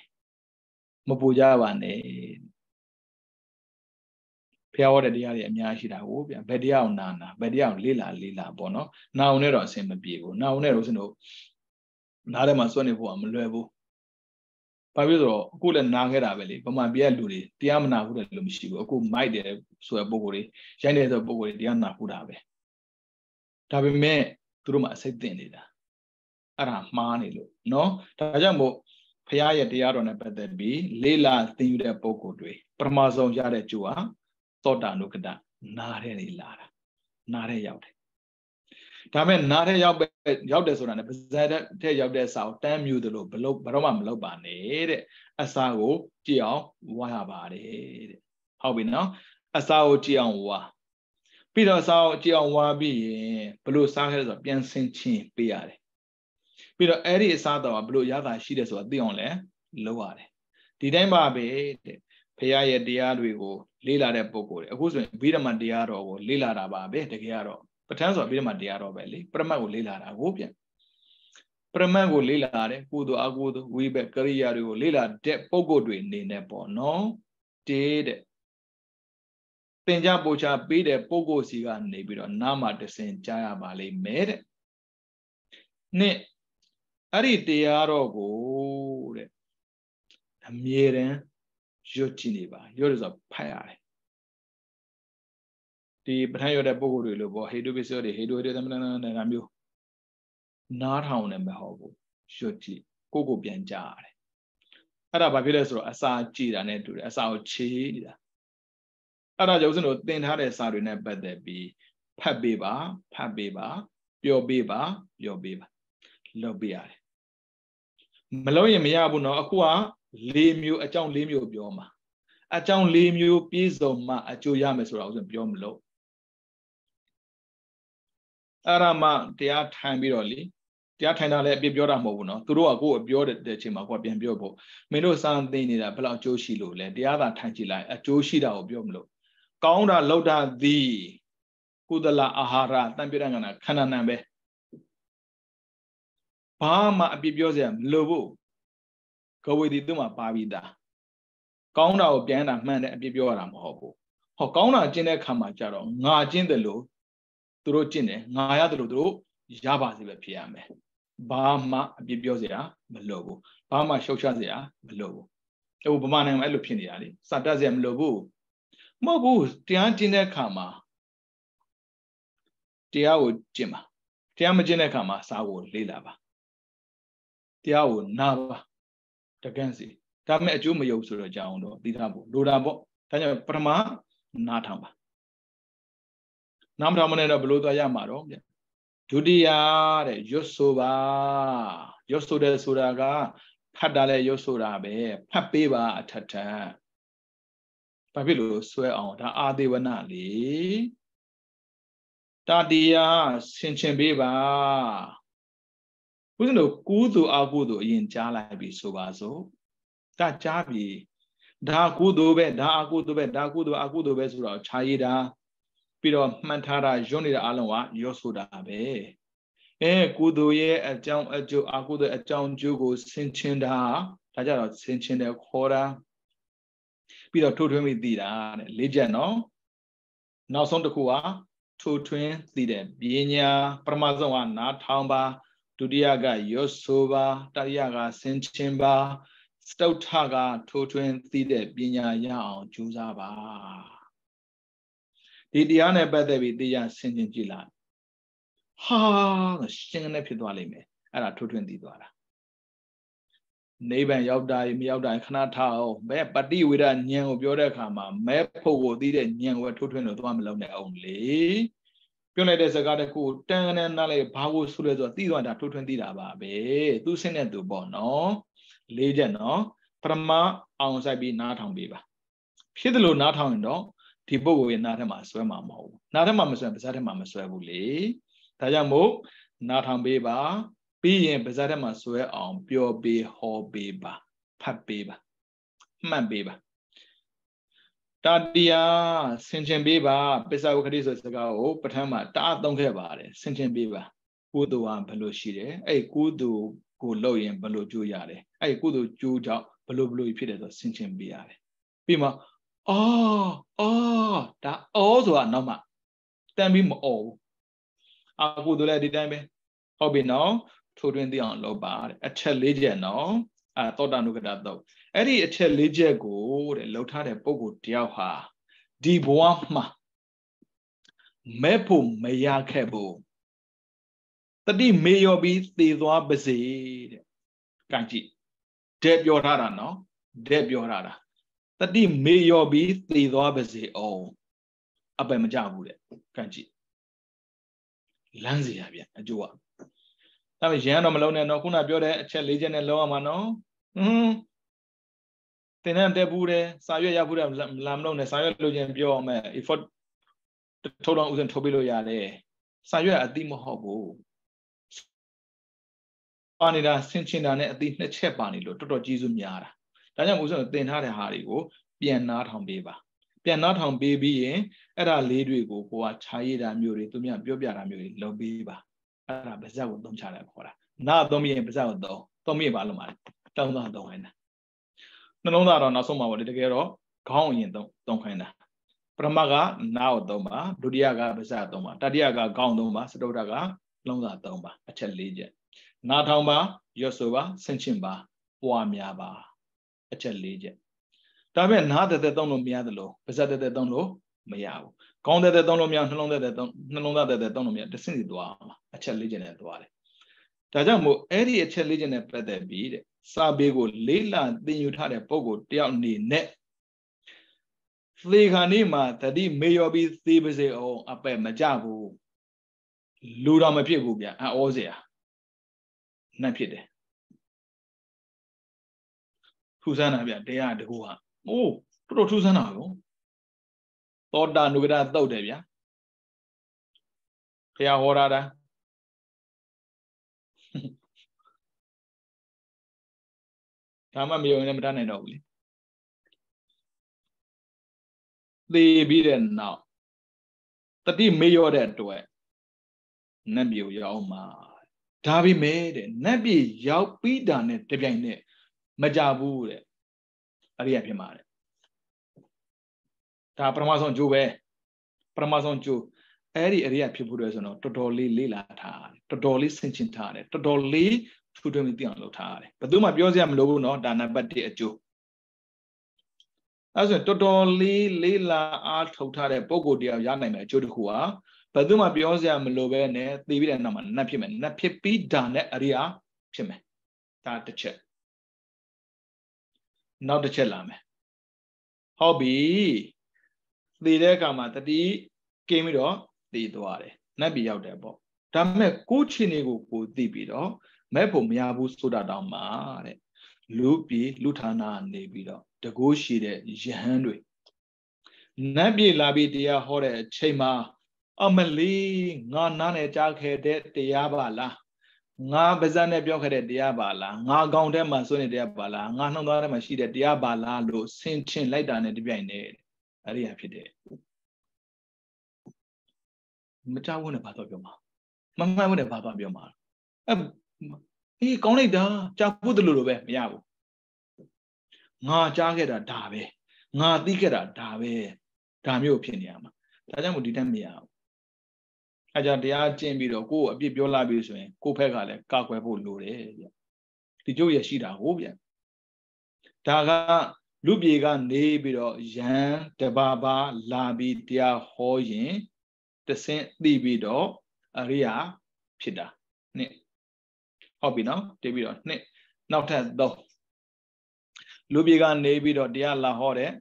မပူကြပါနဲ့ဘုရားဟောတဲ့တရားတွေအများရှိတာကိုဗျဘယ်တရားအောင်နာနာဘယ်တရားအောင်လေးလာလေးလာပေါ့နော်နာအောင်နဲ့တော့အဆင်မပြေဘူးနာအောင်နဲ့တော့စင်တို့နားထဲမှာစွန့်နေဖို့ကမလွယ်ဘူးဘာဖြစ်လို့အခုလည်းနာခဲ့တာပဲလေဗမာပြည်ကလူတွေတရားမနာဘူးတယ်လို့မရှိဘူးအခုမိုက်တယ်ဆိုတဲ့ပုံကိုယ်တွေရိုင်းတယ်ဆိုတဲ့ပုံကိုယ်တွေတရားနာဘူးတာပဲဒါပေမဲ့သူတို့မှအစိတ်တင်နေတာအဲ့ဒါမှားနေလို့เนาะဒါကြောင့်မို့ ဖရာရဲ့တရားတော်နဲ့ပတ်သက်ပြီးလေးလာသင်ယူတဲ့ပုံကိုယ်တွေပထမဆုံးရတဲ့ကျိုးဟာသောတာနုကတနားထဲနေလာတာနားထဲရောက်တယ်ဒါမဲ့နားထဲရောက်ပဲရောက်တယ်ဆိုတာ ਨੇ ပါဇက်တဲ့ရောက်တဲ့စာကိုတန်းမြူသလိုဘလို့ဘတော့မှမလုပ်ပါနဲ့တဲ့အစာကိုကြည့်အောင်ဝါရပါတယ်တဲ့ဟုတ်ပြီနော်အစာကိုကြည့်အောင်ဝါပြီးတော့အစာကိုကြည့်အောင်ဝါပြီးရင်ဘလို့စားခဲ့ဆိုပြန်ဆင်ချင်းပေးရတယ် ပြီးတော့အဲ့ဒီအစားတော်ကဘလို့ရတာရှိတယ်ဆိုတာသိအောင်လဲလုပ်ရတယ်ဒီတိုင်းပါပဲတဲ့ဖရာရဲ့တရားတွေကိုလေ့လာတဲ့ပုံကိုယ်အခုဆိုရင်ဗိဓမ္မာတရားတော်ကိုလေ့လာတာပါပဲတကယ်ကတော့ပဋ္ဌာန်းဆိုတာဗိဓမ္မာတရားတော်ပဲလေပရမတ်ကိုလေ့လာတာကိုပြန်ပရမတ်ကိုလေ့လာတယ်ကုသိုလ်အကုသိုလ်ဝိဘက်ကရိယာတွေကိုလေ့လာတဲ့ပုံကိုယ်တွေနေနေပေါ့နော်တေးတဲ့သင်္ကြပို့ချပေးတဲ့ပုံကိုယ်စီကနေပြီးတော့နာမတစင်ကြားရပါလိမ့်မယ်တဲ့နှစ် အဲ့ဒီတရားတော်ကိုတဲ့အမြဲတမ်းရွတ်ကြည့်နေပါရွတ်လို့ဆိုဖတ်ရတယ်ဒီပဋ္ဌာန်းရွတ်တဲ့ပုဂ္ဂိုလ်တွေလို့ပေါ့ဟေတုပစ္စယောတွေဟေတုတွေသမဏနာမျိုးနားထောင်နေမဟုတ်ဘူးရွတ်ကြည့်ကိုကိုပြန်ကြားရတယ်အဲ့ဒါဘာဖြစ်လဲဆိုတော့အစာကြည်တာနဲ့တူတယ်အစာကိုခြေနေတာအဲ့ဒါကြောင့်ဦးဇင်းတို့သင်ထားတဲ့စာတွေနဲ့ပတ်သက်ပြီးဖတ်ပေးပါဖတ်ပေးပါပျော်ပေးပါပျော်ပေးပါလုပ်ပေးရတယ် မလုံးရင်မရဘူးနော်အခုက၄မျိုးအကြောင်း၄မျိုးပြောမှာအကြောင်း၄မျိုးပြည့်စုံမှအကျိုးရမယ်ဆိုတာဥစဉ်ပြောမလို့အဲ့ဒါမှတရားထိုင်ပြီးတော့လေတရားထိုင်တာလည်းအပြစ်ပြောတာမဟုတ်ဘူးနော်သူတို့ကကိုယ်အပြောတဲ့အချိန်မှာကိုယ်ပြန်ပြောဖို့မင်းတို့စမ်းသိနေတာဘယ်လောက်အကျိုးရှိလို့လဲတရားသာထိုင်ကြည့်လိုက်အကျိုးရှိတာကိုပြောမလို့ကောင်းတာလောက်တာသည်ကုသလအာဟာရတံပြိဋ္ဌာန်ကနာခန္ဓာနံပဲ ဘာမှအပြစ်ပြောစရာမလိုဘူးကဝေဒီသူ့မှာပါပြီးသားကောင်းတာကိုပြန်တာမှန်တဲ့အပြစ်ပြောရတာမဟုတ်ဘူးဟောကောင်းတာကျင့်တဲ့ခါမှာကြတော့ငါကျင့်တယ်လို့သူတို့ကျင့်တယ်ငါရတယ်လို့သူတို့ရပါစေပဲဖြစ်ရမယ်ဘာမှအပြစ်ပြောစရာမလိုဘူးဘာမှရှုပ်ချစရာမလိုဘူးဟိုဗမာနိုင်ငံမှာအဲ့လိုဖြစ်နေတာလေစတတ်စရာမလိုဘူးမဟုတ်ဘူးတရားကျင့်တဲ့ခါမှာတရားကိုကျင့်ပါတရားမကျင့်တဲ့ခါမှာစာကိုလေ့လာပါ တရားကိုနာပါတကန့်စီဒါပေမဲ့အကျိုးမယုံဆိုတော့ကြောင်းတော့သိတာပေါ့လိုတာပေါ့ဒါကြောင့်ပထမနားထောင်ပါနားမထောင်မနဲ့တော့ဘလို့သွားရမှာတော့ဗျဒုတိယတဲ့ရွတ်ဆိုပါရွတ်ဆိုတယ်ဆိုတာကဖတ်တာလဲရွတ်ဆိုတာပဲဖတ်ပေးပါအထက်ထက်ဘာဖြစ်လို့ဆွဲအောင်ဒါအာသေးဝနလေတာတရားဆင်ခြင်ပေးပါ ဦးဇင်းတို့ကူးသူအကုသူအရင်ကြားလိုက်ပြီဆိုပါစို့ဒါကြားပြီဒါကုသိုလ်ပဲဒါအကုသိုလ်ပဲဒါကုသိုလ်အကုသိုလ်ပဲဆိုတော့ခြာရည်တာပြီးတော့မှန်ထားတာယွန်းနေတာအလုံးကရောဆိုတာပဲအဲကုသိုလ်ရဲ့အကြောင်းအကျိုးအကုသိုလ်အကြောင်းကျိုးကိုဆင်ခြင်တာဒါကြတော့ဆင်ခြင်တယ်ခေါ်တာပြီးတော့ထိုးထွင်းပြီးသိတာတဲ့လေးချက်နော်နောက်ဆုံးတစ်ခုကထိုးထွင်းသိတဲ့ပညာပရမဇုံကနားထောင်ပါ ဒုတိယကရော့ဆိုပါတတိယကဆင်ခြင်ပါစတုထကထိုးထွင်းသိတဲ့ပညာရအောင်ကြိုးစားပါဒီတရားနဲ့ပတ်သက်ပြီးတရားဆင်ခြင်ကြည့်လိုက်ဟာရှင်းကနေဖြစ်သွားလိမ့်မယ်အဲ့ဒါထိုးထွင်းသိသွားတာနိဗ္ဗာန်ရောက်တာမရောက်တာခဏထားအောင်ဘယ်ပฏิဝေဒဉာဏ်ကိုပြောတဲ့အခါမှာမဲဖို့ကိုသိတဲ့ဉာဏ်ကိုထိုးထွင်းလို့သွားမလုံးနဲ့အောင်လေ ပြောလိုက်တဲ့စကားတခုတန်ကနေနားလိုက်ဘာကိုဆိုလဲဆိုတော့သိသွားတာထိုးထွင်းသိတာပါပဲသူစင်းတဲ့သူပေါ့နော်လေးချက်နော်ပရမအောင်ဆိုင်ပြီးနားထောင်ပေးပါဖြစ်တယ်လို့နားထောင်ရင်တော့ဒီပုဂ္ဂိုလ်ရဲ့နားထဲမှာဆွဲမှာမဟုတ်ဘူးနားထဲမှာမဆွဲပါးစပ်ထဲမှာမဆွဲဘူးလေဒါကြောင့်မို့နားထောင်ပေးပါပြီးရင်ပါဇက်ထဲမှာဆွဲအောင် ပြောပေးဟောပေးပါဖတ်ပေးပါမှတ်ပေးပါ တတရားဆင်ခြင်ပေးပါပစ္စဝခတိဆိုစကားကိုပထမတားသုံးခဲ့ပါတယ်ဆင်ခြင်ပေးပါကုသိုလ်ကဘယ်လိုရှိတယ်အဲ့ကုသိုလ်ကိုလုပ်ရင်ဘယ်လိုကြိုးရတယ်အဲ့ကုသိုလ်ကြိုးကြောင့်ဘယ်လိုဘယ်လိုဖြစ်တယ်ဆိုဆင်ခြင်ပေးရတယ်ပြီးမှအော်အော်ဒါအော်ဆိုတာနောက်မှတန်ပြီးမအော်ဘူးအကုသိုလ်လည်းဒီတိုင်းပဲဟုတ်ပြီနော်ထိုးထွင်းသိအောင်လုပ်ပါတဲ့အချက်၄ချက်နော်အဲသောတာနုကတတော့ အဲ့ဒီအချက်၄ချက်ကိုတဲ့လှုပ်ထားတဲ့ပုံကိုတယောက်ဟာဒီဘဝမှာမဲ့ဖို့မရခဲ့ဘူးတတိမေရောပြီးသေသွားပါစေတဲ့ကံကြည့်တဲ့ပြောထားတာနော်တဲ့ပြောထားတာတတိမေရောပြီးသေသွားပါစေအောင်အပယ်မကြဘူးတဲ့ကံကြည့်လမ်းစီရပြန်အကျိုးอ่ะဒါပေမဲ့ရန်တော့မလုံးနဲ့တော့ခုနပြောတဲ့အချက်၄ချက်နဲ့လုံးရမှာနော်ဟွန်း တင်တဲ့တက်ဘူးတယ်စာရွက်ရဘူးတယ်လာမလုံးနဲ့စာရွက်လိုချင်ပြောအောင်မဲ့ effort ထုတ်တော့ဥစဉ်ထုတ်ပေးလို့ရတယ်စာရွက်အတိမဟုတ်ဘူးပါနေတာဆင်ချင်တာနဲ့အတိနှစ်ချက်ပါနေလို့တော်တော်ကြီးစုများတာဒါကြောင့်ဥစဉ်တင်ထားတဲ့ဟာတွေကိုပြန်နားထောင်ပေးပါပြန်နားထောင်ပေးပြီးရင်အဲ့ဒါလေးတွေကိုကိုကခြားရတာမျိုးတွေသူများပြောပြတာမျိုးတွေလုပ်ပေးပါအဲ့ဒါပါဇက်ကိုသုံးချတယ်ခေါ်တာနာသုံးပြီးရင်ပါဇက်ကိုသုံးသုံးပြီးပါလို့မှာတောင်းသားသုံးခိုင်းတာ နှလုံးသားတော့နောက်ဆုံးမှာပေါ့လေတကယ်တော့ခေါင်းအရင်သုံးသုံးခိုင်းတာပရမကနာကိုသုံးပါဒုတိယကပါဇက်သုံးပါတတိယကခေါင်းသုံးပါစတုတ္ထကလုံးသားသုံးပါအချက်၄ချက်နာထောင်ပါရွတ်ဆိုပါဆင်ချင်ပါပွားများပါအချက်၄ချက်ဒါပေမဲ့နားတဲ့တဲ့သုံးလို့မရသလိုပါဇက်တဲ့တဲ့သုံးလို့မရဘူးခေါင်းတဲ့တဲ့သုံးလို့မရနှလုံးတဲ့တဲ့သုံးနှလုံးသားတဲ့တဲ့သုံးလို့မရတစ်ဆင့်စီသွားအောင်အချက်လေးချက်နဲ့သွားတယ်ဒါကြောင့်မို့အဲ့ဒီအချက်လေးချက်နဲ့ပတ်သက်ပြီးတဲ့ စာပေကို လေးလာသင်ယူထားတဲ့ပုံကိုတယောက်အနေနဲ့သေခါနေ့မှာတတိမေယောပြီးသေပါစေအောင်အပက်မကြဘူးလူတော်မဖြစ်ဘူးဗျအောစရာနှက်ဖြစ်တယ်ထူးဆန်းတာဗျတရားတကူဟာအိုးတော်တော်ထူးဆန်းတာကောသောတာနုကရတုတ်တယ်ဗျာဘုရားဟောတာ ဒါဒါမှမယုံရင်မတတ်နိုင်တော့ဘူးလေသေပြီးတဲ့နောက်တတိမေ့ရောတဲ့အတွက်နတ်ပြည်ရောက်မှာဒါပေမဲ့တဲ့နတ်ပြည်ရောက်ပြီးတာနဲ့တပြိုင်နက်မကြဘူးတဲ့အဲ့ဒီရဖြစ်မှာတဲ့ဒါပထမဆုံးကြိုးပဲပထမဆုံးကြိုးအဲ့ဒီအရိယာဖြစ်ဖို့လဲဆိုတော့တော်တော်လေးလေးလာထားတယ်တော်တော်လေးဆင်ခြင်ထားတယ်တော်တော်လေး ထူထွင်းပြီးသိအောင်လုပ်ထားရတယ်ဘယ်သူမှပြောစရာမလိုဘူးเนาะဒါနံပါတ်1အကျိုးအဲ့ဆိုတော်တော်လေးလေးလာအားထုတ်ထားတဲ့ပုံကိုယ်တရားရနိုင်မယ်အကျိုးတစ်ခုဟာဘယ်သူမှပြောစရာမလိုပဲနဲ့သိပြီးတဲ့နောက်မှာနတ်ဖြစ်မယ်နတ်ဖြစ်ပြီးဒါနဲ့အရိယာဖြစ်မယ်ဒါတစ်ချက်နောက်တစ်ချက်လာမယ်ဟုတ်ပြီသေတဲ့အခါမှာတတိကင်းပြီးတော့သေသွားတယ်နတ်ပြည်ရောက်တယ်ပေါ့ဒါပေမဲ့ကိုယ်ချင်းတွေကိုကိုသိပြီးတော့ မဲ့ဖို့မရဘူးဆိုတာတောင်မှတဲ့လူပြည်လူဌာနနေပြီးတော့တကိုးရှိတဲ့ယဟန်တွေနတ်ပြည်လာပြီးတရားဟောတဲ့အချိန်မှာအမလီငါနားနဲ့ကြားခဲ့တဲ့တရားပါလားငါပါဇက်နဲ့ပြောခဲ့တဲ့တရားပါလားငါကောင်းထဲမှာဆွနေတရားပါလားငါနှောင်းသားထဲမှာရှိတဲ့တရားပါလားလို့ဆင်ခြင်လိုက်တာနဲ့တပြိုင်တည်းအဲ့ဒီဟာဖြစ်တယ်မကြောက်ဘူးနဲ့ဘာတော့ပြောမှာမမှန်ဘူးနဲ့ဘာတော့ပြောမှာအဲ့ အေးကောင်းလိုက်တာကြောက်ဖို့တလို့လိုပဲမရဘူးငါကြားခဲ့တာဒါပဲငါသိခဲ့တာဒါပဲဒါမျိုးဖြစ်နေရမှာဒါကြောင့်မို့ဒီတတ်မရဘူးအဲကြောင့်တရားကျင့်ပြီးတော့ကိုယ်အပြစ်ပြောလာပြီဆိုရင်ကိုယ့်ဘက်ကလည်းကောက်ွယ်ဖို့လိုတယ်ဗျဒီကျုပ်ရရှိတာဟုတ်ဗျဒါကလူပြေကနေပြီးတော့ယံတဘာဘာလာပြီးတရားဟောရင်တဆင့်သိပြီးတော့အရိယာဖြစ်တာနှစ် ဟုတ်ပြီနော်တည်ပြီးတော့နှစ်နောက်ထပ်သုံးလူပြေကနေပြီးတော့တရားလာဟောတဲ့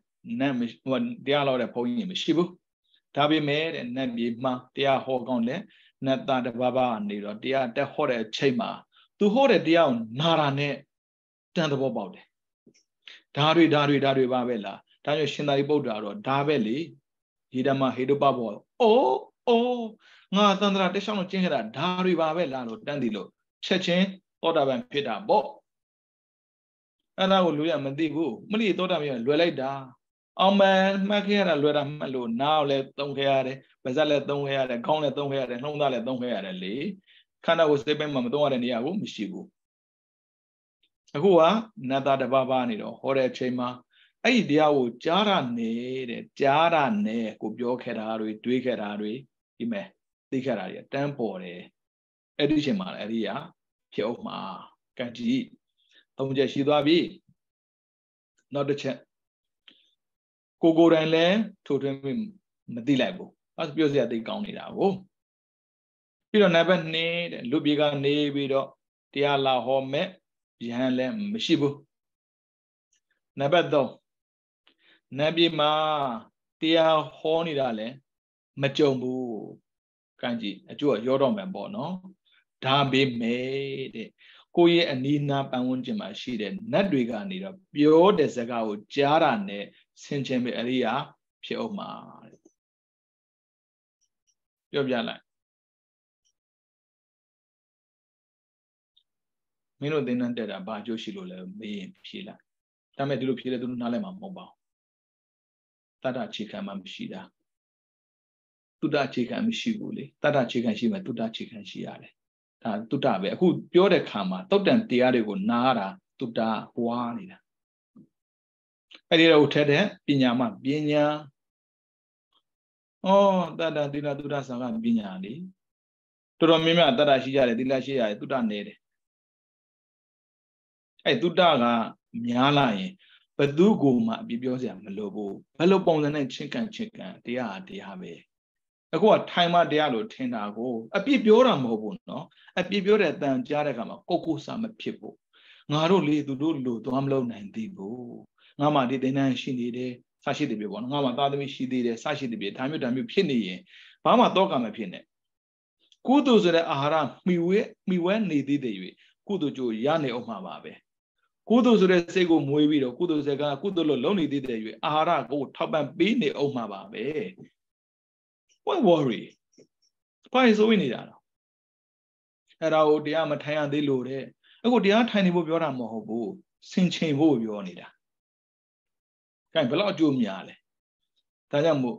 နတ်တရားလာတဲ့ဘုန်းကြီးမရှိဘူးဒါပေမဲ့တဲ့နတ်ပြေမှာတရားဟောကောင်းတဲ့နတ်သားတစ်ပါးပါနေတော့တရားတက်ဟောတဲ့အချိန်မှာသူဟောတဲ့တရားကိုနာတာနဲ့တန်သဘောပေါက်တယ်ဒါတွေဒါတွေဒါတွေပါပဲလားဒါကြောင့်ရှင်သာရိပုတ္တရာတော့ဒါပဲလေဒီဓမ္မဟေတုပဘောအိုးအိုးငါသန္တရာတက်ရှောင်းလို့ကျင့်ခဲ့တာဒါတွေပါပဲလားလို့တန်းစီလို့ ချက်ချင်းသောတာပန်ဖြစ်တာပေါ့အဲ့ဒါကိုလူရမသိဘူးမလိသောတာပန်လွယ်လိုက်တာအောင်မှန်မှတ်ခဲ့ရတာလွယ်တာမှတ်လို့နားကိုလည်းသုံးခဲ့ရတယ်ပါးစပ်လည်းသုံးခဲ့ရတယ်ခေါင်းလည်းသုံးခဲ့ရတယ်နှုံးသားလည်းသုံးခဲ့ရတယ်လေခန္ဓာကိုယ်စိတ်ပိုင်းမှာမသုံးရတဲ့နေရာကိုမရှိဘူးအခုကနတ်သားတစ်ပါးပါနေတော့ဟောတဲ့အချိန်မှာအဲ့ဒီတရားကိုကြားရနေတဲ့ကြားရနေကိုပြောခဲ့တာတွေတွေးခဲ့တာတွေဒီမဲ့သိခဲ့တာတွေတန်းပေါ်တယ်အဲ့ဒီအချိန်မှာလည်းအဲ့ဒီက ဖြစ်အောင်မှာကံကြည့်သုံးချက်ရှိသွားပြီနောက်တစ်ချက်ကိုကိုယ်တိုင်လည်းထိုးထွင်းမသိလိုက်ဘူးအဲ့ပြောစရာသိကောင်းနေတာကိုပြီးတော့နံပါတ်2တဲ့လူပြေကနေပြီးတော့တရားလာဟောမဲ့ယဟန်လည်းမရှိဘူးနံပါတ်3နတ်ပြည်မှာတရားဟောနေတာလည်းမကြုံဘူးကံကြည့်အကျိုးရောတော့မယ်ပေါ့နော် ဒါပေမဲ့တဲ့ကိုယ့်ရဲ့အနီးနားပတ်ဝန်းကျင်မှာရှိတဲ့နတ်တွေကနေတော့ပြောတဲ့စကားကိုကြားတာနဲ့ဆင်ခြင်ပြီးအရိယာဖြစ်အောင်မှာတဲ့ပြောပြလိုက်မင်းတို့သင်္นานတက်တာဘာအကျိုးရှိလို့လဲမေးရင်ဖြေလိုက်ဒါပေမဲ့ဒီလိုဖြေလဲသူတို့နားလည်မှာမဟုတ်ပါဘူးတတ္တအခြေခံမှမရှိတာတုတ္တအခြေခံမရှိဘူးလေတတ္တအခြေခံရှိမှတုတ္တအခြေခံရှိရတယ် ဒါတုတ္တပဲအခုပြောတဲ့ခါမှာတုတ်တန်တရားတွေကိုနားတာတုတ္တပွားနေတာအဲ့ဒီတော့ထက်တဲ့ပညာမှပညာဩတတ္တသီလတုတ္တဆံကပညာလေတော်တော်များများတတ္တရှိကြတယ်သီလရှိရတယ်တုတ္တနေတယ်အဲ့တုတ္တကများလာရင်ဘသူကိုမှအပြစ်ပြောစရာမလိုဘူးဘယ်လိုပုံစံနဲ့ချင်းကန်ချင်းကန်တရားဟာတရားပဲ အခုကထိုင်မှတရားလို့ထင်တာကိုအပြစ်ပြောတာမဟုတ်ဘူးเนาะအပြစ်ပြောတဲ့အတန်ကြားတဲ့အခါမှာကိုကိုစာမဖြစ်ဘူးငါတို့လေသူတို့လို့သွားမလုပ်နိုင်သေးဘူးငါမှဒီသင်္นานရှိနေတယ်ဆရှိတယ်ပြပေါ့နော်ငါမှသားသမီးရှိသေးတယ်ဆရှိတယ်ပြဒါမျိုးဒါမျိုးဖြစ်နေရင်ဘာမှတော့ကမဖြစ်နဲ့ကုသိုလ်ဆိုတဲ့အာဟာရမှီဝဲမှီဝဲနေသေးတယ်၍ကုသိုလ်ကြိုရနေအောင်မှာပါပဲကုသိုလ်ဆိုတဲ့စိတ်ကိုမွေးပြီးတော့ကုသိုလ်စကားကုသိုလ်လို့လုံးနေသေးတယ်၍အာဟာရကိုထောက်ပံ့ပေးနေအောင်မှာပါပဲ why worry ဘာလို့ဆိုနေတာလဲအဲ့ဒါကိုတရားမထိုင်ရသေးလို့တဲ့အခုတရားထိုင်နေဖို့ပြောတာမဟုတ်ဘူးစင်ချိန်ဖို့ပြောနေတာအဲဘယ်လောက်အကျိုးများလဲဒါကြောင့်မို့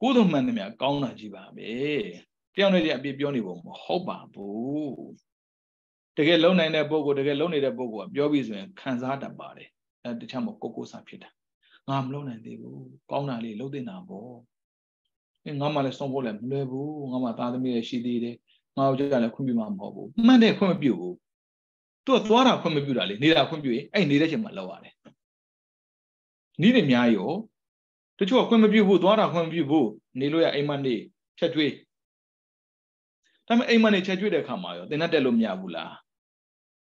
ကုသိုလ်မှန်တယ်များကောင်းတာကြီးပါပဲတယောက်နဲ့တယောက်အပြစ်ပြောနေဖို့မဟုတ်ပါဘူးတကယ်လုံနိုင်တဲ့ပုဂ္ဂိုလ်တကယ်လုံနေတဲ့ပုဂ္ဂိုလ်ကပြောပြီးဆိုရင်ခံစားတတ်ပါတယ်အဲတခြားမကိုကိုစာဖြစ်တာငါမလုံနိုင်သေးဘူးကောင်းတာလေးလုံတင်တာပေါ့အဲ ငါမှလည်းဆုံးဖို့လည်းမလွယ်ဘူးငါမှသားသမီးလည်းရှိသေးတယ်ငါ့ကြောင့်လည်းခွင့်ပြုမှာမဟုတ်ဘူးမှန်တယ်ခွင့်မပြုဘူးသူကသွားတာခွင့်မပြုတာလေနေတာခွင့်ပြုရင်အဲ့နေတဲ့ချိန်မှာလောက်ရတယ်နီးတွေများရောတချို့ကခွင့်မပြုဘူးသွားတာခွင့်မပြုဘူးနေလို့ရအိမ်မနေချက်တွေးဒါပေမဲ့အိမ်မနေချက်ကျွေးတဲ့အခါမှာရောသင်တတ်တက်လို့မရဘူးလား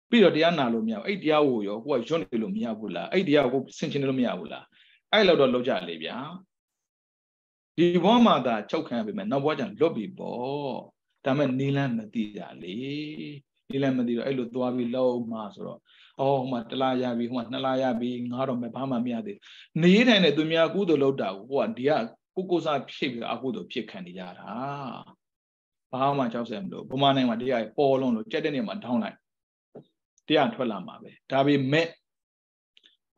ပြီးတော့တရားနာလို့မရဘူးအဲ့တရားကိုရောကိုကရွတ်နေလို့မရဘူးလားအဲ့တရားကိုဆင်ခြင်လို့မရဘူးလားအဲ့လောက်တော့လောက်ကြလေဗျာ ဒီဘဝမှာသာချုပ်ခံရပြီမဲ့နောက်ဘဝကျလွတ်ပြီပေါ့ဒါမဲ့နီလန်းမသိကြလေနီလန်းမသိတော့အဲ့လိုသွားပြီးလောက်မှဆိုတော့အော်ဟိုမှာတလားရပြီဟိုမှာနှစ်လားရပြီငါတော့မဲ့ဘာမှမရသေးနေထိုင်တဲ့သူများကုသိုလ်လောက်တာကိုကိုကဒီကကိုကိုစားဖြစ်ပြီးအကုသိုလ်ဖြစ်ခံနေကြတာဘာမှကြောက်စရာမလိုဗမာနိုင်ငံမှာတရားပေါ်လုံးလို့ကြက်တဲ့နေရာမှာထောင်းလိုက်တရားထွက်လာမှာပဲဒါပေမဲ့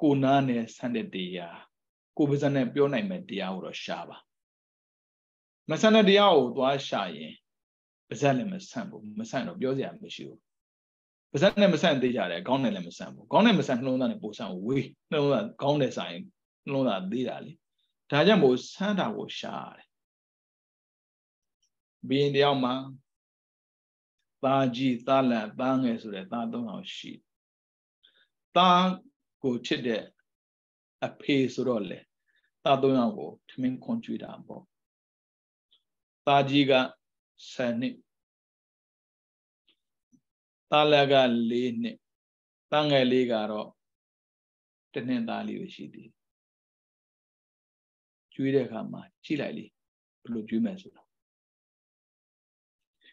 ကိုနာနဲ့ဆန်းတဲ့တရားကိုပါဇက်နဲ့ပြောနိုင်မဲ့တရားကိုတော့ရှာပါ မဆန်းတဲ့တရားကိုသွားရှာရင်ပါဇက်လည်းမဆန့်ဘူးမဆန့်တော့ပြောစရာမရှိဘူးပါဇက်နဲ့မဆန့်သေးကြတယ်ခေါင်းနဲ့လည်းမဆန့်ဘူးခေါင်းနဲ့မဆန့်နှလုံးသားနဲ့ပိုဆန့်ဝေးနှလုံးသားခေါင်းနဲ့ဆိုင်နှလုံးသားသေးတာလေဒါကြောင့်မို့ဆန်းတာကိုရှာရတယ်ဘီရင်တယောက်မှာသားကြီးသားလတ်သားငယ်ဆိုတဲ့သားသုံးအောင်ရှိသားကိုချစ်တဲ့အဖေဆိုတော့လေသားသုံးအောင်ကိုထမင်းခွန်ကြွေးတာပေါ့ သားကြီးက10နှစ်သားလတ်က4နှစ်သားငယ်လေးကတော့တနင်္သားလေးပဲရှိသေးတယ်ကျွေးတဲ့အခါမှာကြည့်လိုက်လေဘယ်လိုကျွေးမယ်ဆိုတာ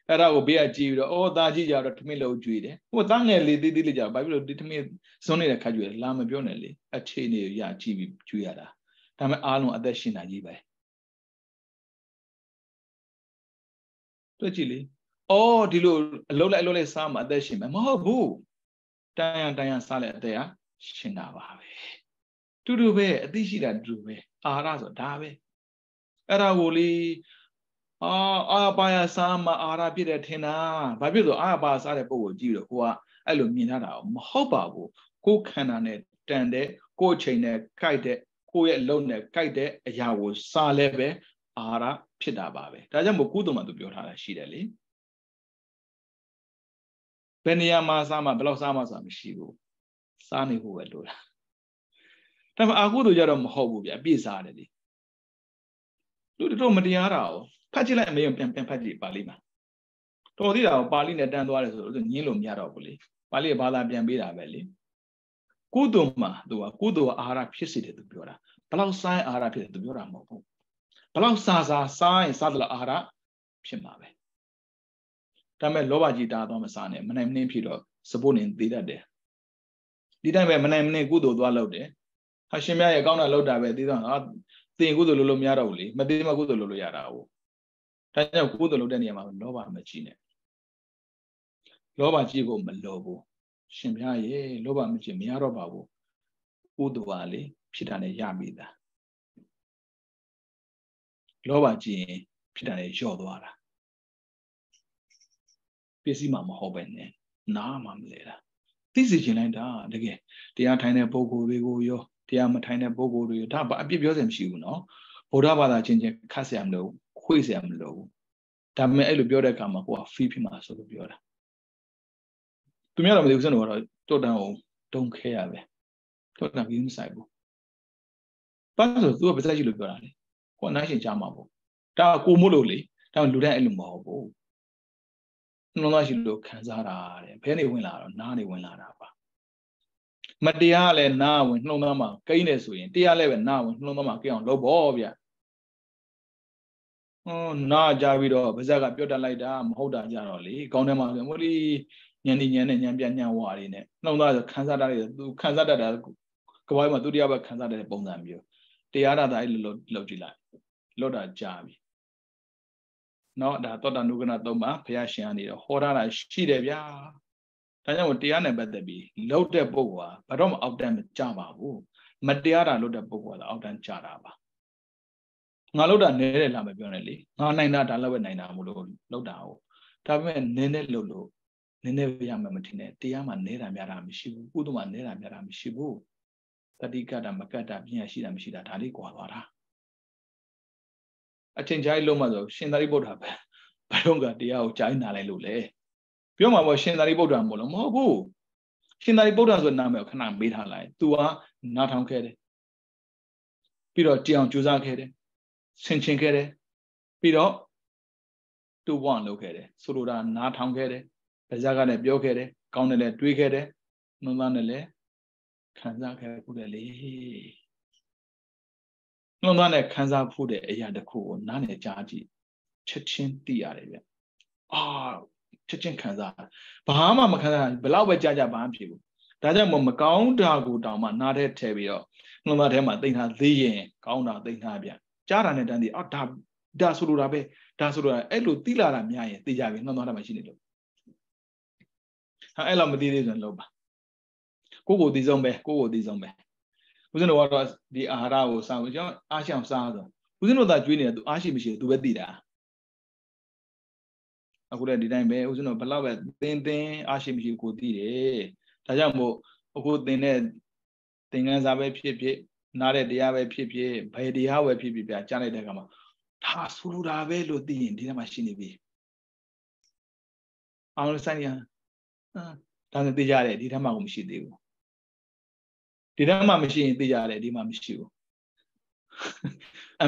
အဲ့ဒါကိုဘေးကကြည့်ပြီးတော့အော်သားကြီးကြတော့ထမင်းလုံးကျွေးတယ်ဟိုသားငယ်လေးသေးသေးလေးကြဘာဖြစ်လို့ဒီထမင်းစွန်းနေတဲ့ခါကျွေးလာမပြောနဲ့လေအခြေအနေရကြည့်ပြီးကျွေးရတာဒါပေမဲ့အားလုံးအသက်ရှင်တာကြီးပဲ တွေ့ကြည့်လေအော်ဒီလိုအလုံးလိုက်အလုံးလိုက်စားမှအသက်ရှင်မယ်မဟုတ်ဘူးတန်ရန်တန်ရန်စားလဲအသက်ဟာရှင်တာပါပဲတူတူပဲအသိရှိတာတူတူပဲအာဟာရဆိုဒါပဲအဲ့ဒါကိုလေအာအာပါယစားမှအာဟာရဖြစ်တယ်ထင်တာဘာဖြစ်လို့အာပါစားတဲ့ပုံကိုကြည့်လို့ကိုကအဲ့လိုမြင်ထားတာမဟုတ်ပါဘူးကိုခန္ဓာနဲ့တန်တဲ့ကိုချိန်နဲ့ကိုက်တဲ့ကိုရဲ့လုံနဲ့ကိုက်တဲ့အရာကိုစားလဲပဲအာဟာရ ဖြစ်တာပါပဲဒါကြောင့်မို့ကုသမသူပြောထားတာရှိတယ်လေဘယ်နေရာမှာစားမှဘယ်လောက်စားမှဆိုတာမရှိဘူးစားနေဖို့ပဲလိုတာဒါပေမဲ့အာဟုတို့ကြတော့မဟုတ်ဘူးဗျအပြည့်စားတယ်လေလူတို့မတရားတာကိုဖတ်ကြည့်လိုက်အမေပြန်ပြန်ဖတ်ကြည့်ပါဠိမှာတော်သေးတာကိုပါဠိနဲ့တန်းသွားတယ်ဆိုတော့ညင်းလို့မရတော့ဘူးလေပါဠိကဘာသာပြန်ပေးတာပဲလေကုသိုလ်မှာသူကကုသိုလ်အာဟာရဖြစ်စေတယ်သူပြောတာဘလောက်စားအာဟာရဖြစ်တယ်သူပြောတာမဟုတ်ဘူး ဘလောက်စားစားစားရင်စားတယ်လို့အာဟာရဖြစ်မှာပဲဒါပေမဲ့လောဘကြီးတာတော့မစားနဲ့မနိုင်မနှင်းဖြစ်တော့စပုတ်နေသေးတတ်တယ်ဒီတိုင်းပဲမနိုင်မနှင်းကုသိုလ်သွားလုပ်တယ်ဟာရှင်မြတ်ရဲ့ကောင်းတာလုပ်တာပဲသိတော့ဟာသင်ကုသိုလ်လုပ်လို့မရတော့ဘူးလေမသိမှကုသိုလ်လုပ်လို့ရတာဟုတ်ဒါကြောင့်ကုသိုလ်လုပ်တဲ့နေရာမှာလောဘမကြီးနဲ့လောဘကြီးဖို့မလိုဘူးရှင်မြတ်ရဲ့လောဘမကြီးမရတော့ပါဘူးကုသိုလ်ပါလေဖြစ်တာနဲ့ရမိတာ လောဘကြီးရင်ဖြစ်တာနဲ့လျော့သွားတာပစ္စည်းမှမဟုတ်ပဲနဲ့နားမှမလဲတာသိစေချင်လိုက်တာတကယ်တရားထိုင်တဲ့ပုဂ္ဂိုလ်တွေကိုရောတရားမထိုင်တဲ့ပုဂ္ဂိုလ်တွေရောဒါအပြစ်ပြောစရာမရှိဘူးနော်ဗုဒ္ဓဘာသာချင်းချင်းခတ်ဆရာမလို့ခွေ့ဆရာမလို့ဒါပေမဲ့အဲ့လိုပြောတဲ့အခါမှာကိုက free ဖြစ်မှာဆိုလို့ပြောတာသူများတော့မသိဘူးစတော့တော့တန်အောင်တုံခဲရပဲတော့တန်ပြီးမဆိုင်ဘူးဘာလို့ဆိုသူကပါဇက်ကြီးလို့ပြောတာလေ ကိုကနားရှင်ကြားမှာပေါ့ဒါကိုမို့လို့လေဒါလူတိုင်းအဲ့လိုမဟုတ်ဘူးနှလုံးသားရှိလို့ခံစားတာတဲ့ဘဲနေဝင်လာတော့နားနေဝင်လာတာပါမတရားလည်းနားဝင်နှလုံးသားမှာကိန်းနေဆိုရင်တရားလည်းပဲနားဝင်နှလုံးသားမှာကိန်းအောင်လုပ်ဖို့ဗျဟောနားကြပြီးတော့ဗဇက်ကပြောတတ်လိုက်တာမဟုတ်တာကြတော့လေကောင်းတယ်မှာဆိုမို့လီညံနေညံနဲ့ညံပြညံဝါတွေနဲ့နှလုံးသားဆိုခံစားတတ်တယ်သူခံစားတတ်တာကဘာမှသူတရားပဲခံစားတတ်တဲ့ပုံစံမျိုးတရားရတာအဲ့လိုလုပ်ကြည့်လိုက် လော့တာကြားပြီเนาะဒါသောတာနုကနာသုံးပါဘုရားရှင်ကနေတော့ဟောထားတာရှိတယ်ဗျာဒါကြောင့်တရားနဲ့ပတ်သက်ပြီးလောက်တဲ့ပုဂ္ဂိုလ်ဟာဘာတော့မအောက်တန်းမကြပါဘူးမတရားတာလုပ်တဲ့ပုဂ္ဂိုလ်ကအောက်တန်းကြတာပါငါလောက်တာနဲတယ်လားမပြောနဲ့လေငါနိုင်တာဒါလည်းပဲနိုင်တာမို့လို့လောက်တာဟုတ်ဒါပေမဲ့နည်းနည်းလို့လို့နည်းနည်းရမှာမထင်နဲ့တရားမှာနဲတာများတာမရှိဘူးကုသမှာနဲတာများတာမရှိဘူးတတိကတာမကတာပညာရှိတာမရှိတာဒါလေးကွာသွားတာ အထင်ကြီးလုံးမှဆိုရှင်သာရိပုတ္တရာပဲဘယ်တော့ကတရားကိုကြားနာလိုက်လို့လေပြောမှာပေါ့ရှင်သာရိပုတ္တရာမို့လို့မဟုတ်ဘူးရှင်သာရိပုတ္တရာဆိုနာမည်ကိုခဏမေးထားလိုက် तू ဟာနားထောင်ခဲ့တယ်ပြီးတော့ကြည်အောင်ကြိုးစားခဲ့တယ်ဆင်ခြင်ခဲ့တယ်ပြီးတော့တူဝန့်လုပ်ခဲ့တယ်ဆိုလိုတာနားထောင်ခဲ့တယ်ဗဇက်ကလည်းပြောခဲ့တယ်ကောင်းတယ်လည်းတွေးခဲ့တယ်နှုံသားနဲ့လည်းခံစားခဲ့ခုတယ်လေ နှုံသားနဲ့ခံစားဖို့တဲ့အရာတစ်ခုကိုနားနဲ့ကြားကြည့်ချက်ချင်းသိရတယ်ဗျအာချက်ချင်းခံစားဘာမှမခံစားဘလောက်ပဲကြားကြဘာမှဖြစ်ဘူးဒါကြောင့်မကောင်းတာကိုတောင်မှနားထဲထည့်ပြီးတော့နှုံသားထဲမှာသိမ့်ထားသေးရင်ကောင်းတာသိမ့်ထားပြန်ကြားတာနဲ့တန်းသေးအော်ဒါဒါဆိုလိုတာပဲဒါဆိုလိုတာအဲ့လိုသိလာတာများရင်သိကြပြီနှုံသားထဲမှာရှိနေလို့ဟာအဲ့လိုမသိသေးဆိုရင်လုံးပါကိုကိုသိဆုံးပဲကိုကိုသိဆုံးပဲ ဦးဇင်းတို့ကတော့ဒီအာဟာရကိုစားလို့ကျွန်တော်အားရှောင်စားဆိုဦးဇင်းတို့သာကျွေးနေတယ်သူအားရှိမရှိသူပဲသိတာအခုလည်းဒီတိုင်းပဲဦးဇင်းတို့ဘလောက်ပဲသင်သင်အားရှိမရှိကိုသိတယ်ဒါကြောင့်မို့အခုသင်တဲ့သင်္ကန်းစာပဲဖြစ်ဖြစ်နားတဲ့တရားပဲဖြစ်ဖြစ်ဘယ်တရားပဲဖြစ်ဖြစ်ပြကြားလိုက်တဲ့အခါမှာဒါဆိုလိုတာပဲလို့သိရင်ဒီထဲမှာရှိနေပြီအောင်လို့ဆိုင်ရဒါဆိုသိကြတယ်ဒီထဲမှာကိုမရှိသေးဘူး ဒီထဲမှာမရှိရင်သိကြတယ်ဒီမှာမရှိဘူး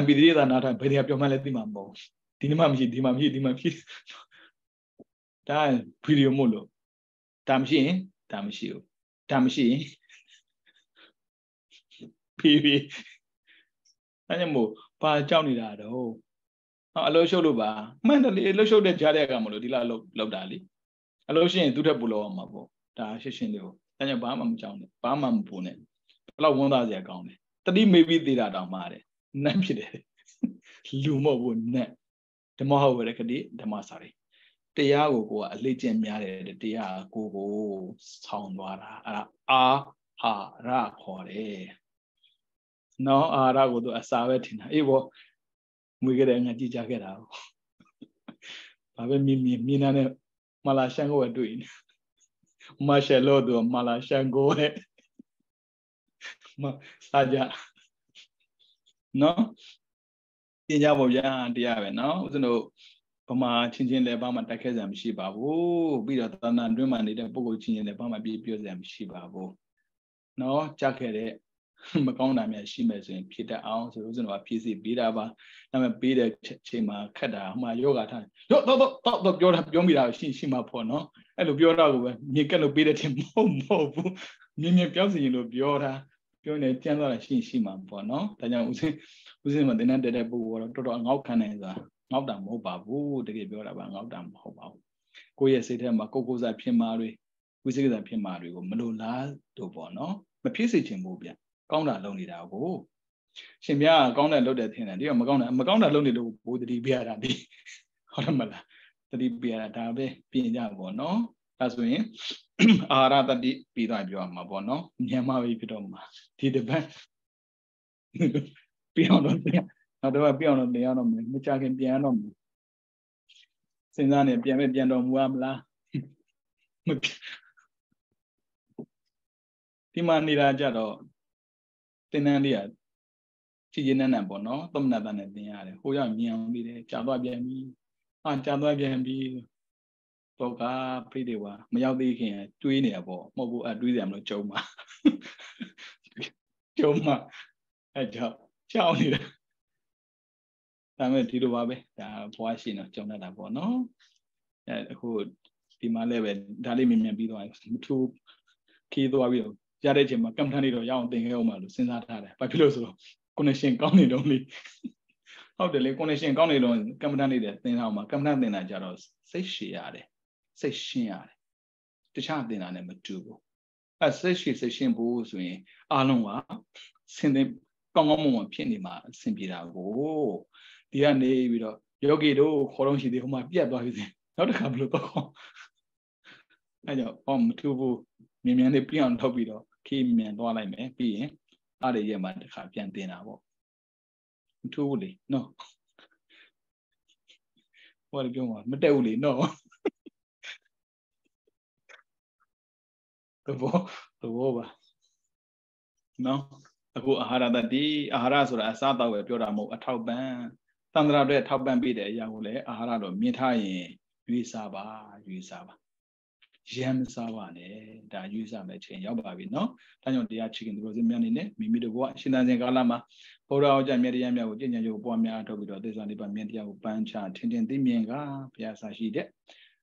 MP3 သာနားထိုင်ဘယ်နေရာပြောမှလဲသိမှာမဟုတ်ဒီနေ့မှမရှိဒီမှာမရှိဒီမှာမရှိဒါဗီဒီယိုမို့လို့ဒါမရှိရင်ဒါမရှိဘူးဒါမရှိရင်ဖြည်းဖြည်းအဲကြောင့်မို့ဘာကြောက်နေတာတော့ဟောအလို့ရှုပ်လို့ပါမှန်တယ်လေအလို့ရှုပ်တဲ့ကြားတဲ့ကမလို့ဒီလားလောက်လောက်တာလေအလို့ရှိရင်သူ့ထက်ပူလောက်အောင်မှာပေါ့ဒါရှင်းရှင်းလေးကိုအဲကြောင့်ဘာမှမကြောက်နဲ့ဘာမှမပူနဲ့ ဘလောက်ဝန်သားစရာကောင်းတယ်တတိမေပြီးသေးတာတောင်မှာတယ်နတ်ဖြစ်တယ်လူမဟုတ်ဘူးနတ်ဓမ္မဟုတ်ပဲခတိဓမ္မစာရီတရားကိုကိုကအလေးကျင့်များတယ်တရားကိုကိုဆောင်းသွားတာအဲ့ဒါအာဟာရခေါ်တယ်နော်အာဟာရကိုသူအစာပဲထင်တာအေးဘောမွေးကြတဲ့ငါကြည်ကြခဲ့တာဘာပဲမြင်မြင်မြင်နေတဲ့မလာရှန်ကိုပဲတွေ့နေမရှယ်လို့သူမလာရှန်ကိုပဲ မစားကြနော်ပြင်ကြပါဗျာတရားပဲနော်ဦးဇင်းတို့ဗမာချင်းချင်းလည်းဘာမှတိုက်ခဲစရာမရှိပါဘူးပြီးတော့သာနာတွင်းမှာနေတဲ့ပုဂ္ဂိုလ်ချင်းချင်းလည်းဘာမှပြပြစရာမရှိပါဘူးနော်ကြက်ခဲ့တဲ့မကောင်းတာများရှိမယ်ဆိုရင်ဖြစ်တတ်အောင်ဆိုလို့ကျွန်တော်ကဖြည့်စီပေးတာပါဒါပေမဲ့ပေးတဲ့ချိန်မှာခက်တာဟိုမှာယောဂထားရော့တော့တော့တော့ပြောတာပြောမိတာရှိရှိမှာပေါ့နော်အဲ့လိုပြောတာကိုပဲမြေကက်လို့ပေးတဲ့ချိန်မဟုတ်မဟုတ်ဘူးမြင်မြင်ပြောစီရင်လို့ပြောတာ ပြောနေကြမ်းသွားတာရှိရှိမှာပေါ့နော်ဒါကြောင့်ဦးစင်းဦးစင်းမတင်တဲ့တဲ့ပုဂ္ဂိုလ်ကတော့တော်တော်ငေါက်ခံနေဆိုတာငေါက်တာမဟုတ်ပါဘူးတကယ်ပြောတာပါငေါက်တာမဟုတ်ပါဘူးကိုယ့်ရဲ့စိတ်ထဲမှာကိုကိုစားဖြစ်မှာတွေဝိသေကစားဖြစ်မှာတွေကိုမလိုလားတို့ပေါ့နော်မဖြစ်စေချင်ဘူးဗျကောင်းတာလုပ်နေတာကိုရှင်ပြားကောင်းတယ်လုပ်တယ်ထင်တယ်ဒီကမကောင်းတာမကောင်းတာလုပ်နေလို့ဘိုးတတိပြရတာဒီဟုတ်တယ်မလားတတိပြရတာဒါပဲပြင်ကြပေါ့နော် ဒါဆိုရင်အာဟာရတတိပြီးသွားပြောရမှာပေါ့နော်မြန်မာပဲဖြစ်တော့မှာဒီတပတ်ပြောင်းတော့တင်နောက်တော့ပြောင်းတော့တင်ရတော့မယ်မကြခင်ပြန်ရတော့မယ်စဉ်းစားနေပြန်ပဲပြန်တော်မူရမလားမဒီမှာနေတာကြတော့တင်းတန်းလေးอ่ะဖြည်းဖြည်းနဲ့နဲ့ပေါ့နော်သမဏတန်နဲ့တင်ရတယ်ဟိုရောက်မြန်အောင်ပြီးတယ်ကြာသွားပြန်ပြီအာကြာသွားပြန်ပြီ တော့ကပြိတေဝါမရောက်သေးခင်တွေးနေတာပေါ့မဟုတ်ဘူးအတွေးစရာမလို့ကြုံမှာကြုံမှာအဲကြောင့်ကြောက်နေတာဒါမဲ့ဒီလိုပါပဲဒါဘွားရှိနေကြုံတတ်တာပေါ့နော်အဲအခုဒီမှာလည်းပဲဒါလေးမြင်မြင်ပြီးသွားမထူးခီးသွားပြီးတော့ရတဲ့ချိန်မှာကမ္ဘာထန်နေတော့ရအောင်သင်ခဲ့အောင်ပါလို့စဉ်းစားထားတယ်ဘာဖြစ်လို့ဆိုတော့ connection ကောင်းနေတော့လေဟုတ်တယ်လေ connection ကောင်းနေတော့ကမ္ဘာထန်နေတဲ့သင်ထားအောင်မှာကမ္ဘာထန်သင်တာကြတော့စိတ်ရှည်ရတယ် စိတ်ရှင်းရတယ်တခြားသင်တာနဲ့မတူဘူးအဲစိတ်ရှည်စိတ်ရှင်းဖို့ဆိုရင်အားလုံးကဆင်သင်ကောင်းကောင်းမွန်မွန်ဖြစ်နေမှာအဆင်ပြေတာကိုဒီကနေပြီးတော့ယောဂီတို့ခေါ်တော့ရှိသေးဟိုမှာပြတ်သွားပြီစင်နောက်တစ်ခါဘယ်လိုတော့အဲကြောင့်အော်မထူဘူးမြင်မြန်လေးပြအောင်ထုတ်ပြီးတော့ခီးမြန်သွားလိုက်မယ်ပြီးရင်အားရရဲ့မှာတစ်ခါပြန်တင်တာပေါ့မထူဘူးလေနော်ဟိုလည်းပြောမှာမတက်ဘူးလေနော် သဘောသဘောပါနော်အခုအာဟာရတတိအာဟာရဆိုတာအစားအသောက်ပဲပြောတာမဟုတ်အထောက်ပံ့သန္တရာတွေထောက်ပံ့ပေးတဲ့အရာကိုလည်းအာဟာရတော့မြင်ထားရင်ရွေးစားပါရွေးစားပါရမ်းမစားပါနဲ့ဒါရွေးစားမဲ့ချိန်ရောက်ပါပြီနော်ဒါကြောင့်တရားချီခင်သူတို့စင်မြန်နေနဲ့မိမိတို့ဘဝရှင်သန်စဉ်ကာလမှာဘုရားအောင်ကြမြတ်တရားများကိုကြင်ကြံကြိုးပွားများထုတ်ပြီးတော့သေစွာနိဗ္ဗာန်မြတ်တရားကိုပန်းချထင်ထင်သိမြင်ကဘုရားဆာရှိတဲ့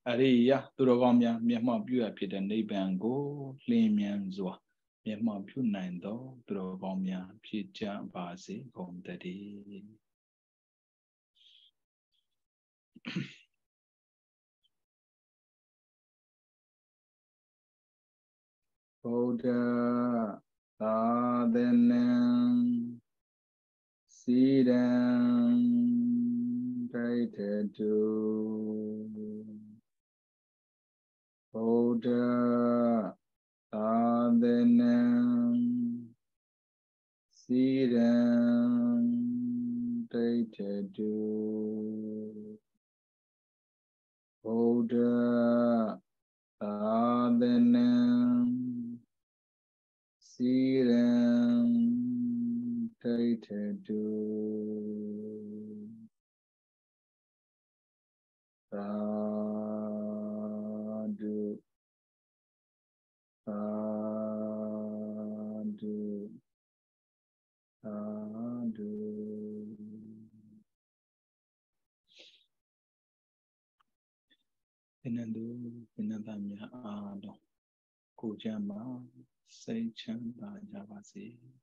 အရိယသူတော်ကောင်းများမျက်မှောက်ပြုရဖြစ်တဲ့နိဗ္ဗာန်ကိုလင်းမြန်စွာမျက်မှောက်ပြုနိုင်သောသူတော်ကောင်းများဖြစ်ကြပါစေကုန်တည်းဗုဒ္ဓသာသနံစီရံဒိဋ္ဌတုဗုဒ္ဓသာသနံစီရံဒိဋ္ဌတုဗုဒ္ဓသာသနံစီရံဒိဋ္ဌတု သာသင်္နသူသင်္နသား များအားလုံးကိုကြမ်းမှာစိတ်ချမ်းသာကြပါစေ။